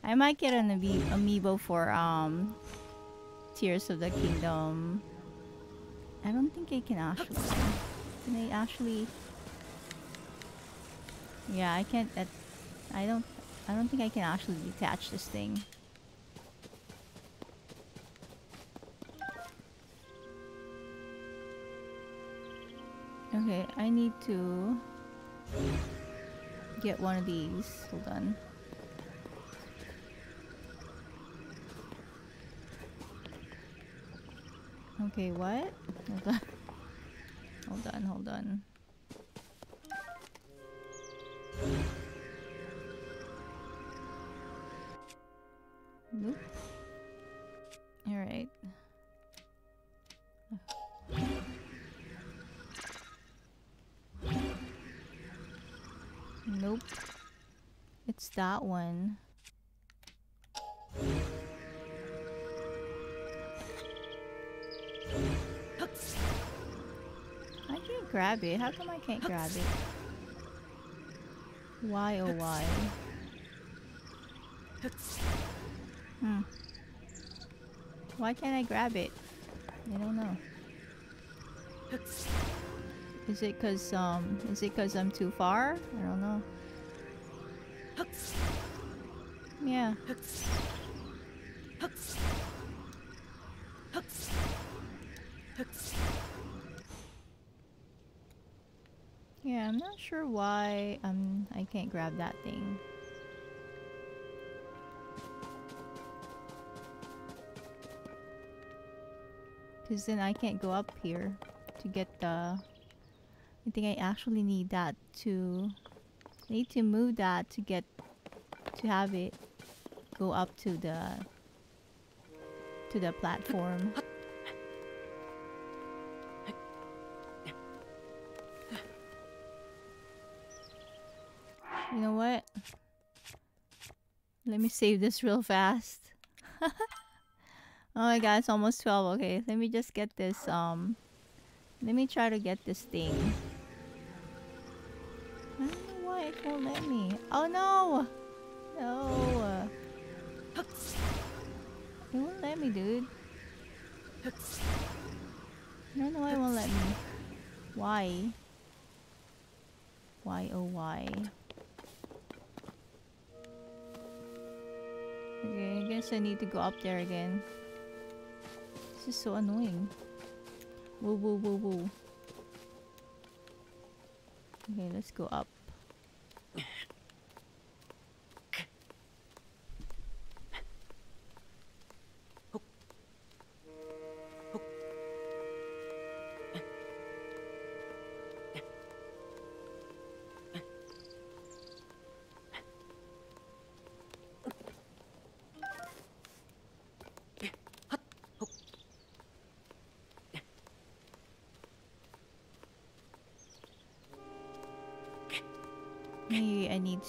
I might get an ami amiibo for um Tears of the Kingdom. I don't think I can actually. Can I actually? Yeah, I can't. That I don't. I don't think I can actually detach this thing. Okay, I need to get one of these. Hold on. Okay, what? Hold on. Hold on, hold on. Nope. Alright. Nope. It's that one. I can't grab it. How come I can't grab it? Why oh why? Hmm. Why can't I grab it? I don't know. Is it cause um is it cause I'm too far? I don't know. Yeah. Yeah, I'm not sure why um I can't grab that thing. Cause then I can't go up here to get the I think I actually need that to I need to move that to get to have it go up to the to the platform. Let me save this real fast. oh my god, it's almost 12. Okay, let me just get this, um... Let me try to get this thing. I don't know why it won't let me. Oh no! No! It won't let me, dude. I don't know why it won't let me. Why? Why oh why? Okay, I guess I need to go up there again. This is so annoying. Woo woo woo woo. Okay, let's go up.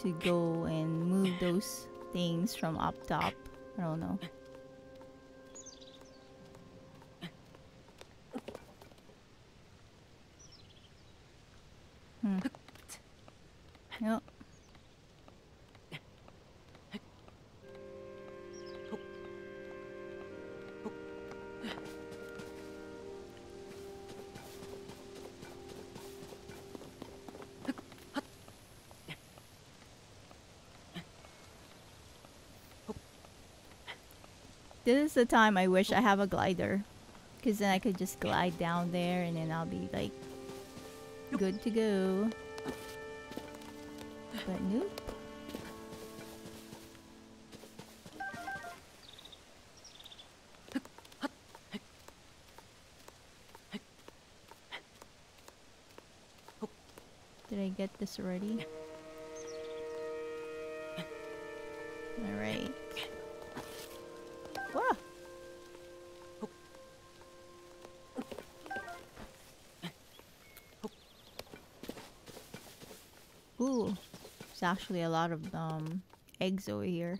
To go and move those things from up top. I don't know. This is the time I wish I have a glider. Because then I could just glide down there and then I'll be like good to go. But nope. Did I get this already? Actually a lot of um eggs over here.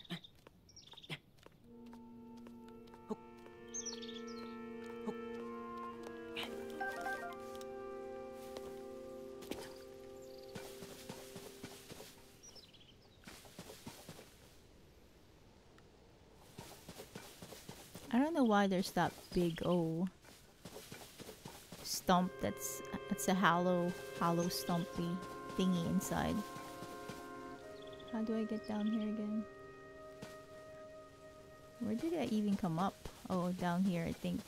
I don't know why there's that big oh stump that's it's a hollow hollow stumpy thingy inside. Do I get down here again? Where did I even come up? Oh, down here I think.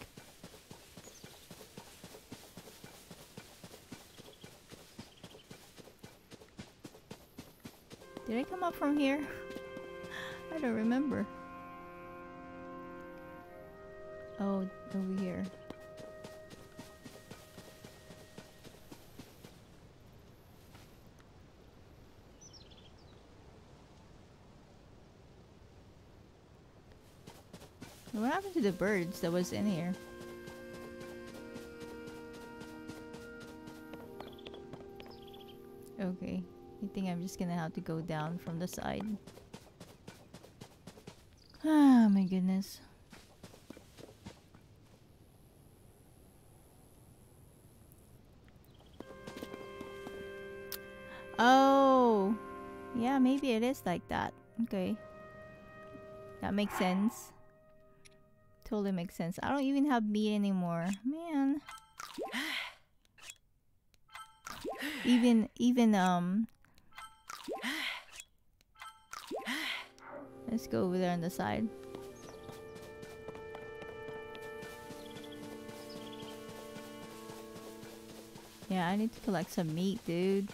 Did I come up from here? I don't remember. Oh, over here. What happened to the birds that was in here? Okay. I think I'm just gonna have to go down from the side. Ah, my goodness. Oh, yeah, maybe it is like that. Okay. That makes sense. Totally makes sense. I don't even have meat anymore. Man. Even, even, um... Let's go over there on the side. Yeah, I need to collect some meat, dude.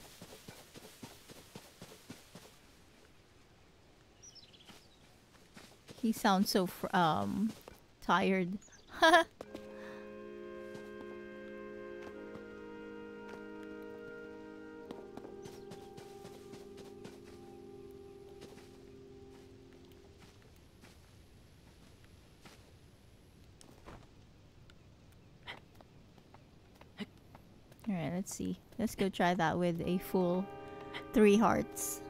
He sounds so, um, tired. Alright, let's see. Let's go try that with a full three hearts.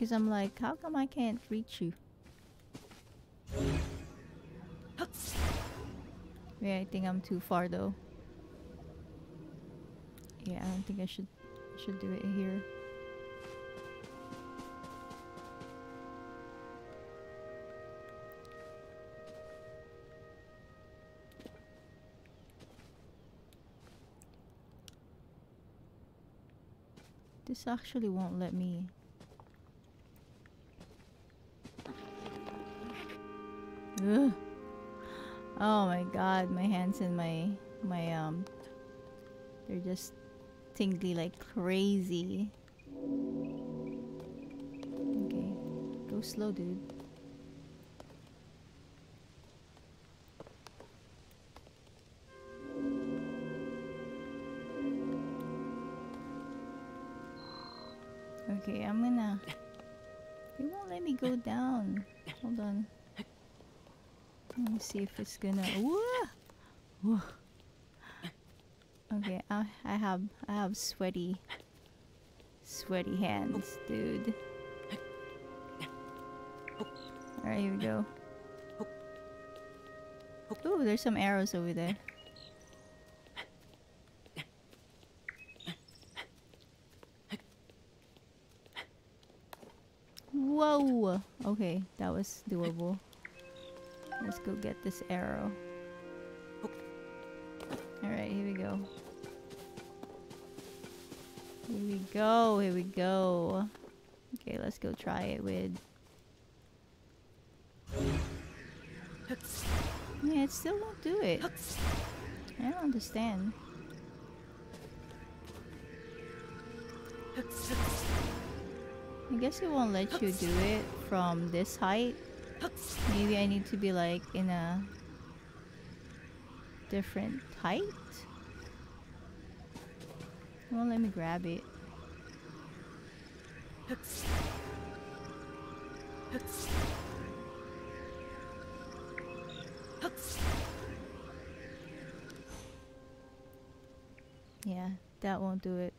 Because I'm like, how come I can't reach you? Yeah, I think I'm too far though. Yeah, I don't think I should should do it here. This actually won't let me. Ugh. Oh my god, my hands and my my um they're just tingly like crazy. Okay. Go slow, dude. Okay, I'm gonna. They won't let me go down. Hold on. Let me see if it's gonna. Whoa! Whoa. Okay, I, I have I have sweaty, sweaty hands, dude. Alright, here we go. Ooh, there's some arrows over there. Whoa! Okay, that was doable. Let's go get this arrow. Alright, here we go. Here we go, here we go. Okay, let's go try it with... Yeah, it still won't do it. I don't understand. I guess it won't let you do it from this height. Maybe I need to be like in a different height? Won't let me grab it. Yeah, that won't do it.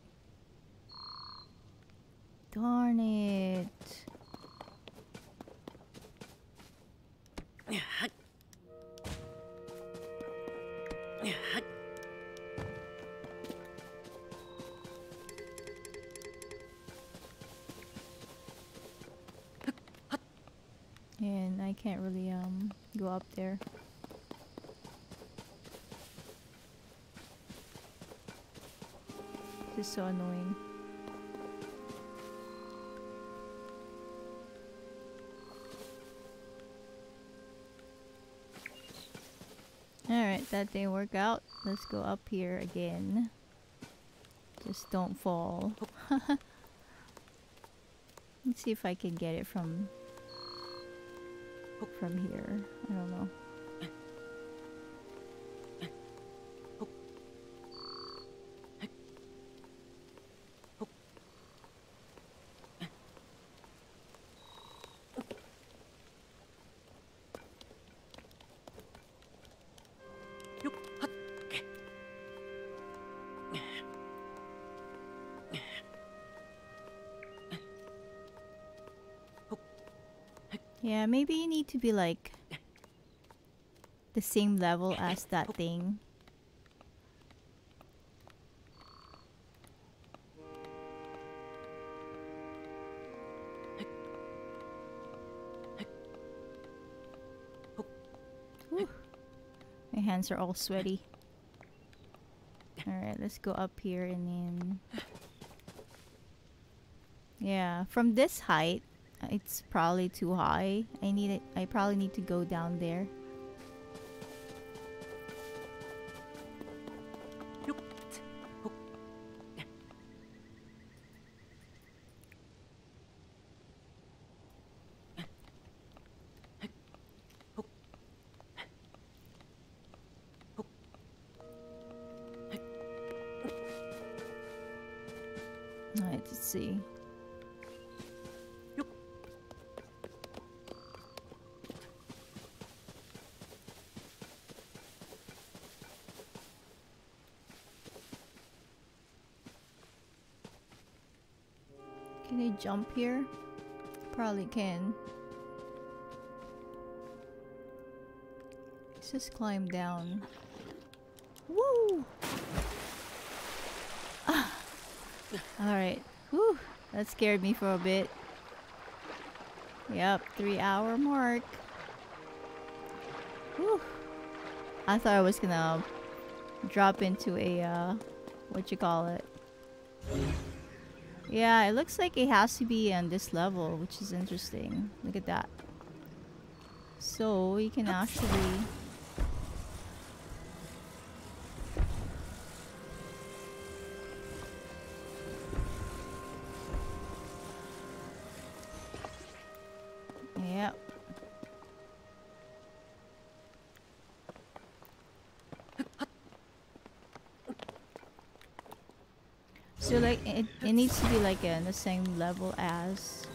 Is so annoying. Alright, that didn't work out. Let's go up here again. Just don't fall. Let's see if I can get it from from here. I don't know. Yeah, maybe you need to be like the same level as that thing. My hands are all sweaty. Alright, let's go up here and then... Yeah, from this height, it's probably too high. I need it. I probably need to go down there jump here? Probably can. Let's just climb down. Woo! Ah. Alright. Woo! That scared me for a bit. Yep, three hour mark. Woo! I thought I was gonna drop into a, uh, what you call it? Yeah, it looks like it has to be on this level, which is interesting. Look at that. So, you can actually... it, needs to be like in the same level as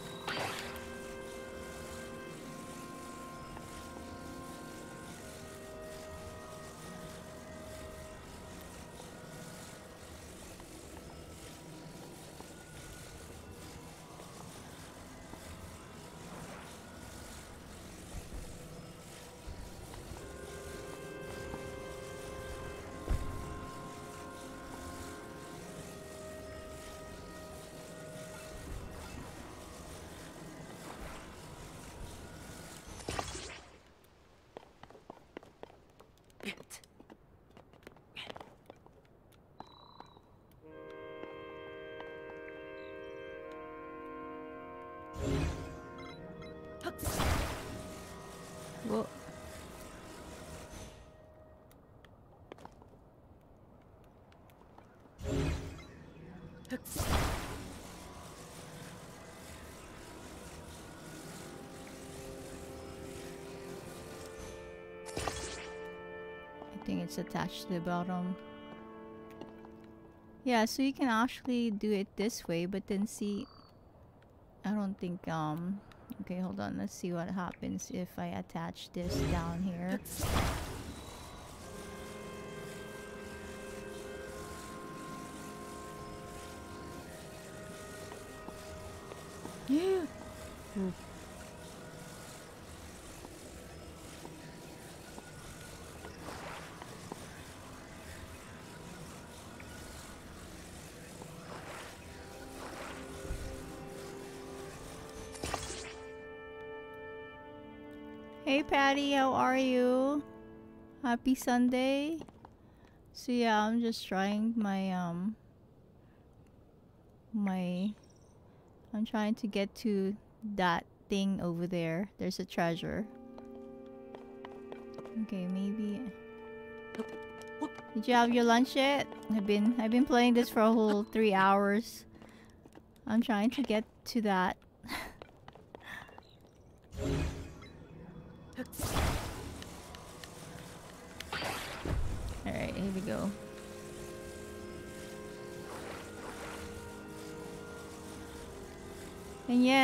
Attached to the bottom. Yeah, so you can actually do it this way, but then see... I don't think, um... Okay, hold on. Let's see what happens if I attach this down here. Yeah. Patty, how are you? Happy Sunday. So yeah, I'm just trying my um my I'm trying to get to that thing over there. There's a treasure. Okay, maybe Did you have your lunch yet? I've been I've been playing this for a whole 3 hours. I'm trying to get to that.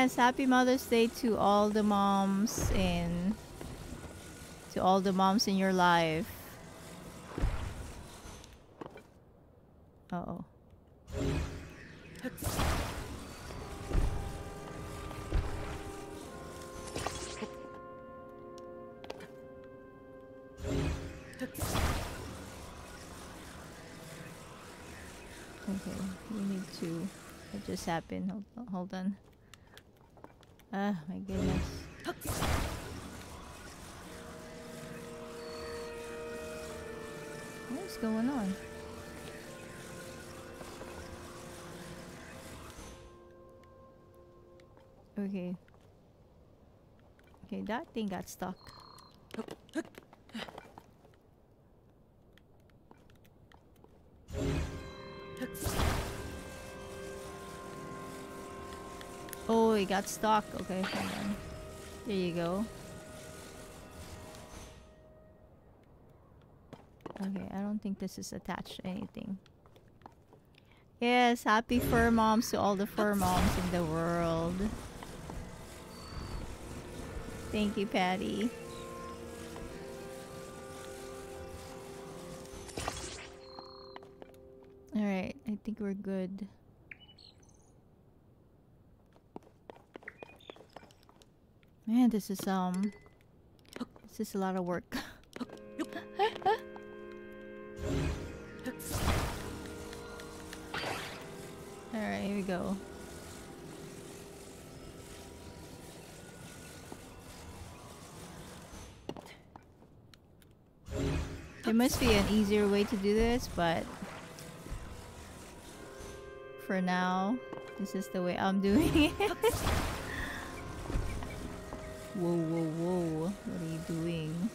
Yes, happy Mother's Day to all the moms and to all the moms in your life. Uh oh. Okay, we need to. What just happened? Hold, hold on. Ah, my goodness. What's going on? Okay. Okay, that thing got stuck. Got stuck. Okay, hold on. There you go. Okay, I don't think this is attached to anything. Yes, happy fur moms to all the fur moms in the world. Thank you, Patty. Alright, I think we're good. Man, this is um this is a lot of work. Alright, here we go. There must be an easier way to do this, but for now, this is the way I'm doing it. whoa, whoa, whoa. What are you doing?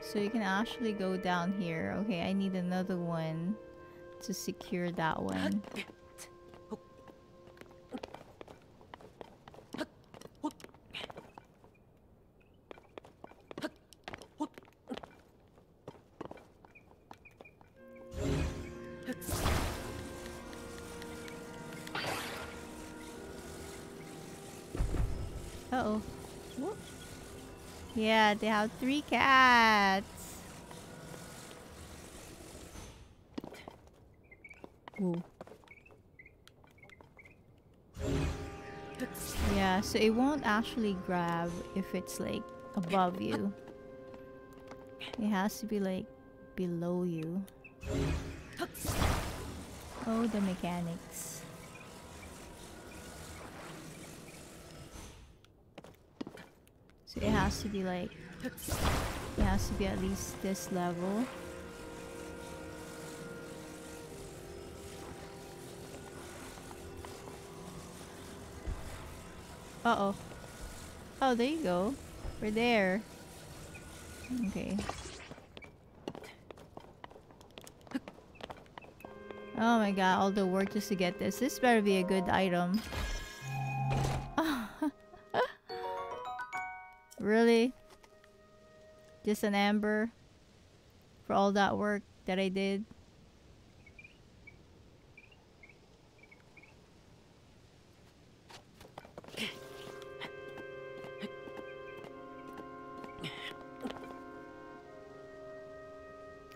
So you can actually go down here. Okay, I need another one to secure that one. They have three cats. Yeah, so it won't actually grab if it's like above you. It has to be like below you. Oh, the mechanics. So it has to be like, it has to be at least this level. Uh-oh. Oh, there you go. We're there. Okay. Oh my god, all the work just to get this. This better be a good item. really? Just an amber? For all that work that I did?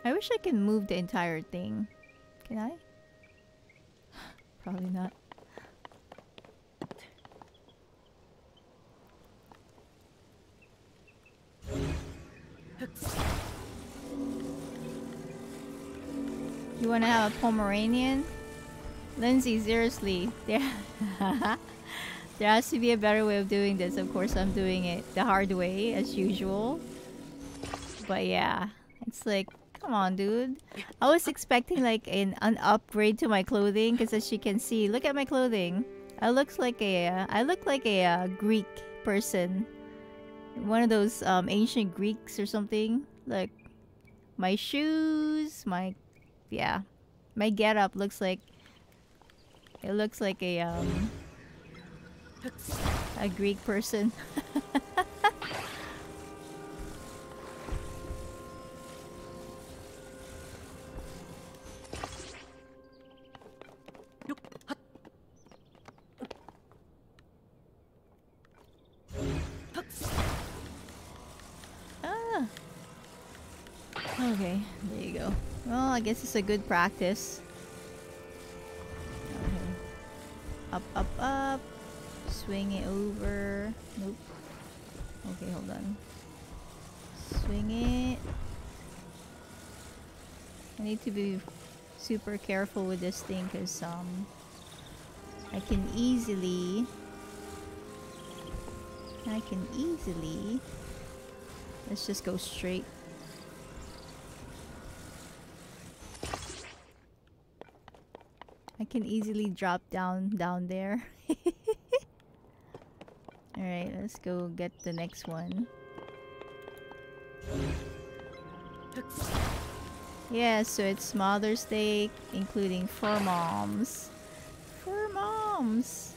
I wish I can move the entire thing. Can I? Probably not. You wanna have a Pomeranian? Lindsay, seriously. There, there has to be a better way of doing this. Of course, I'm doing it the hard way, as usual. But yeah, it's like Come on, dude. I was expecting like an, an upgrade to my clothing because as you can see, look at my clothing. I looks like a I look like a uh, Greek person. One of those um, ancient Greeks or something. Like my shoes, my yeah. My getup looks like it looks like a um a Greek person. guess it's a good practice. Okay. Up, up, up. Swing it over. Nope. Okay, hold on. Swing it. I need to be super careful with this thing because um, I can easily I can easily let's just go straight I can easily drop down down there. Alright, let's go get the next one. Yeah, so it's Mother's Day, including fur moms. Fur moms!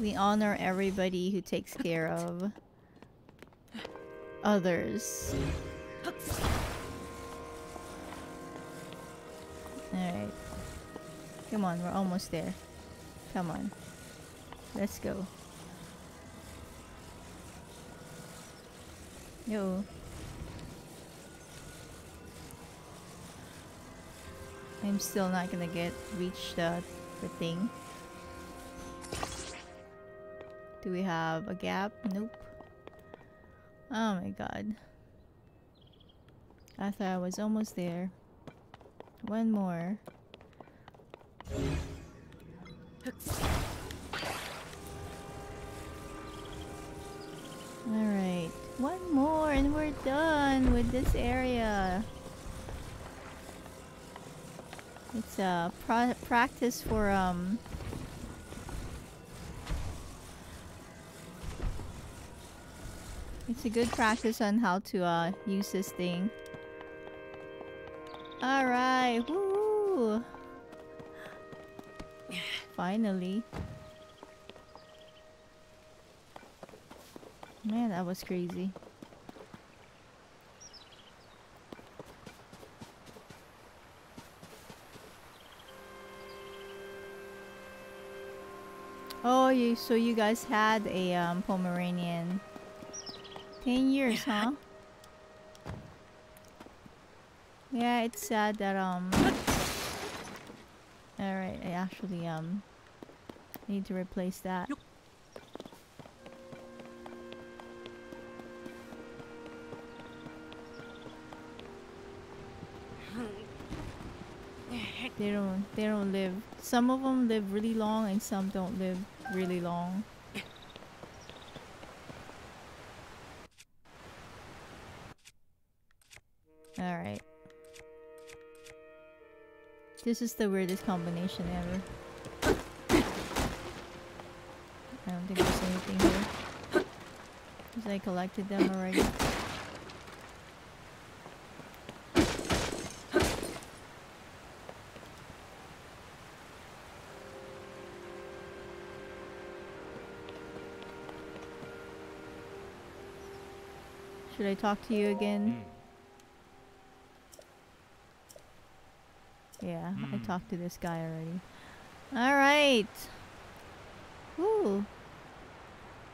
We honor everybody who takes care of others. Alright. Come on, we're almost there. Come on. Let's go. Yo. I'm still not gonna get reach the the thing. Do we have a gap? Nope. Oh my god. I thought I was almost there. One more. Alright. One more and we're done with this area. It's a practice for um It's a good practice on how to uh use this thing. Alright, woo! Finally. Man, that was crazy. Oh, you so you guys had a um, Pomeranian. 10 years, huh? Yeah, it's sad that um Alright, I actually um need to replace that. They don't they don't live. Some of them live really long and some don't live really long. This is the weirdest combination ever. I don't think there's anything here. Because I collected them already. Should I talk to you again? Mm. Yeah, mm. I talked to this guy already. Alright. Ooh.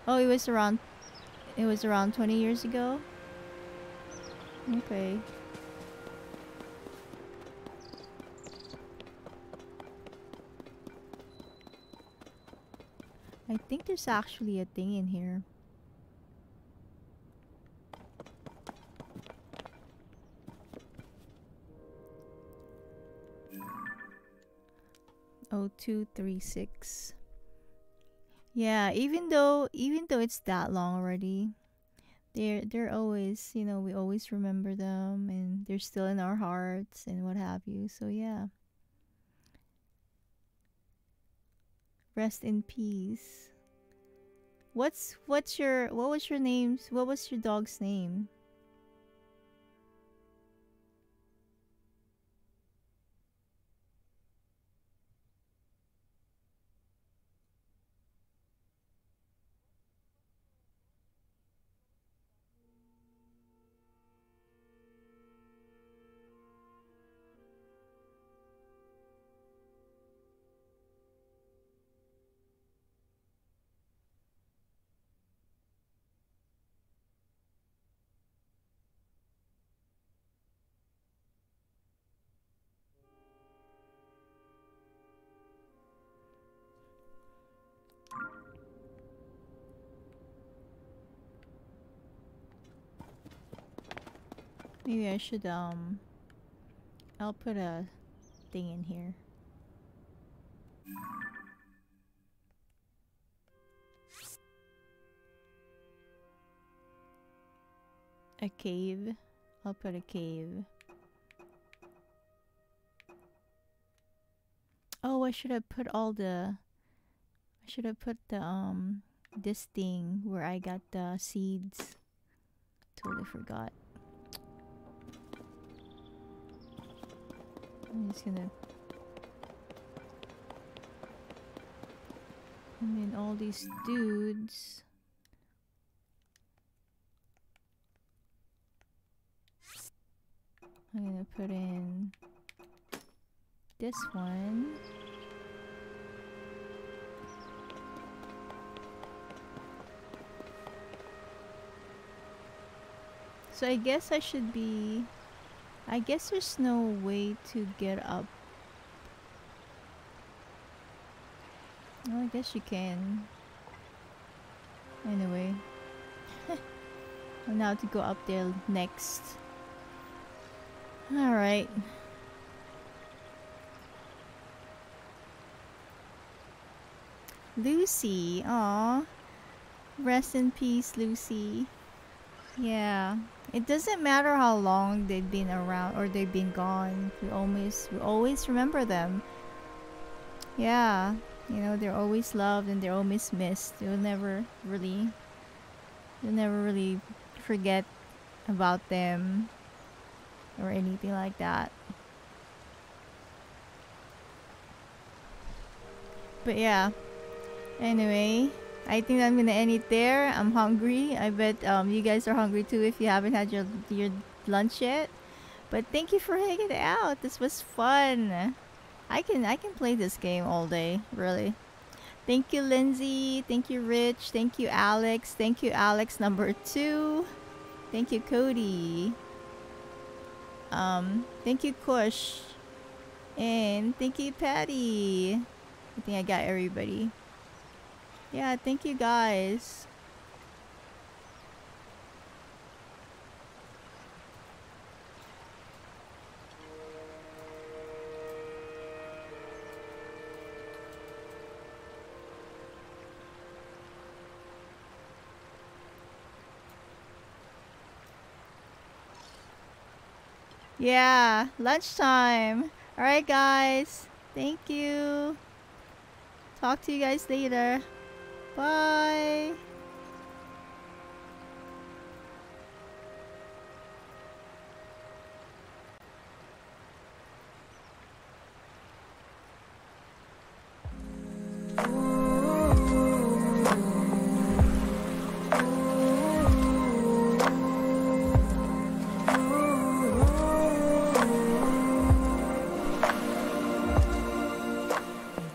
Oh, it was around... It was around 20 years ago? Okay. I think there's actually a thing in here. Two, three, six. Yeah, even though even though it's that long already, they're they're always you know we always remember them and they're still in our hearts and what have you. So yeah. Rest in peace. What's what's your what was your name? What was your dog's name? Maybe I should, um... I'll put a thing in here. A cave. I'll put a cave. Oh, I should have put all the... I should have put the, um... This thing where I got the seeds. Totally forgot. I'm just gonna And then all these dudes. I'm gonna put in this one. So I guess I should be... I guess there's no way to get up. Well, I guess you can. Anyway. now to go up there next. Alright. Lucy, aw. Rest in peace, Lucy. Yeah. It doesn't matter how long they've been around or they've been gone. We always we always remember them. Yeah. You know, they're always loved and they're always missed. You'll never really you'll never really forget about them or anything like that. But yeah. Anyway, I think I'm gonna end it there. I'm hungry. I bet um, you guys are hungry too if you haven't had your your lunch yet. But thank you for hanging out. This was fun. I can I can play this game all day, really. Thank you, Lindsay. Thank you, Rich. Thank you, Alex. Thank you, Alex number two. Thank you, Cody. Um, thank you, Kush. And thank you, Patty. I think I got everybody. Yeah, thank you guys. Yeah, lunchtime. Alright guys, thank you. Talk to you guys later. Bye.